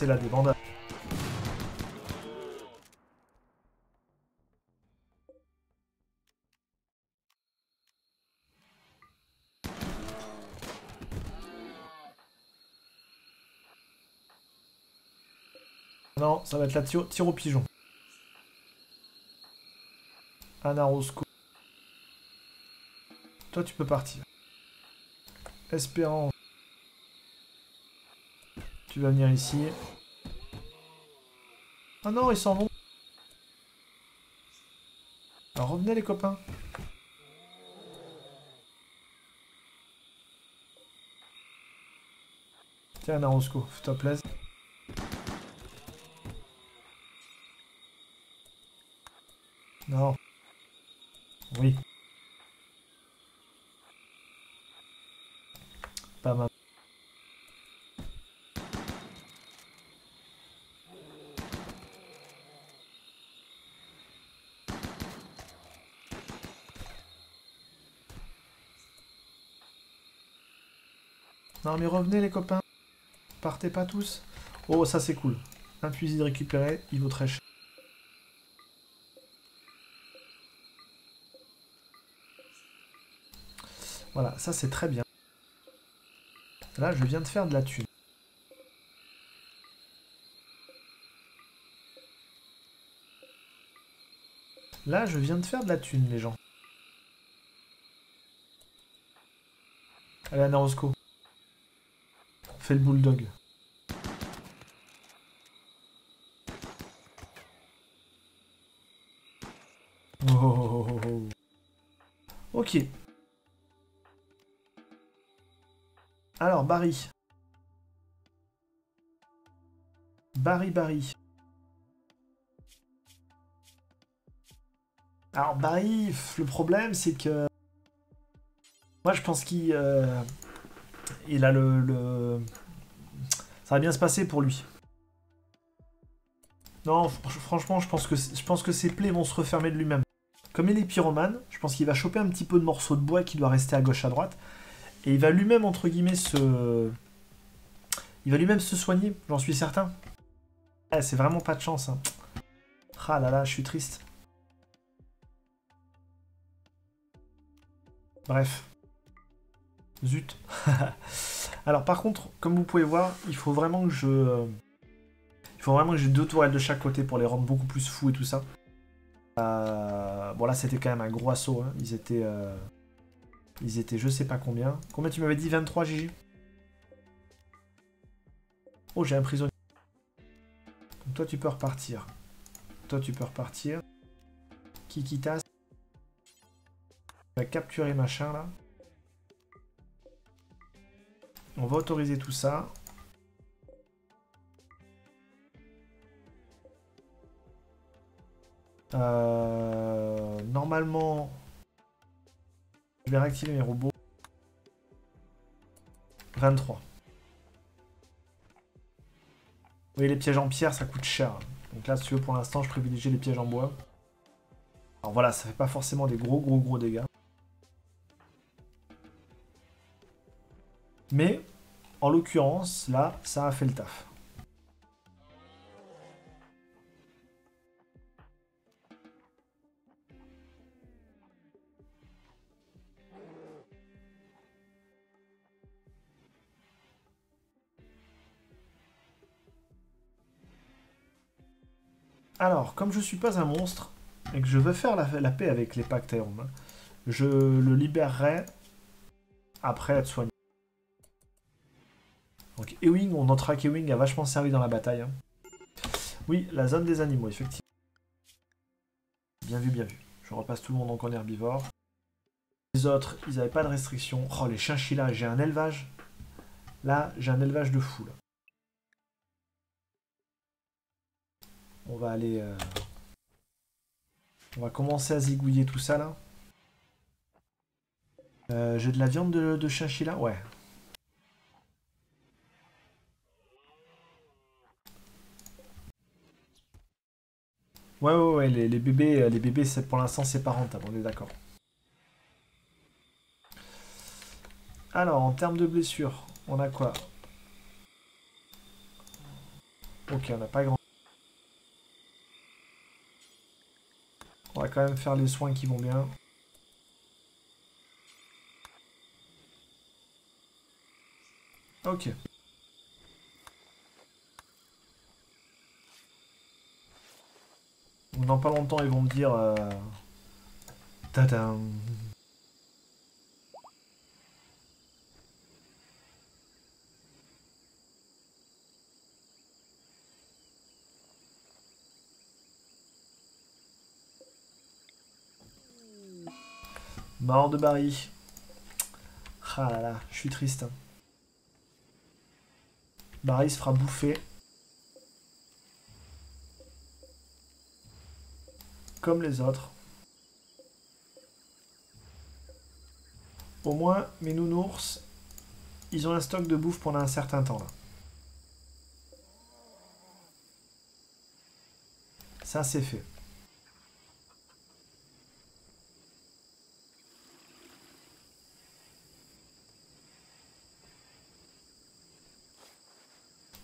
C'est la débandade. Non, ça va être la tir, au pigeon. Anna Roscoe. Toi, tu peux partir. Espérance. Tu vas venir ici. Ah non, ils s'en vont. Alors revenez les copains. Tiens, Narosco, fais-toi plaisir. Non. Oui. Pas mal. Non mais revenez les copains. Partez pas tous. Oh ça c'est cool. Un fusil récupéré, il vaut très cher. Voilà, ça c'est très bien. Là, je viens de faire de la thune. Là, je viens de faire de la thune, les gens. Allez, Anna Roscoe. Fais le bulldog. Oh, oh, oh. Ok. Alors, Barry. Barry, Barry. Alors, Barry, le problème, c'est que... Moi, je pense qu'il... Euh, a le, Ça va bien se passer pour lui. Non, franchement, je pense que, ses plaies vont se refermer de lui-même. Comme il est pyromane, je pense qu'il va choper un petit peu de morceaux de bois qui doit rester à gauche à droite. Et il va lui-même, entre guillemets, se... Il va lui-même se soigner, j'en suis certain. Eh, c'est vraiment pas de chance. Hein. Ah là là, je suis triste. Bref. Zut. Alors par contre, comme vous pouvez voir, il faut vraiment que je... Il faut vraiment que j'ai deux tourelles de chaque côté pour les rendre beaucoup plus fous et tout ça. Euh, bon là c'était quand même un gros assaut. Hein. Ils étaient... Euh, ils étaient je sais pas combien. Combien tu m'avais dit? 23 Gigi? Oh, j'ai un prisonnier. toi, tu peux repartir. Toi, tu peux repartir. Kikitas. va capturer machin, là? On va autoriser tout ça. Euh, normalement, je vais réactiver mes robots. 23. Oui, les pièges en pierre, ça coûte cher. Donc là, si tu veux, pour l'instant, je privilégie les pièges en bois. Alors voilà, ça fait pas forcément des gros, gros, gros dégâts. Mais, en l'occurrence, là, ça a fait le taf. Alors, comme je suis pas un monstre, et que je veux faire la, paix avec les Pacthéums, je le libérerai après être soigné. Donc Ewing, on notera qu'Ewing a vachement servi dans la bataille. Hein. Oui, la zone des animaux, effectivement. Bien vu, bien vu. Je repasse tout le monde en herbivore. Les autres, ils n'avaient pas de restrictions. Oh, les chinchillas, j'ai un élevage. Là, j'ai un élevage de fou. On va aller... Euh, on va commencer à zigouiller tout ça, là. Euh, j'ai de la viande de, de chinchilla Ouais. Ouais, ouais, ouais, les, bébés, euh, les bébés pour l'instant, c'est pas rentable, on est d'accord. Alors, en termes de blessures, on a quoi? Ok, on n'a pas grand... On va quand même faire les soins qui vont bien. Ok. Dans pas longtemps, ils vont me dire... Euh... Tadam Mort de Barry. Ah là là, je suis triste. Barry se fera bouffer. comme les autres. Au moins, mes nounours, ils ont un stock de bouffe pendant un certain temps là. Ça c'est fait.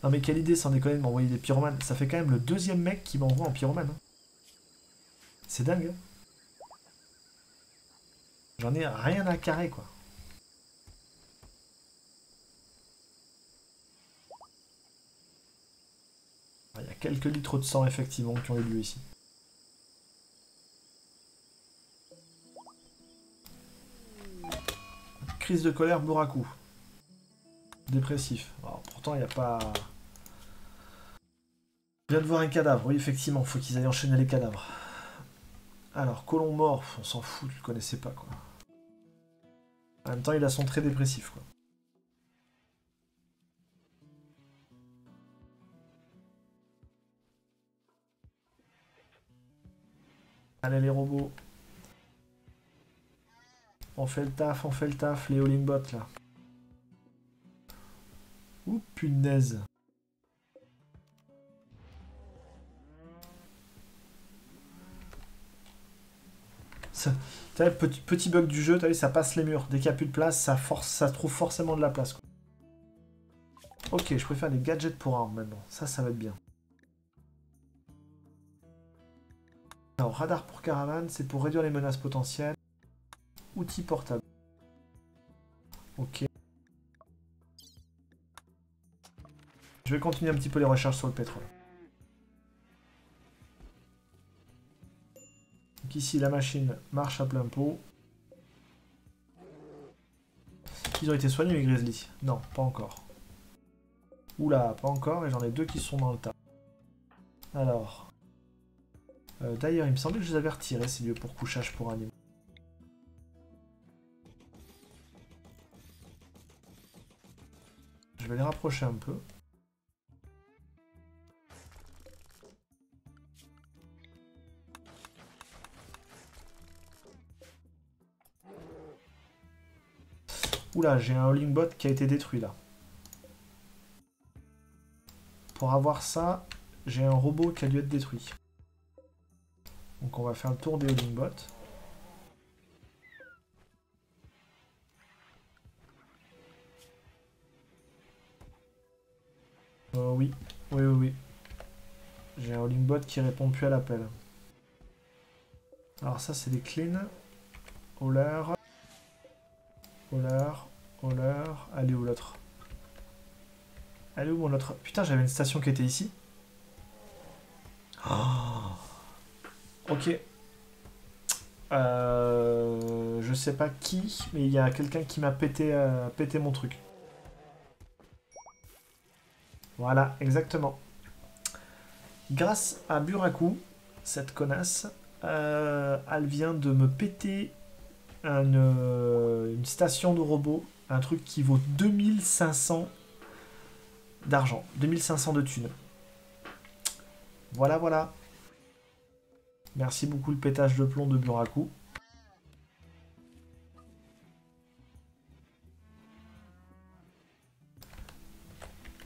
Non mais quelle idée sans déconner de m'envoyer des pyromanes. Ça fait quand même le deuxième mec qui m'envoie en pyromane. Hein. C'est dingue. Hein. J'en ai rien à carrer quoi. Il y a quelques litres de sang effectivement qui ont eu lieu ici. Crise de colère, Bourakou. Dépressif. pourtant, il n'y a pas... Je viens de voir un cadavre. Oui, effectivement, faut qu'ils aillent enchaîner les cadavres. Alors, colon mort, on s'en fout, tu le connaissais pas, quoi. En même temps, il a son trait dépressif, quoi. Allez, les robots. On fait le taf, on fait le taf, les all bot, là. Ouh, punaise. Petit, petit bug du jeu, as vu, ça passe les murs. Dès qu'il n'y a plus de place, ça, force, ça trouve forcément de la place. Ok, je préfère des gadgets pour armes maintenant. Ça, ça va être bien. Alors, radar pour caravane, c'est pour réduire les menaces potentielles. Outils portables. Ok. Je vais continuer un petit peu les recherches sur le pétrole. Ici, la machine marche à plein pot. Ils ont été soignés, les Grizzly Non, pas encore. Oula, pas encore, et j'en ai deux qui sont dans le tas. Alors. Euh, d'ailleurs, il me semblait que je les avais retirés, ces lieux pour couchage pour animaux. Je vais les rapprocher un peu. Oula, j'ai un Holling Bot qui a été détruit là. Pour avoir ça, j'ai un robot qui a dû être détruit. Donc on va faire le tour des Holling Bots. Euh, oui, oui, oui, oui. J'ai un Holling Bot qui répond plus à l'appel. Alors ça, c'est des clean. Hauler. Holler, Holler. Allez où l'autre Allez où mon autre Putain, j'avais une station qui était ici. Oh. Ok. Euh, je sais pas qui, mais il y a quelqu'un qui m'a pété, euh, pété mon truc. Voilà, exactement. Grâce à Buraku, cette connasse, euh, elle vient de me péter euh, une, station de robot, un truc qui vaut 2500 d'argent, 2500 de thunes. Voilà, voilà. Merci beaucoup le pétage de plomb de Buraku.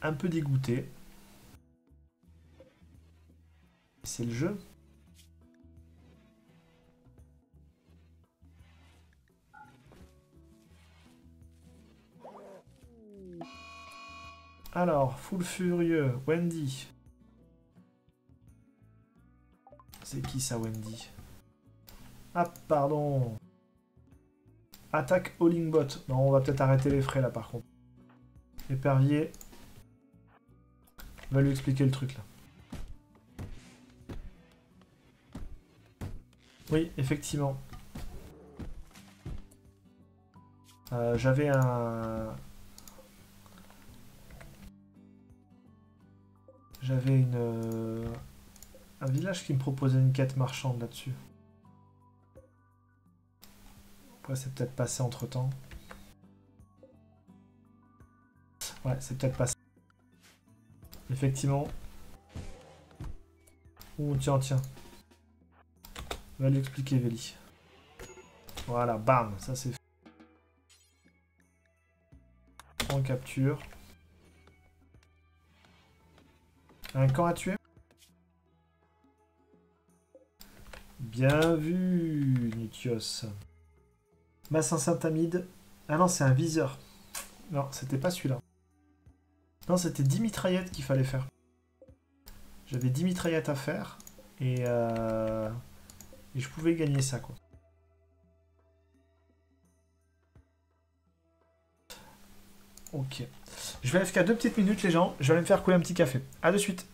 Un peu dégoûté. C'est le jeu. Alors, full furieux, Wendy. C'est qui ça, Wendy? Ah, pardon. Attaque Alling Bot. Non, on va peut-être arrêter les frais là par contre. Épervier. Va lui expliquer le truc là. Oui, effectivement. Euh, j'avais un, J'avais une euh, un village qui me proposait une quête marchande là-dessus. Après, c'est peut-être passé entre temps. Ouais, c'est peut-être passé. Effectivement. Ouh, tiens, tiens. Va lui expliquer. Voilà, bam, ça c'est On capture. Un camp à tuer Bien vu, Nikios. Masse Saint-Amide. Ah non, c'est un viseur. Non, c'était pas celui-là. Non, c'était 10 mitraillettes qu'il fallait faire. J'avais 10 mitraillettes à faire. Et, euh, et je pouvais gagner ça, quoi. Ok. Je vais FK deux petites minutes, les gens. Je vais aller me faire couler un petit café. A de suite.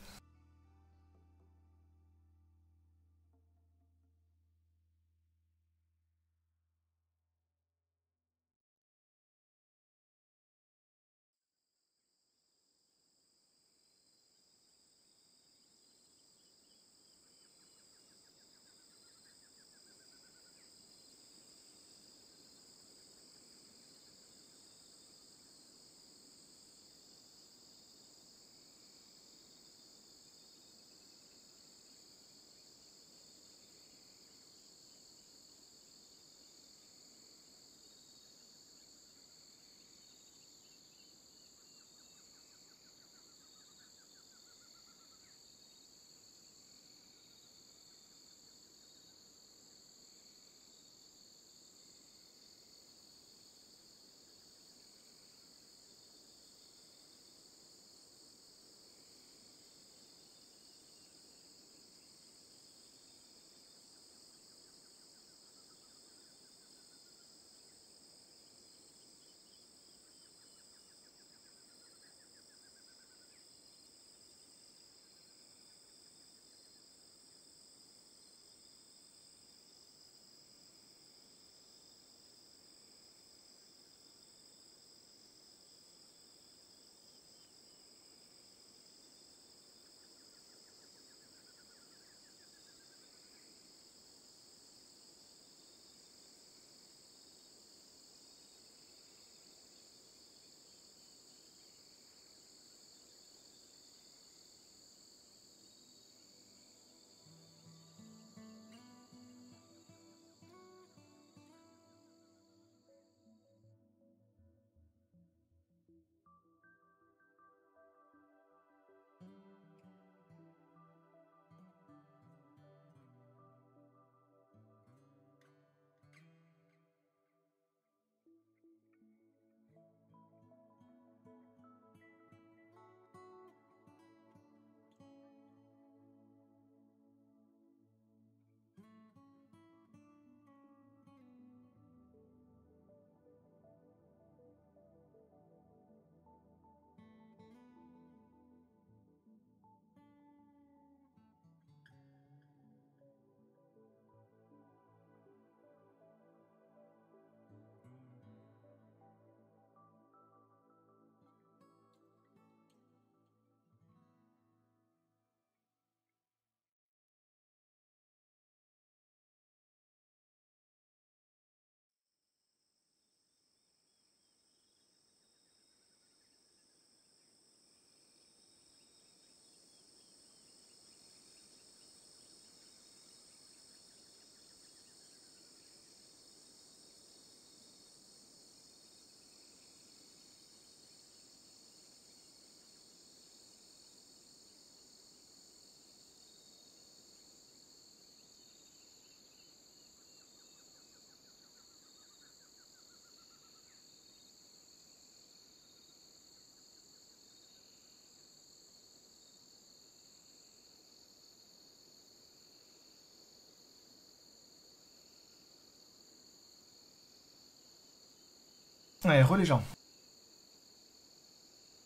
Ouais, re les gens.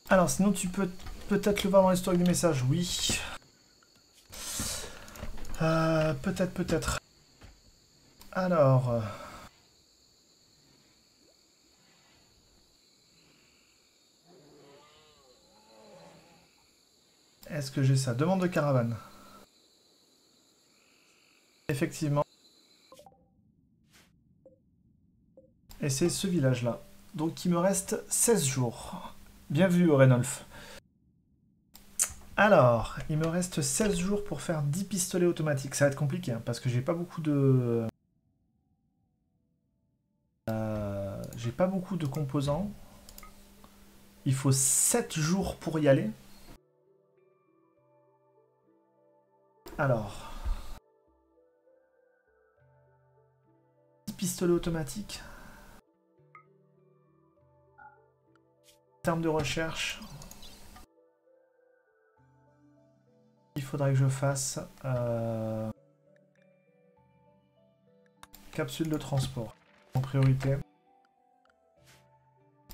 Alors, sinon, tu peux peut-être le voir dans l'historique des messages. Oui. Euh, peut-être, peut-être. Alors. Euh. Est-ce que j'ai ça? Demande de caravane. Effectivement. Et c'est ce village-là. Donc il me reste 16 jours. Bien vu, Renolf. Alors, il me reste 16 jours pour faire 10 pistolets automatiques. Ça va être compliqué, hein, parce que j'ai pas beaucoup de... Euh, j'ai pas beaucoup de composants. Il faut 7 jours pour y aller. Alors. Pistolet automatique. Termes de recherche, il faudrait que je fasse euh, capsule de transport en priorité.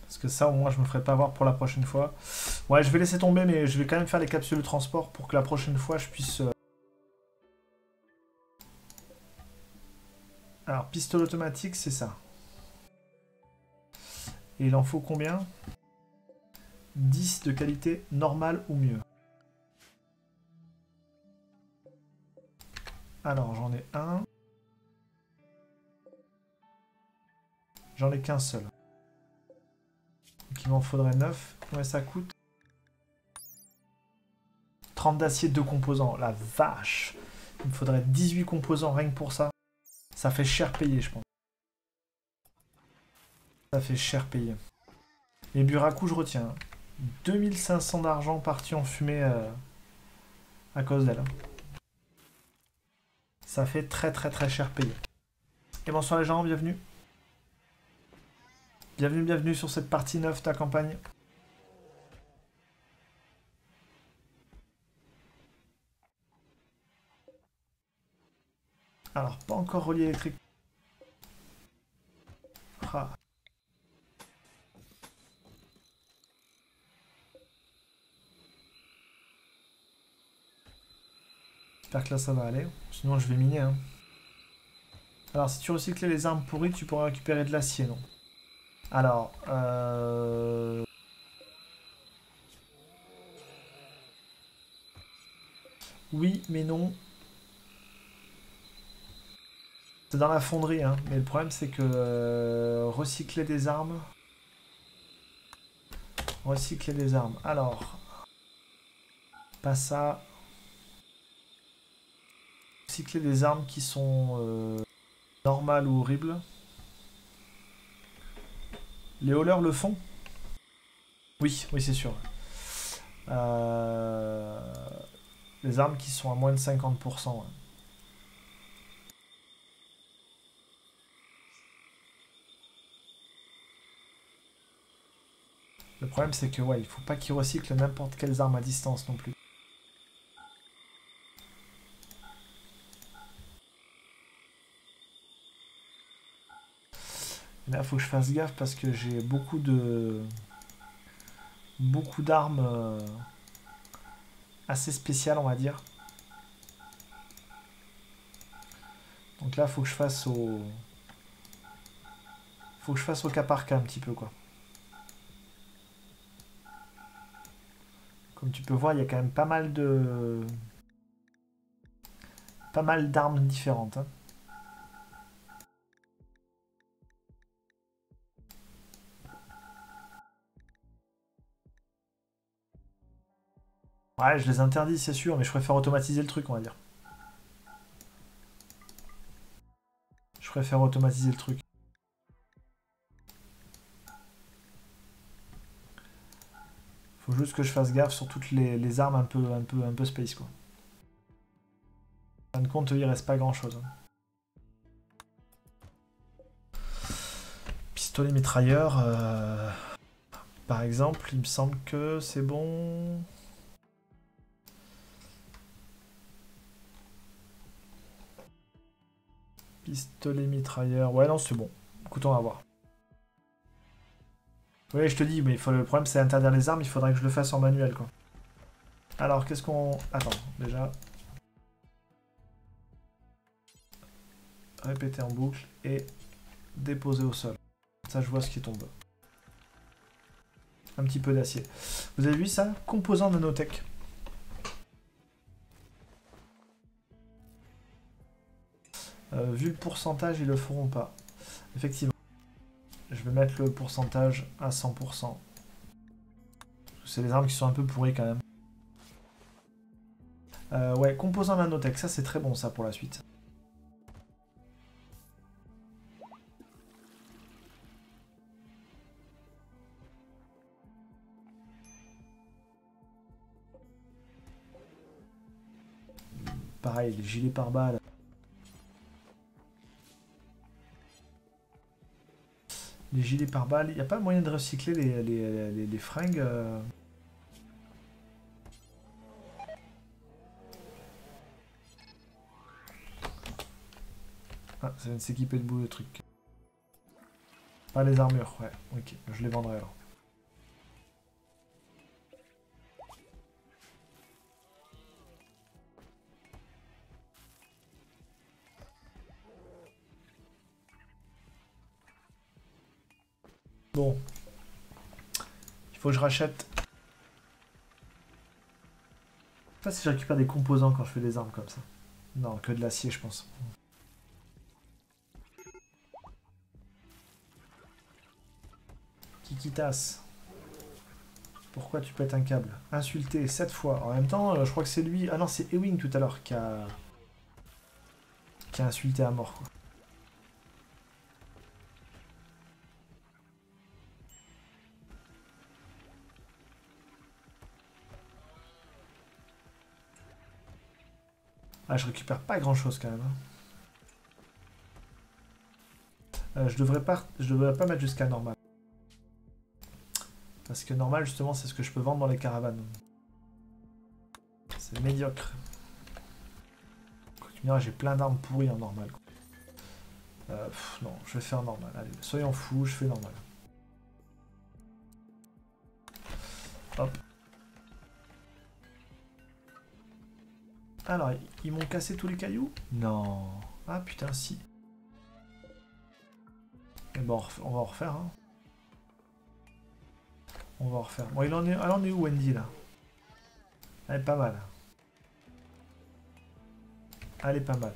Parce que ça, au moins, je me ferai pas avoir pour la prochaine fois. Ouais, je vais laisser tomber, mais je vais quand même faire les capsules de transport pour que la prochaine fois, je puisse... Euh, Alors, pistolet automatique, c'est ça. Et il en faut combien? 10 de qualité normale ou mieux. Alors, j'en ai un. J'en ai qu'un seul. Donc il m'en faudrait 9. Combien ça coûte? 30 d'acier, 2 composants. La vache Il me faudrait 18 composants rien que pour ça. Ça fait cher payer, je pense. Ça fait cher payer. Les Buraku, je retiens. 2500 d'argent parti en fumée euh, à cause d'elle. Ça fait très très très cher payé. Et bonsoir les gens, bienvenue. Bienvenue, bienvenue sur cette partie 9 de la campagne. Alors, pas encore relié électrique. Ah. J'espère que là ça va aller. Sinon je vais miner. Hein. Alors si tu recycles les armes pourries, tu pourras récupérer de l'acier, non? Alors... Euh... Oui, mais non. C'est dans la fonderie, hein. Mais le problème c'est que... Euh, recycler des armes... Recycler des armes. Alors... Pas ça recycler des armes qui sont euh, normales ou horribles. Les haulers le font? Oui, oui c'est sûr. Euh, les armes qui sont à moins de 50%. Le problème c'est que ouais, il faut pas qu'ils recyclent n'importe quelles armes à distance non plus. Là, faut que je fasse gaffe parce que j'ai beaucoup de... Beaucoup d'armes euh, assez spéciales, on va dire. Donc là, faut que je fasse au... Faut que je fasse au cas par cas un petit peu, quoi. Comme tu peux voir, il y a quand même pas mal de... Pas mal d'armes différentes. Hein. Ouais, je les interdis, c'est sûr, mais je préfère automatiser le truc, on va dire. Je préfère automatiser le truc. Faut juste que je fasse gaffe sur toutes les, armes un peu, un peu, un peu space, quoi. En fin de compte, il reste pas grand chose. Hein. Pistolet mitrailleur, euh, par exemple, il me semble que c'est bon. Pistolet mitrailleur. Ouais, non, c'est bon. Écoute, on va voir. Oui, je te dis, mais le problème, c'est interdire les armes. Il faudrait que je le fasse en manuel, quoi. Alors, qu'est-ce qu'on... Attends, déjà... Répéter en boucle et déposer au sol. Ça, je vois ce qui tombe. Un petit peu d'acier. Vous avez vu ça? Composant nanotech. Euh, vu le pourcentage, ils le feront pas. Effectivement. Je vais mettre le pourcentage à 100%. C'est les armes qui sont un peu pourries quand même. Euh, ouais, composant nanotech, ça c'est très bon ça pour la suite. Pareil, les gilets pare-balles. Les gilets pare-balles, il n'y a pas moyen de recycler les, les, les, fringues euh? Ah, ça vient de s'équiper de bout de truc. Pas les armures, ouais, ok, je les vendrai alors. Je rachète. Pas si je récupère des composants quand je fais des armes comme ça. Non, que de l'acier, je pense. Kikitas. Pourquoi tu pètes un câble? Insulté, 7 fois. En même temps, euh, je crois que c'est lui... Ah non, c'est Ewing tout à l'heure qui a... qui a insulté à mort, quoi. Ah, je récupère pas grand chose quand même. Hein. Euh, je devrais pas, je devrais pas mettre jusqu'à normal. Parce que normal, justement, c'est ce que je peux vendre dans les caravanes. C'est médiocre. J'ai plein d'armes pourries en normal. Euh, non, je vais faire normal. Allez, soyons fous, je fais normal. Hop. Alors, ils m'ont cassé tous les cailloux Non. Ah putain, si. Et bon, on va en refaire. Hein. On va en refaire. Bon, il en est... Elle en est où, Wendy, là? Elle est pas mal. Elle est pas mal.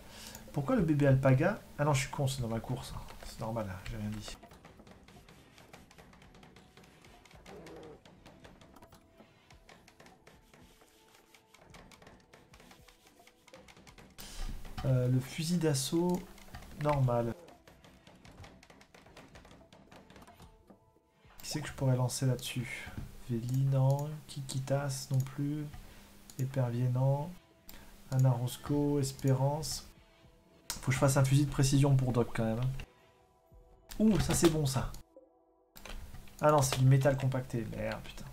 Pourquoi le bébé alpaga? Ah non, je suis con, c'est dans ma course. C'est normal, j'ai rien dit. Euh, le fusil d'assaut normal. Qui c'est que je pourrais lancer là-dessus? Véli, non. Kikitas, non plus. Épervier, non. Anarosco, Espérance. Faut que je fasse un fusil de précision pour Doc quand même. Hein. Ouh, ça c'est bon ça. Ah non, c'est du métal compacté. Merde, putain.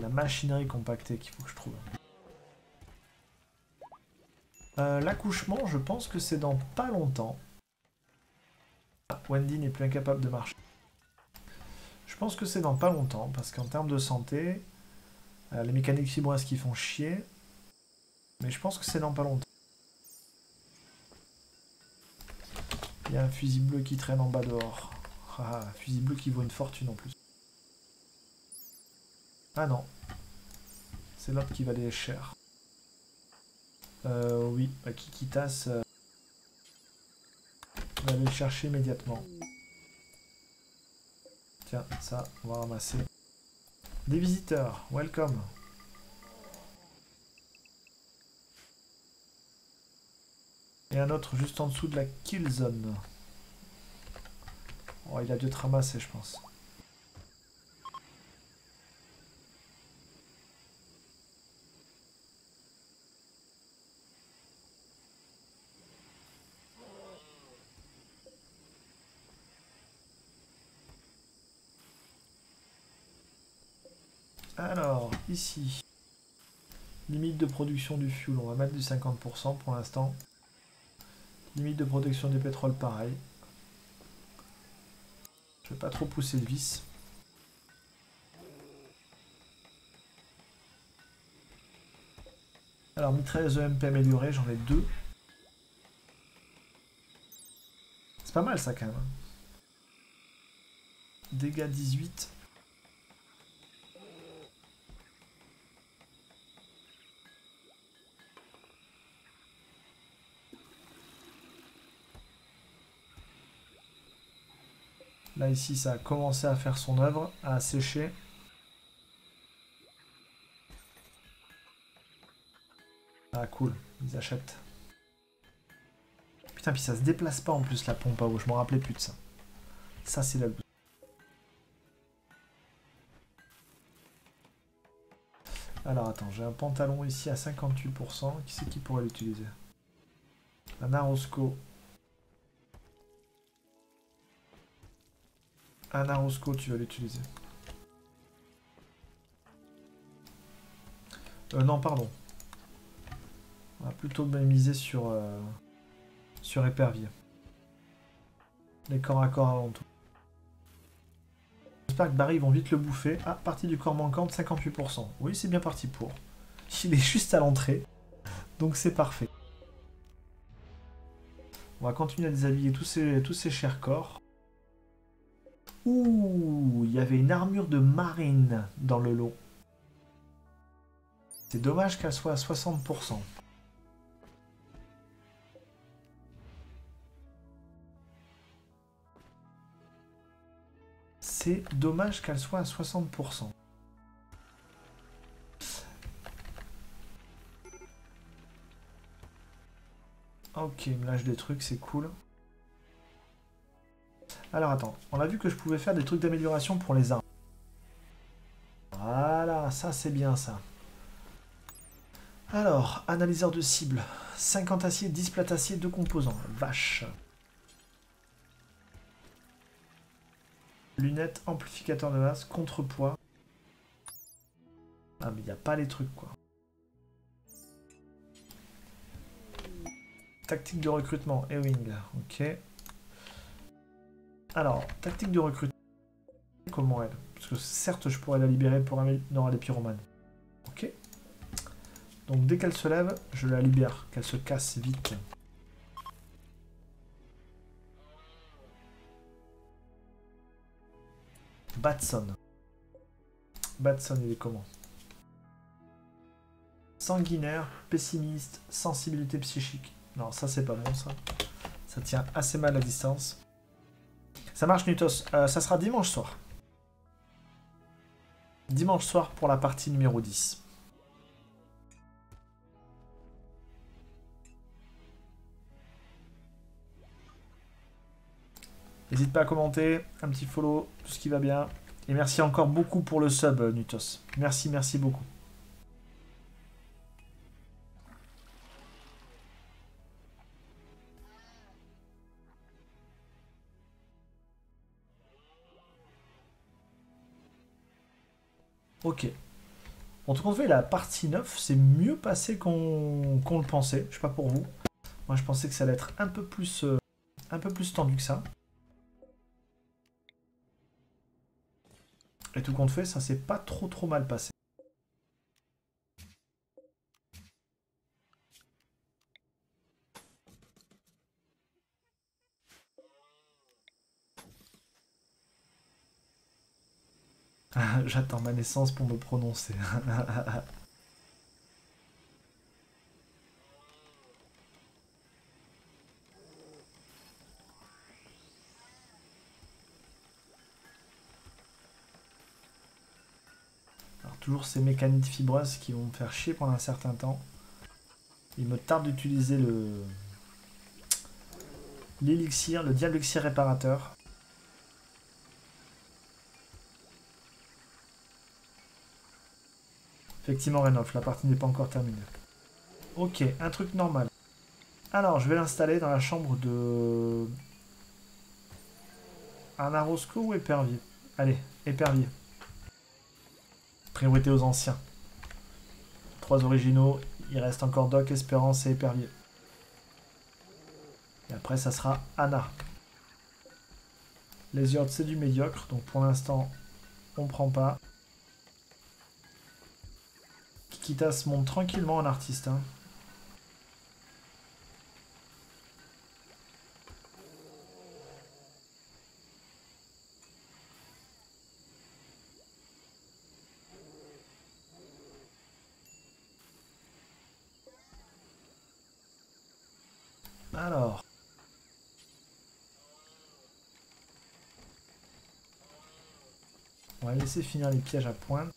la machinerie compactée qu'il faut que je trouve. Euh, l'accouchement, je pense que c'est dans pas longtemps. Ah, Wendy n'est plus incapable de marcher. Je pense que c'est dans pas longtemps, parce qu'en termes de santé, euh, les mécaniques fibreuses qui font chier, mais je pense que c'est dans pas longtemps. Il y a un fusil bleu qui traîne en bas dehors. Ah, un fusil bleu qui vaut une fortune en plus. Ah non. C'est l'autre qui valait cher. Euh, oui, bah, Kikitas euh, on va le chercher immédiatement. Tiens, ça, on va ramasser. Des visiteurs, welcome. Et un autre juste en dessous de la kill zone. Oh, il a dû te ramasser, je pense. Alors, ici, limite de production du fuel, on va mettre du 50% pour l'instant. Limite de production du pétrole, pareil. Je vais pas trop pousser le vis. Alors, mitrailleuse EMP améliorée, j'en ai deux. C'est pas mal ça quand même. Hein. Dégâts 18. Ici, ça a commencé à faire son œuvre, à sécher. Ah, cool. Ils achètent. Putain, puis ça se déplace pas en plus, la pompe à eau. Je m'en rappelais plus de ça. Ça, c'est la Alors, attends, j'ai un pantalon ici à 58%. Qui c'est qui pourrait l'utiliser? Un Arosco. Un Arosco, tu vas l'utiliser. Euh, non, pardon. On va plutôt miser sur, euh, épervier. Les corps à corps avant tout. J'espère que Barry, vont vite le bouffer. Ah, partie du corps manquant de 58%. Oui, c'est bien parti pour. Il est juste à l'entrée. Donc c'est parfait. On va continuer à déshabiller tous ces chers corps. Ouh, il y avait une armure de marine dans le lot. C'est dommage qu'elle soit à 60%. C'est dommage qu'elle soit à 60%. Ok, lâche des trucs, c'est cool. Alors attends, on a vu que je pouvais faire des trucs d'amélioration pour les armes. Voilà, ça c'est bien ça. Alors, analyseur de cible. 50 aciers, 10 plates acier, 2 composants. Vache. Lunettes, amplificateur de masse, contrepoids. Ah mais il n'y a pas les trucs quoi. Tactique de recrutement, Ewing, ok. Alors, tactique de recrutement, comment elle? Parce que certes, je pourrais la libérer pour améliorer les pyromanes. Ok. Donc dès qu'elle se lève, je la libère, qu'elle se casse vite. Batson. Batson, il est comment? Sanguinaire, pessimiste, sensibilité psychique. Non, ça c'est pas bon ça. Ça tient assez mal à distance. Ça marche Nutos. Euh, ça sera dimanche soir. Dimanche soir pour la partie numéro 10. N'hésite pas à commenter, un petit follow, tout ce qui va bien. Et merci encore beaucoup pour le sub, Nutos. Merci, merci beaucoup. Ok. En tout cas, la partie 9, c'est mieux passé qu'on le pensait. Je sais pas pour vous. Moi, je pensais que ça allait être un peu plus, euh, un peu plus tendu que ça. Et tout compte fait, ça s'est pas trop trop mal passé. J'attends ma naissance pour me prononcer. Toujours ces mécaniques fibreuses qui vont me faire chier pendant un certain temps. Il me tarde d'utiliser le l'élixir, le diablexir réparateur. Effectivement, Renoff, la partie n'est pas encore terminée. Ok, un truc normal. Alors, je vais l'installer dans la chambre de... Un Arosco ou épervier? Allez, épervier. Priorité aux anciens. Trois originaux. Il reste encore Doc, Espérance et Épervier. Et après, ça sera Anna. Les Yords, c'est du médiocre. Donc pour l'instant, on prend pas. Kikitas monte tranquillement en artiste. Hein. Alors. On va laisser finir les pièges à pointe.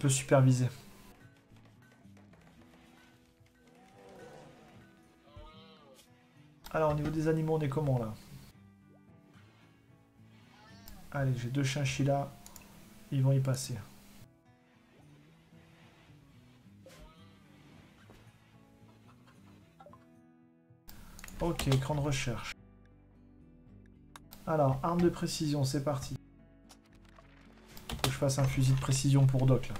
peu supervisé. Alors, au niveau des animaux, on est comment là? Allez, j'ai deux chinchillas. Ils vont y passer. Ok, écran de recherche. Alors, arme de précision, c'est parti. Faut que je fasse un fusil de précision pour Doc là.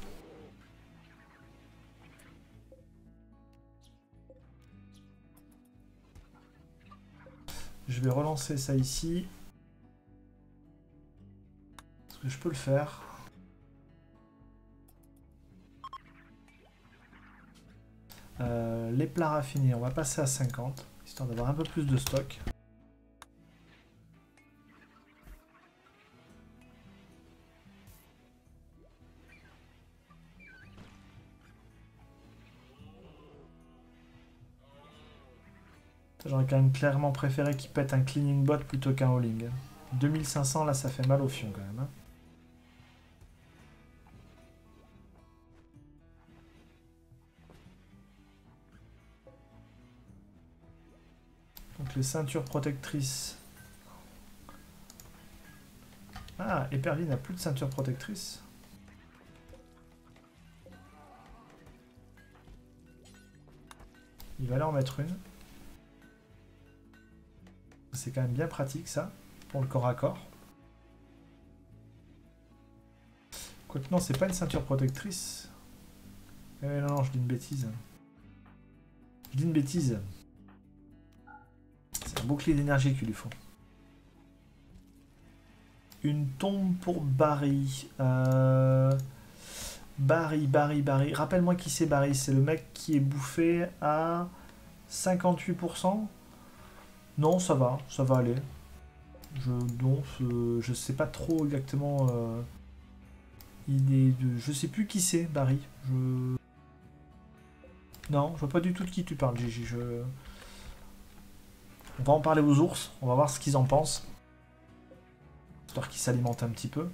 Je vais relancer ça ici. Est-ce que je peux le faire? Euh, Les plats raffinés, on va passer à 50, histoire d'avoir un peu plus de stock. J'aurais quand même clairement préféré qu'il pète un cleaning bot plutôt qu'un hauling. 2500 là ça fait mal au fion quand même. Hein. Donc les ceintures protectrices. Ah, Eperly n'a plus de ceinture protectrice. Il va en mettre une. C'est quand même bien pratique ça, pour le corps à corps. Quoique non, c'est pas une ceinture protectrice. Eh non, je dis une bêtise. Je dis une bêtise. C'est un bouclier d'énergie qu'il lui faut. Une tombe pour Barry. Euh... Barry, Barry, Barry. Rappelle-moi qui c'est Barry. C'est le mec qui est bouffé à 58%. Non, ça va, ça va aller. Je, non, je sais pas trop exactement. Euh, il de, je sais plus qui c'est, Barry. Non, je vois pas du tout de qui tu parles, Gigi. On va en parler aux ours, on va voir ce qu'ils en pensent. Histoire qu'ils s'alimentent un petit peu.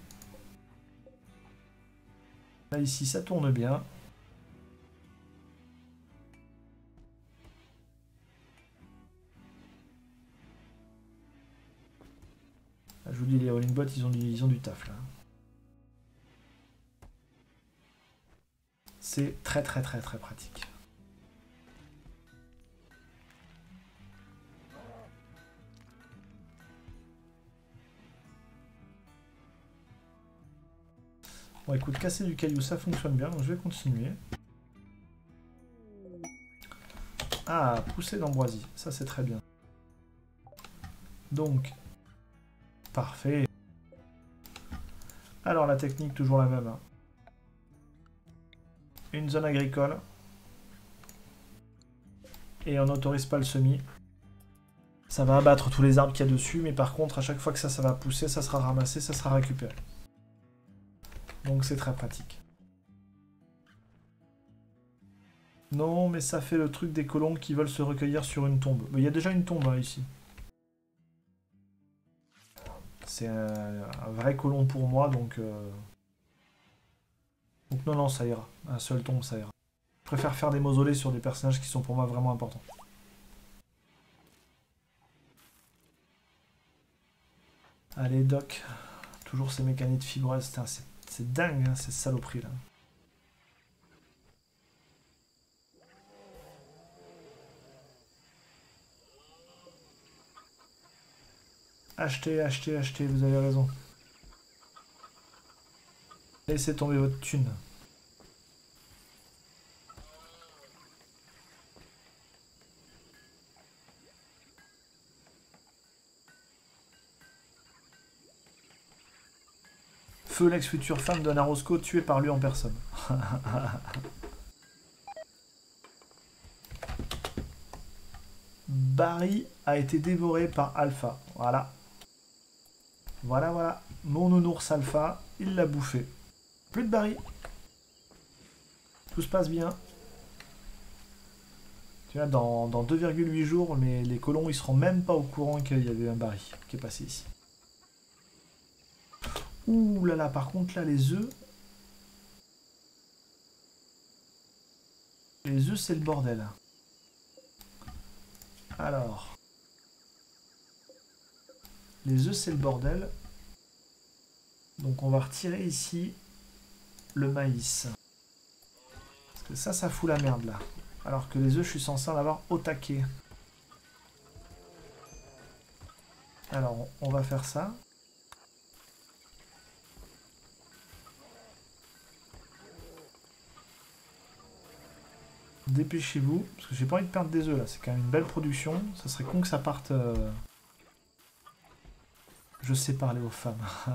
Là, ici, ça tourne bien. Je vous dis, les rolling bots, ils ont du, ils ont du taf là. C'est très très très très pratique. Bon écoute, casser du caillou, ça fonctionne bien, donc je vais continuer. Ah, pousser d'ambroisie, ça c'est très bien. Donc, Parfait. Alors la technique, toujours la même. Hein. Une zone agricole. Et on n'autorise pas le semis. Ça va abattre tous les arbres qu'il y a dessus, mais par contre, à chaque fois que ça, ça va pousser, ça sera ramassé, ça sera récupéré. Donc c'est très pratique. Non, mais ça fait le truc des colons qui veulent se recueillir sur une tombe. Il y a déjà une tombe hein, ici. C'est un, vrai colon pour moi, donc... Euh, donc non, non, ça ira. Un seul tombe, ça ira. Je préfère faire des mausolées sur des personnages qui sont pour moi vraiment importants. Allez, Doc. Toujours ces mécaniques fibreuses. C'est dingue, hein, ces saloperies, là. Achetez, achetez, achetez, vous avez raison. Laissez tomber votre thune. Feu l'ex-future femme de Narosco tuée par lui en personne. Barry a été dévoré par Alpha. Voilà. Voilà, voilà. Mon nounours alpha, il l'a bouffé. Plus de barils. Tout se passe bien. Tu vois, dans, 2,8 jours, mais les colons, ils seront même pas au courant qu'il y avait un baril qui est passé ici. Ouh là là, par contre, là, les œufs... Les œufs, c'est le bordel. Alors... Les œufs, c'est le bordel. Donc on va retirer ici le maïs. Parce que ça, ça fout la merde là. Alors que les œufs, je suis censé en avoir au taquet. Alors, on va faire ça. Dépêchez-vous, parce que j'ai pas envie de perdre des œufs là, c'est quand même une belle production. Ça serait con que ça parte... Euh, je sais parler aux femmes.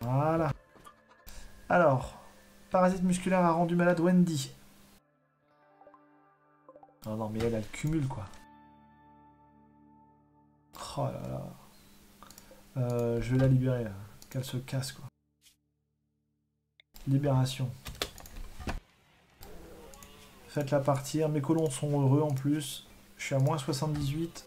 Voilà. Alors, parasite musculaire a rendu malade Wendy. Non, non, mais elle, elle cumule, quoi. Oh là là. Euh, je vais la libérer, qu'elle se casse, quoi. Libération. Faites-la partir. Mes colons sont heureux, en plus. Je suis à moins 78.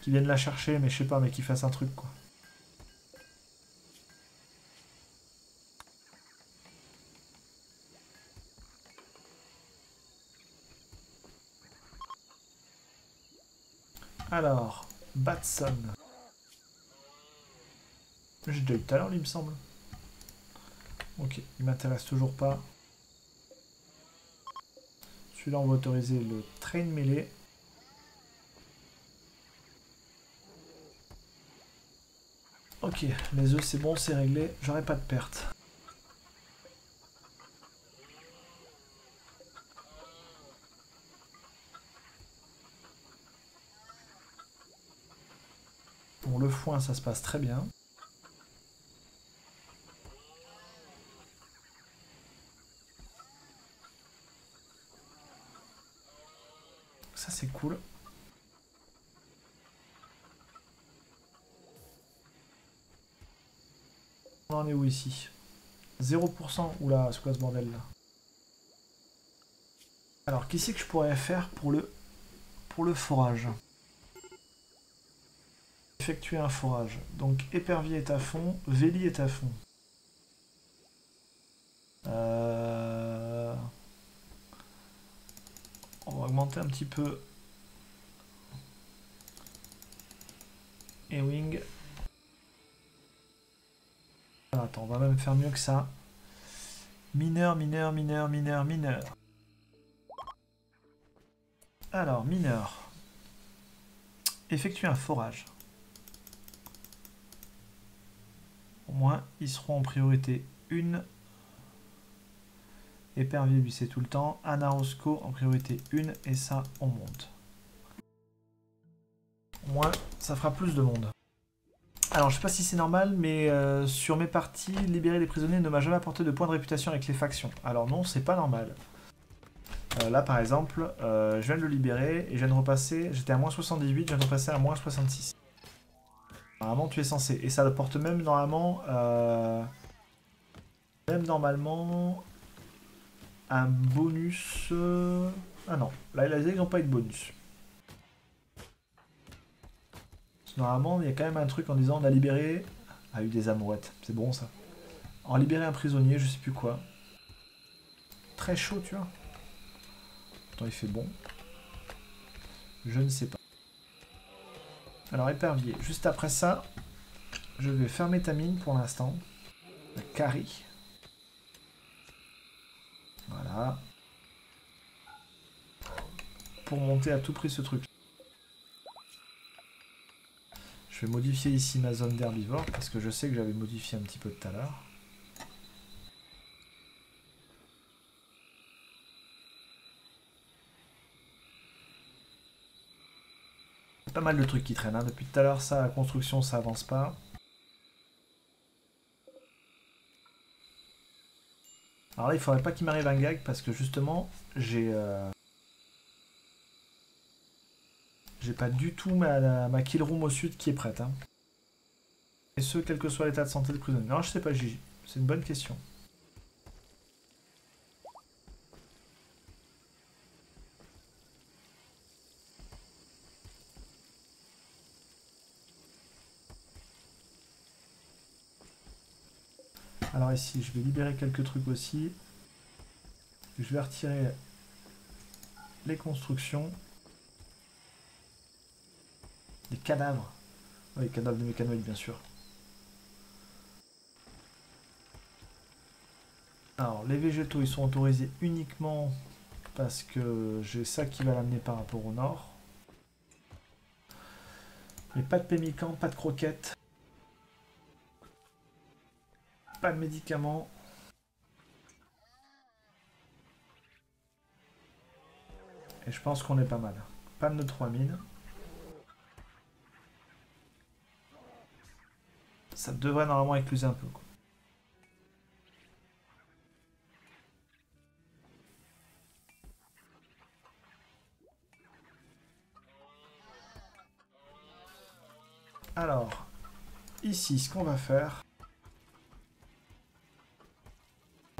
Qui viennent la chercher, mais je sais pas, mais qui fassent un truc, quoi. Alors, Batson. J'ai déjà eu tout à il me semble. Ok, il m'intéresse toujours pas. Celui-là, on va autoriser le train mêlée. Ok, les œufs c'est bon, c'est réglé, j'aurai pas de perte. Ça se passe très bien. Ça, c'est cool. On en est où ici? 0% Oula, c'est quoi ce bordel là? Alors, qu'est-ce que je pourrais faire pour le, pour le forage? Effectuer un forage. Donc, épervier est à fond, Véli est à fond. Euh, on va augmenter un petit peu Ewing. Attends, on va même faire mieux que ça. Mineur, mineur, mineur, mineur, mineur. Alors, mineur. Effectuer un forage. Au moins, ils seront en priorité 1. Épervier, lui, c'est tout le temps. Anarosco en priorité 1. Et ça, on monte. Au moins, ça fera plus de monde. Alors, je sais pas si c'est normal, mais euh, sur mes parties, libérer les prisonniers ne m'a jamais apporté de points de réputation avec les factions. Alors non, c'est pas normal. Euh, là, par exemple, euh, je viens de le libérer et je viens de repasser... J'étais à moins 78, je viens de repasser à moins 66. Normalement, tu es censé. Et ça apporte même normalement... Même normalement... Un bonus... Ah non, là, ils n'ont pas eu de bonus. Normalement, il y a quand même un truc en disant on a libéré. A eu des amourettes, c'est bon ça. En libérer un prisonnier, je sais plus quoi. Très chaud, tu vois. Attends, il fait bon. Je ne sais pas. Alors, épervier. Juste après ça, je vais fermer ta mine pour l'instant. Carry. Voilà. Pour monter à tout prix ce truc. Je vais modifier ici ma zone d'herbivore parce que je sais que j'avais modifié un petit peu tout à l'heure. Pas mal de trucs qui traînent. Hein. Depuis tout à l'heure, ça, la construction, ça avance pas. Alors là, il faudrait pas qu'il m'arrive un gag parce que justement, j'ai... Euh, j'ai pas du tout ma, kill room au sud qui est prête. Hein. Et ce, quel que soit l'état de santé de prisonnier. Non, je sais pas, Gigi. C'est une bonne question. Alors ici, je vais libérer quelques trucs aussi. Je vais retirer les constructions. Des cadavres. Oui, cadavres de mécanoïdes, bien sûr. Alors, les végétaux, ils sont autorisés uniquement parce que j'ai ça qui va l'amener par rapport au nord. Mais pas de pémicans, pas de croquettes. Pas de médicaments. Et je pense qu'on est pas mal. Panne de 3000. Ça devrait normalement écluser un peu. Alors, ici, ce qu'on va faire...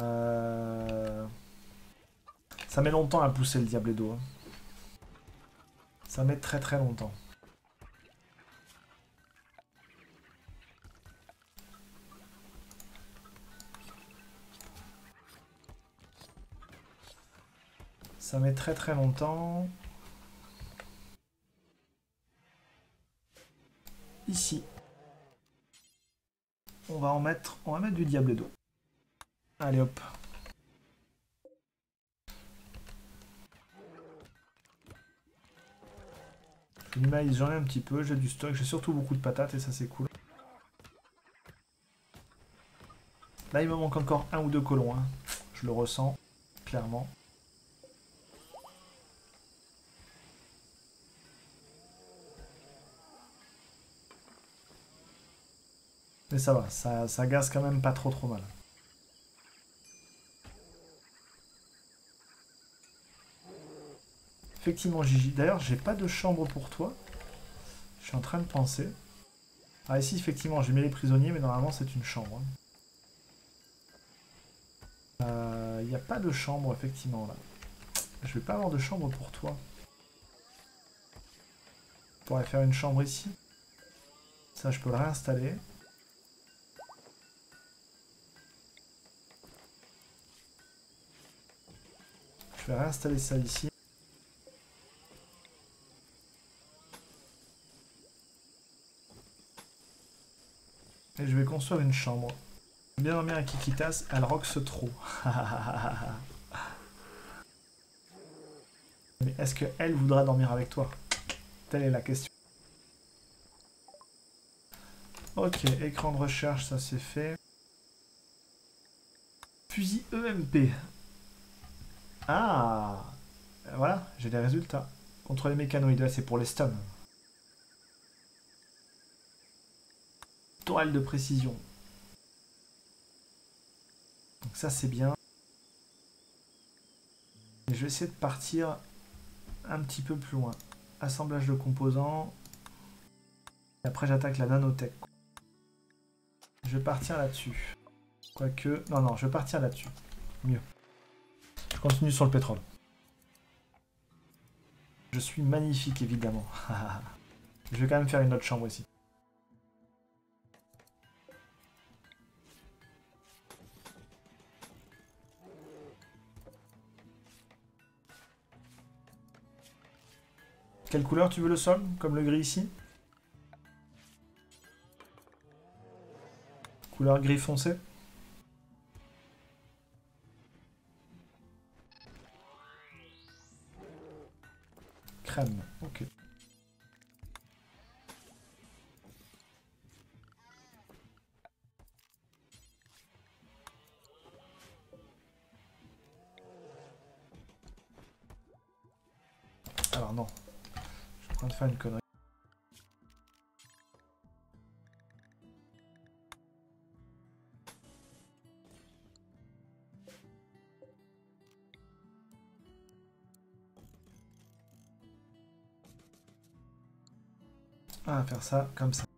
Euh, ça met longtemps à pousser le Diabledo. Hein. Ça met très très longtemps. Ça met très très longtemps. Ici. On va en mettre, on va mettre du Diabledo. Allez hop. Du maïs, j'en ai un petit peu, j'ai du stock, j'ai surtout beaucoup de patates et ça c'est cool. Là il me manque encore un ou deux colons, hein. je le ressens clairement. Mais ça va, ça, ça gaze quand même pas trop trop mal. Effectivement, Gigi. D'ailleurs, j'ai pas de chambre pour toi. Je suis en train de penser. Ah, ici, effectivement, j'ai mis les prisonniers, mais normalement, c'est une chambre. Il hein. n'y euh, a pas de chambre, effectivement, là. Je vais pas avoir de chambre pour toi. Je pourrais faire une chambre ici. Ça, je peux le réinstaller. Je vais réinstaller ça ici. Et je vais construire une chambre. Bien dormir à Kikitas, elle roxe trop. Mais est-ce qu'elle voudra dormir avec toi? Telle est la question. Ok, écran de recherche, ça c'est fait. Fusil EMP. Ah Voilà, j'ai des résultats. Contre les mécanoïdes, c'est pour les stuns. De précision. Donc ça c'est bien. Et je vais essayer de partir un petit peu plus loin. Assemblage de composants. Après j'attaque la nanotech. Je vais partir là-dessus. Quoique... Non, non, je vais partir là-dessus. Mieux. Je continue sur le pétrole. Je suis magnifique, évidemment. je vais quand même faire une autre chambre ici. Quelle couleur tu veux le sol Comme le gris ici? Couleur gris foncé. Crème, ok. Alors non, train de faire une connerie. On va faire ça comme ça.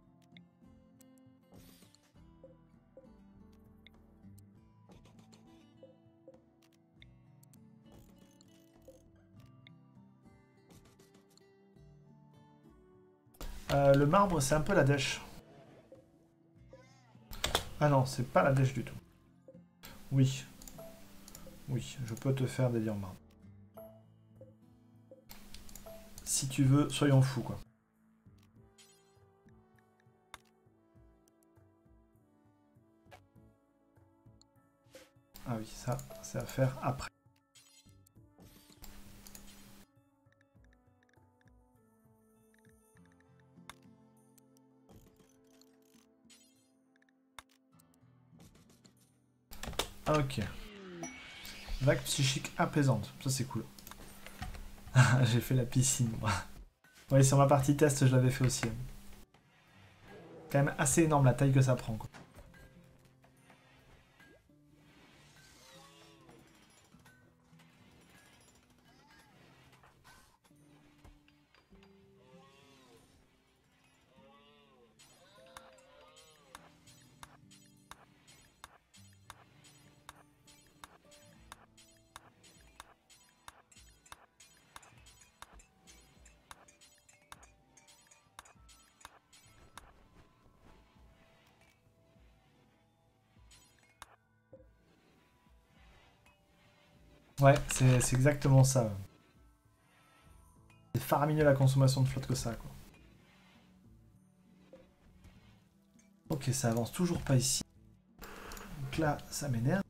Marbre, c'est un peu la dèche. Ah non, c'est pas la dèche du tout. Oui. Oui, je peux te faire des diamants. Si tu veux, soyons fous, quoi. Ah oui, ça, c'est à faire après. Ok. Vague psychique apaisante. Ça, c'est cool. J'ai fait la piscine, moi. Oui, sur ma partie test, je l'avais fait aussi. Quand même assez énorme la taille que ça prend, quoi. Ouais, c'est exactement ça. C'est faramineux la consommation de flotte que ça, quoi. Ok, ça avance toujours pas ici. Donc là, ça m'énerve.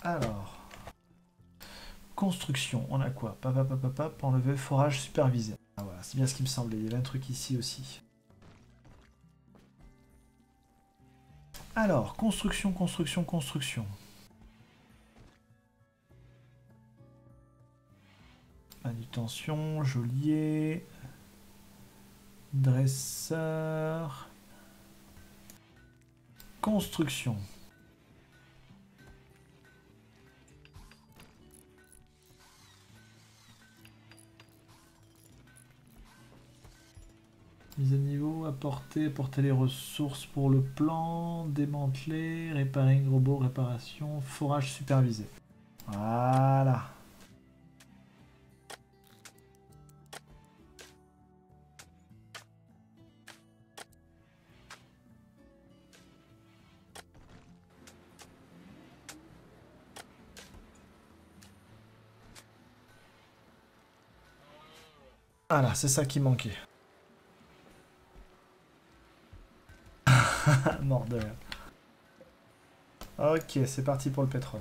Alors. Construction, on a quoi? Papa, papa, papa, enlever forage supervisé. Ah voilà, c'est bien ce qui me semblait. Il y avait un truc ici aussi. Alors, construction, construction, construction. Manutention, geôlier, dresseur, construction. Mise à niveau, apporter, apporter les ressources pour le plan, démanteler, réparer robot, réparation, forage supervisé. Voilà. Voilà, c'est ça qui manquait. Mort de Ok, c'est parti pour le pétrole.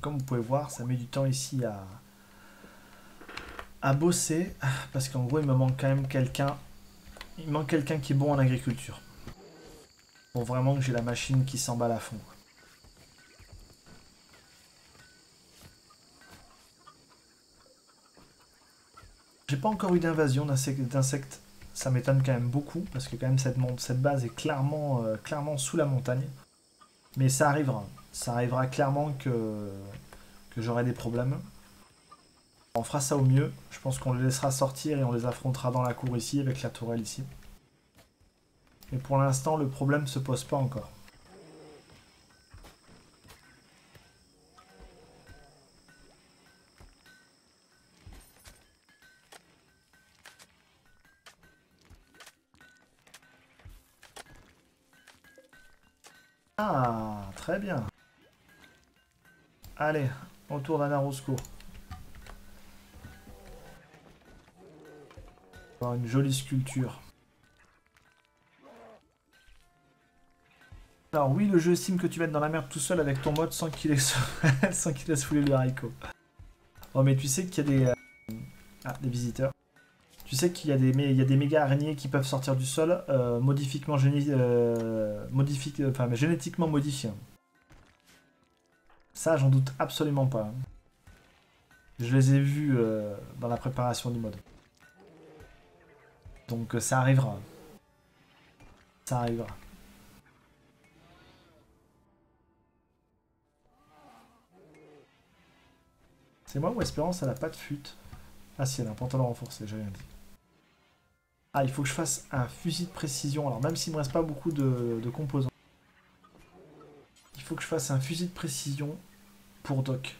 Comme vous pouvez voir, ça met du temps ici à, bosser, parce qu'en gros, il me manque quand même quelqu'un. Il manque quelqu'un qui est bon en agriculture. Pour vraiment que j'ai la machine qui s'emballe à fond. J'ai pas encore eu d'invasion d'insectes. Ça m'étonne quand même beaucoup, parce que quand même cette, base est euh, clairement sous la montagne. Mais ça arrivera ça arrivera clairement que, que j'aurai des problèmes. On fera ça au mieux. Je pense qu'on les laissera sortir et on les affrontera dans la cour ici avec la tourelle ici. Mais pour l'instant, le problème se pose pas encore. Ah, très bien. Allez, on tourne à Narosco. Une jolie sculpture. Alors oui, le jeu estime que tu vas être dans la merde tout seul avec ton mode sans qu'il laisse... sans qu'il laisse fouler le haricot. Oh mais tu sais qu'il y a des... Euh, ah, des visiteurs. Tu sais qu'il y, a des, y a des méga araignées qui peuvent sortir du sol euh, modifiquement, euh, enfin, génétiquement modifiées. Ça, j'en doute absolument pas. Je les ai vus euh, dans la préparation du mode. Donc euh, ça arrivera. Ça arrivera. C'est moi ou Espérance, elle a pas de fute Ah si, elle a un pantalon renforcé, j'ai rien dit. Ah, il faut que je fasse un fusil de précision. Alors même s'il me reste pas beaucoup de composants. Il faut que je fasse un fusil de précision pour Doc.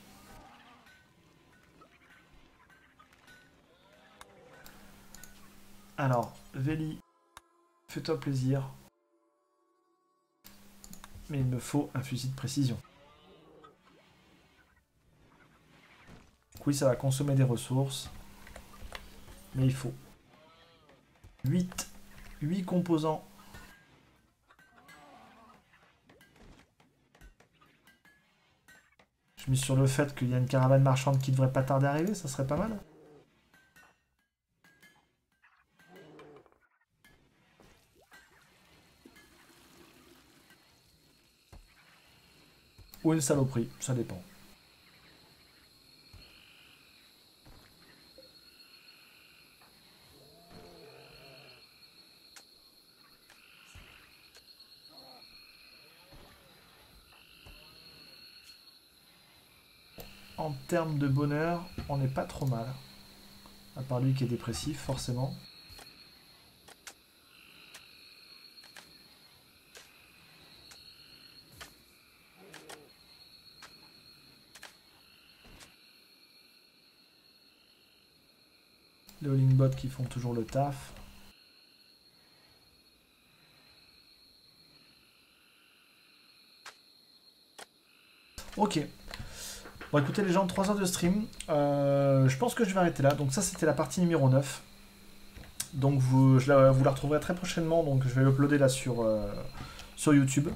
Alors, Veli, fais-toi plaisir. Mais il me faut un fusil de précision. Oui, ça va consommer des ressources. Mais il faut 8, 8 composants. Je mise sur le fait qu'il y a une caravane marchande qui devrait pas tarder à arriver, ça serait pas mal. Ou une saloperie, ça dépend. En termes de bonheur, on n'est pas trop mal. À part lui qui est dépressif, forcément. Les Holling Bots qui font toujours le taf. Ok. Bon écoutez les gens, 3 heures de stream. Euh, je pense que je vais arrêter là. Donc ça c'était la partie numéro 9. Donc vous, je la, vous la retrouverez très prochainement. Donc je vais l'uploader là sur, euh, sur YouTube.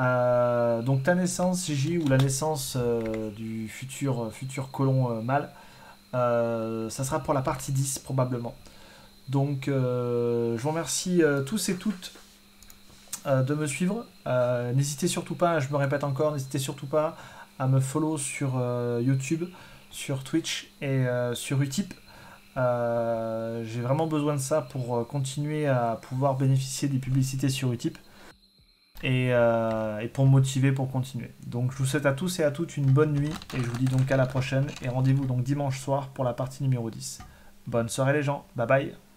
Euh, donc ta naissance, Gigi, ou la naissance du futur, futur colon mâle, ça sera pour la partie 10 probablement. Donc je vous remercie tous et toutes de me suivre. N'hésitez surtout pas, je me répète encore, n'hésitez surtout pas à me follow sur euh, YouTube, sur Twitch et euh, sur Utip. Euh, J'ai vraiment besoin de ça pour continuer à pouvoir bénéficier des publicités sur Utip et, et pour me motiver pour continuer. Donc je vous souhaite à tous et à toutes une bonne nuit et je vous dis donc à la prochaine et rendez-vous donc dimanche soir pour la partie numéro 10. Bonne soirée les gens, bye bye